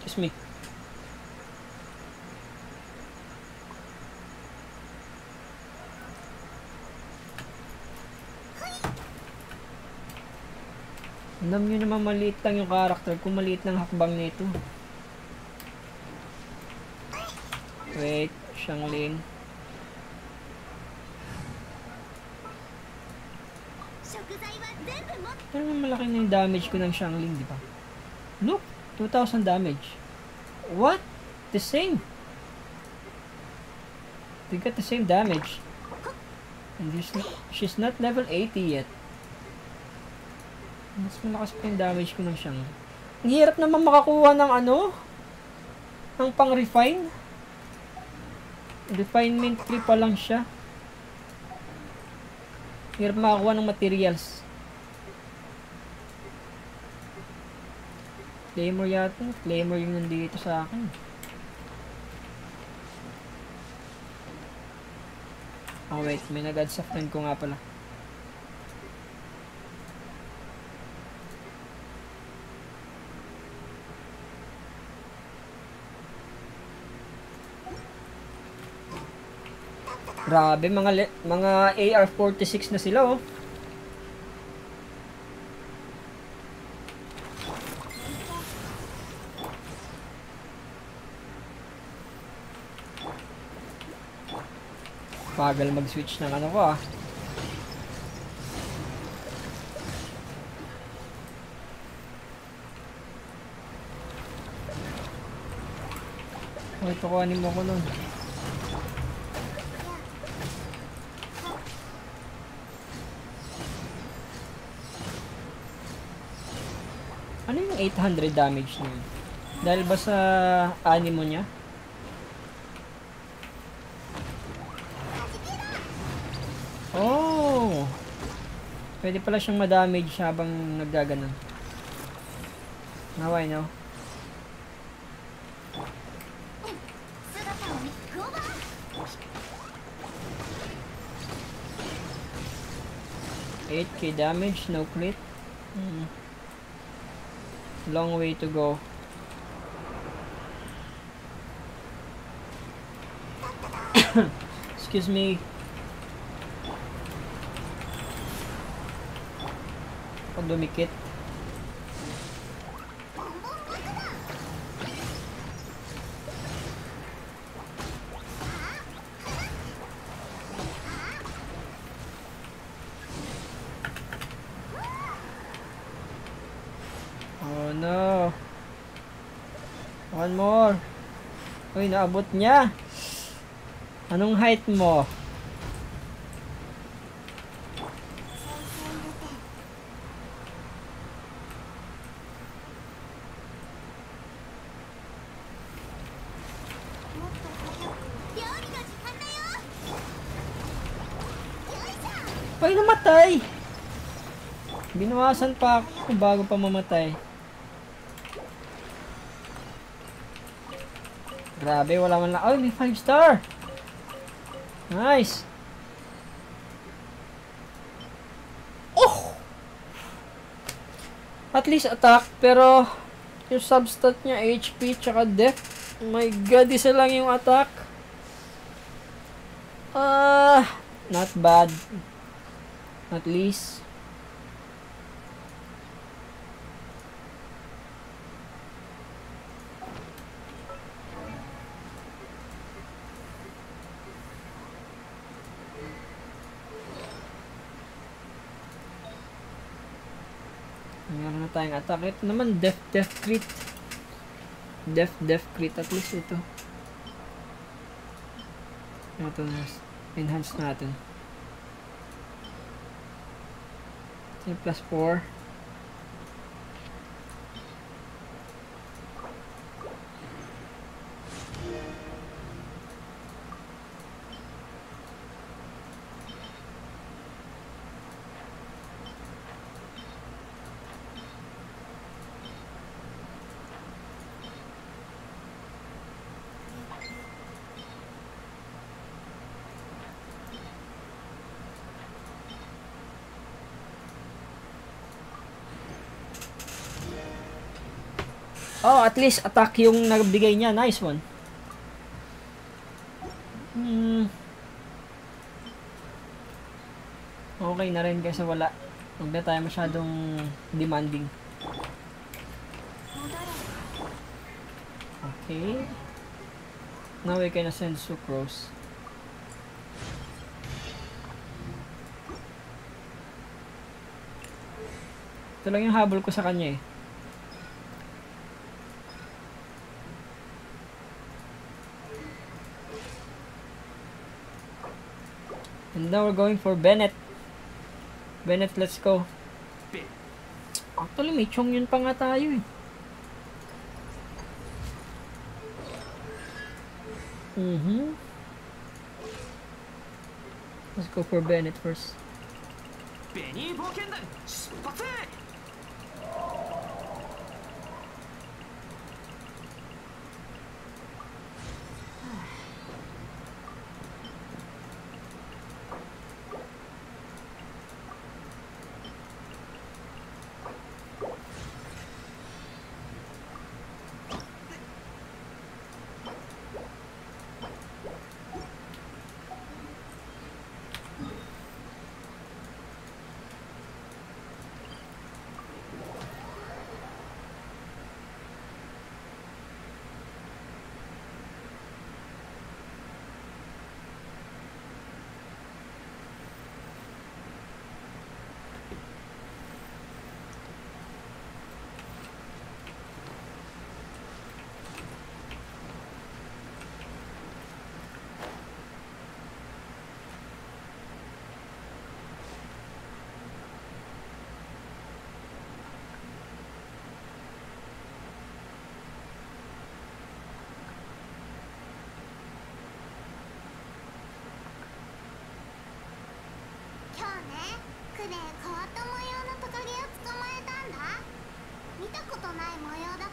Excuse me. Alam nyo naman maliit lang yung character kung maliit lang hakbang nito. Wait, Shangling. Pero malaki na yung damage ko ng Shangling, di ba? Look, 2,000 damage. What? The same. They got the same damage. And no, she's not level 80 yet. Mas malakas pa yung damage ko ng siyang. Ang hirap naman makakuha ng ano? Ng pang-refine. Refinement 3 pa lang siya. Hirap makakuha ng materials. Claymore yata. Claymore yung nandito sa akin. Oh wait, may nag-add sa friend ko nga pala. Grabe, mga mga AR-46 na sila, oh. Bagal mag-switch ng ano ko, ah. Oh, ito kuhanin mo ko nun. Ano yung 800 damage niya? Dahil ba sa animo niya? Oh! Pwede pala siyang madamage habang naggaganon. Now I know. Eight K damage, no crit. Hmm. Long way to go. Excuse me. Pag dumikit. Uy, naabot niya. Anong height mo? Ay, namatay! Binawasan pa ako bago pa mamatay. Grabe, wala man lang. Ay, may 5 star! Nice! Oh! At least attack, pero yung substat niya, HP, tsaka def. My god, isa lang yung attack. Ah, not bad. At least. Meron na tayong attack. Ito naman, def, def crit. Def, def crit. At least ito. Ito na. Enhance natin. Ito yung plus 4. Least attack yung nagbigay niya. Nice one. Hmm. Okay na rin kasi wala. Huwag na tayo masyadong demanding. Okay. Now we can send sucrose. Ito lang yung habol ko sa kanya eh. Now we're going for Bennett. Bennett, let's go. Actually, may chong yun pa nga tayo eh. Mm-hmm. Let's go for Bennett first. ベねクレイ変わった模様のトカゲを捕まえたんだ。見たことない模様だ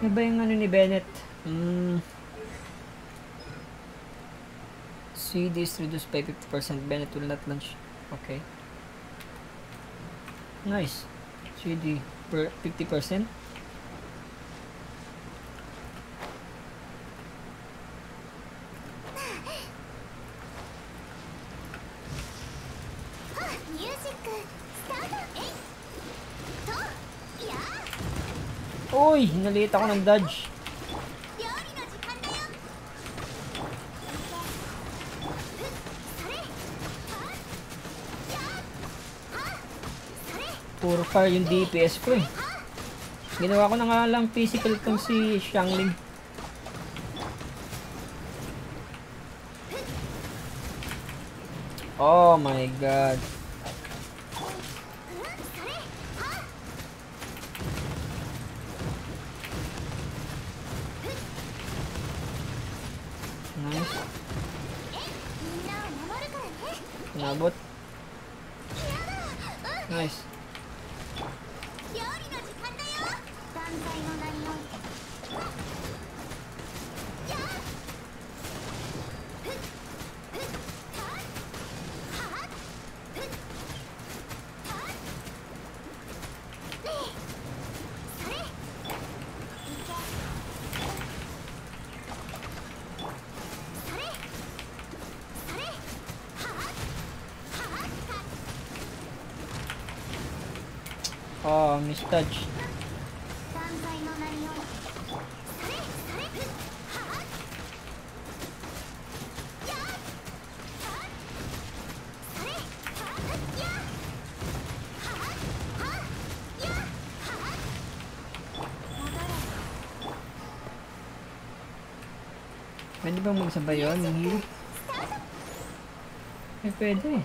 Ano ba yung ano ni Bennett? Hmm. CD is reduced by 50%. Bennett will not launch. Okay. Nice. CD per 50%. Uy, Naliit ako ng dodge. Puro fire yung DPS ko eh. Ginawa ko na nga lang physical kung si Xiangling. Oh my god. れ Pwede bang magsabay yun, yung heal? Eh, pwede.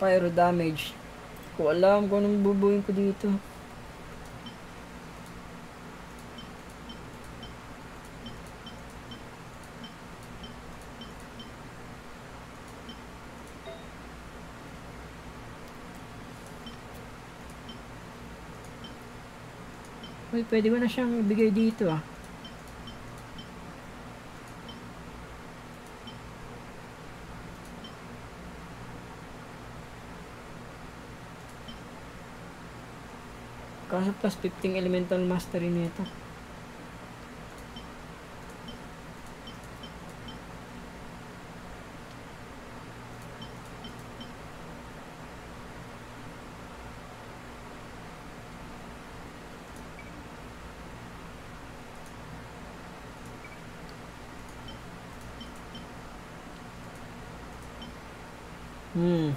Pyro damage. Ko alam kung anong bubuin ko dito. Uy, pwede ko na siyang ibigay dito ah. Kaso plus 15 elemental mastery nito. Hmm.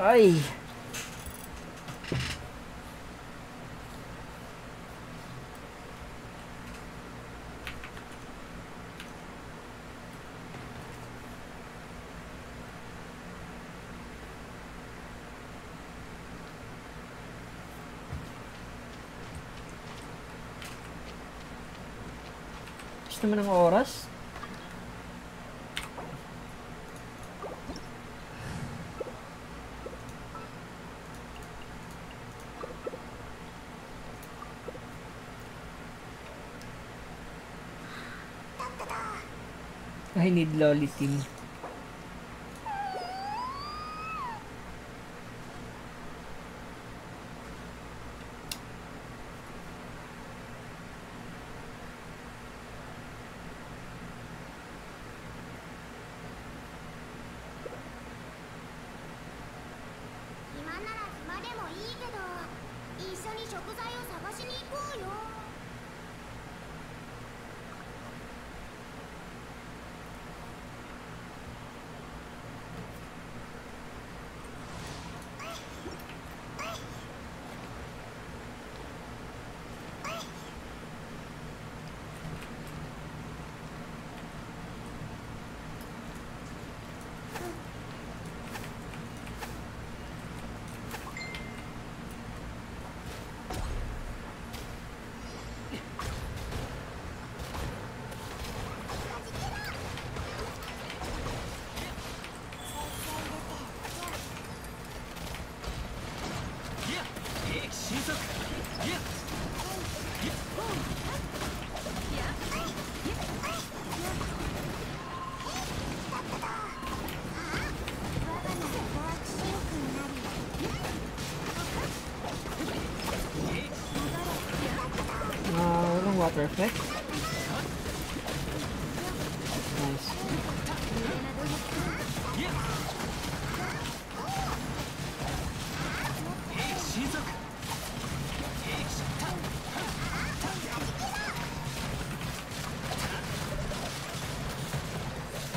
Ay. Gusto naman ng oras? I need lolly team. Nice.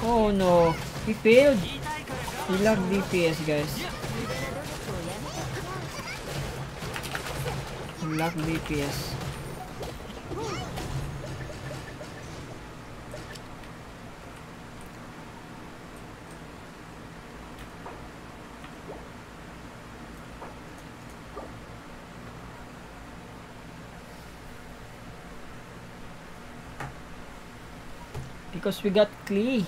Oh no, he failed. He lagged DPS, guys. He lagged DPS. Because we got Klee.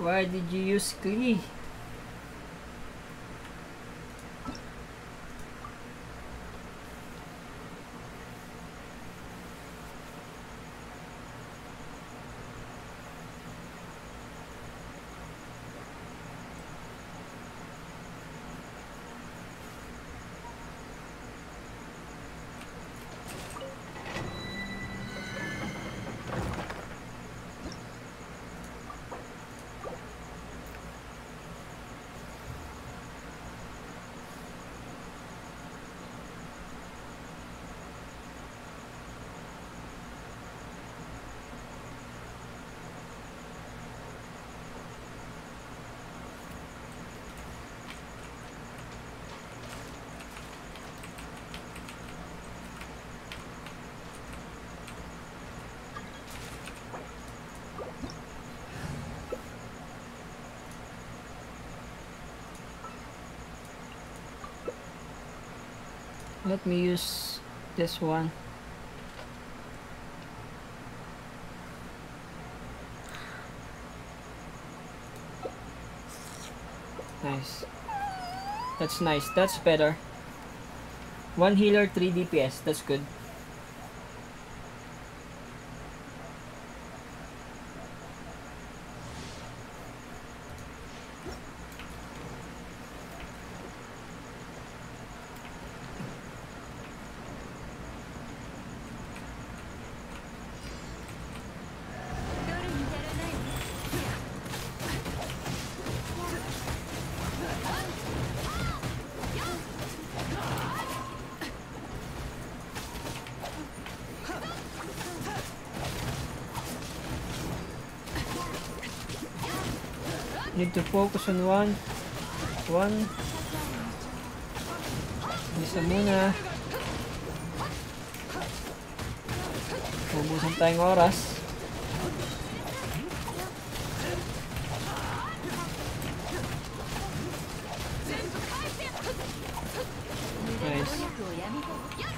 Why did you use Klee? Let me use this one. Nice. That's nice. That's better. One healer, 3 DPS. That's good. To focus on one. One. Isa muna. Ubusan tayong oras. Nice.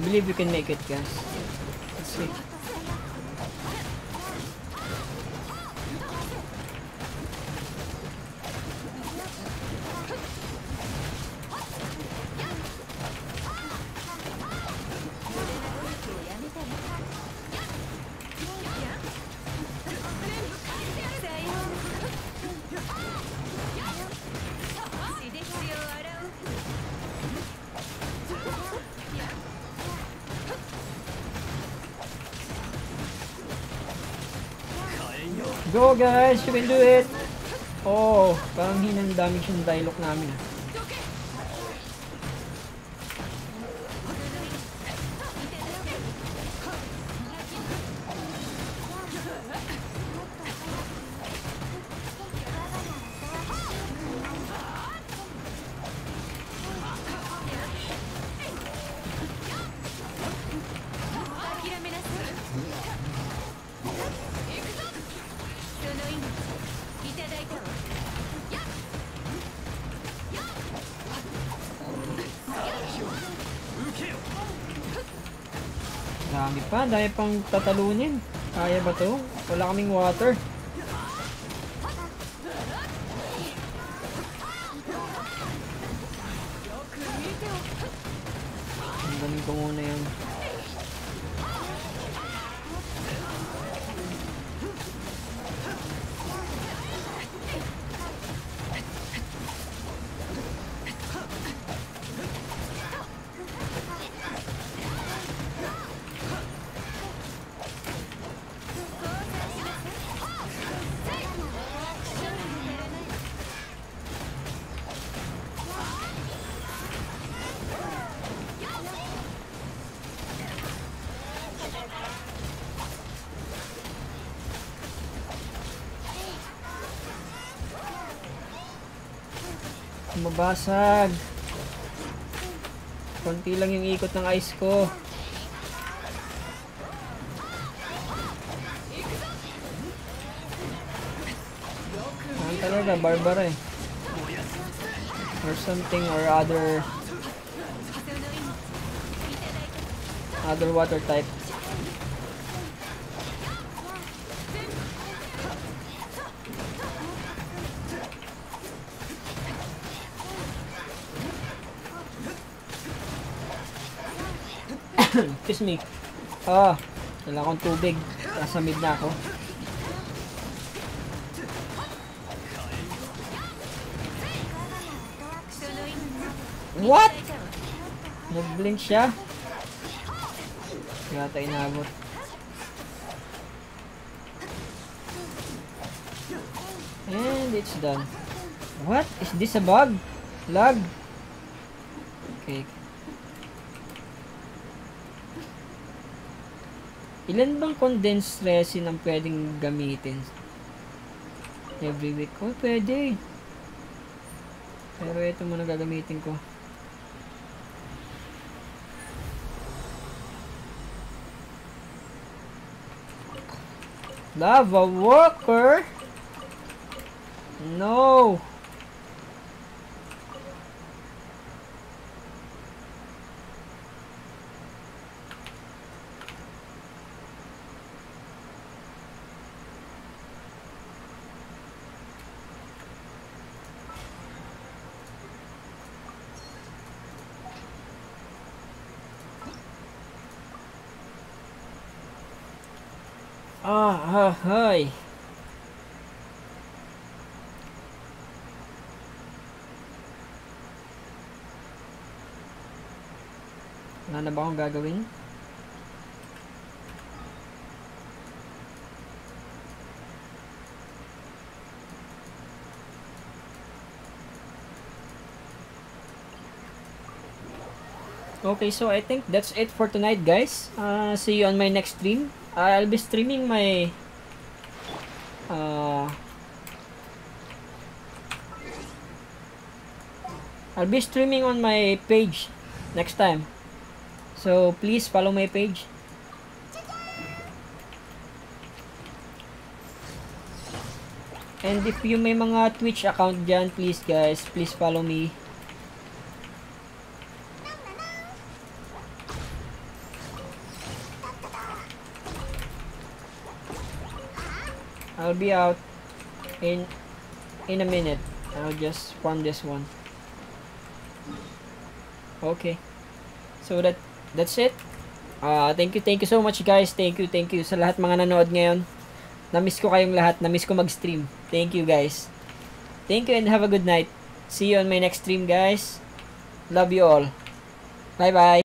I believe you can make it, guys. Let's see. Guys, you can do it! Oh, parang hinang damage yung dialogue namin. ah. Dami pang tatalunin. Kaya ba to? Wala kaming water. Mabasag. Konti lang yung ikot ng ice ko. Ano talaga, barbara eh. Or something or other other water type. Me. Ah, kailangan kong tubig. Nasa mid na ako. What? Nag-blink siya. Yata inabot. And it's done. What? Is this a bug? Lag? Okay. Ilan bang condensed resin ang pwedeng gamitin? Every week? Oh, pwede. Pero ito muna gagamitin ko. Lava Walker? No! Ah, ah, hay. Wala na ba akong gagawin? Okay, so I think that's it for tonight, guys. Uh, see you on my next stream. I'll be streaming my I'll be streaming on my page next time. So please follow my page. And if you may mga Twitch account dyan, please guys, please follow me. I'll be out in in a minute. I'll just farm this one. Okay. So that that's it. Uh, thank you, thank you so much guys. Thank you, thank you sa lahat mga nanood ngayon. Na-miss ko kayong lahat. Na-miss ko mag-stream. Thank you guys. Thank you and have a good night. See you on my next stream guys. Love you all. Bye bye.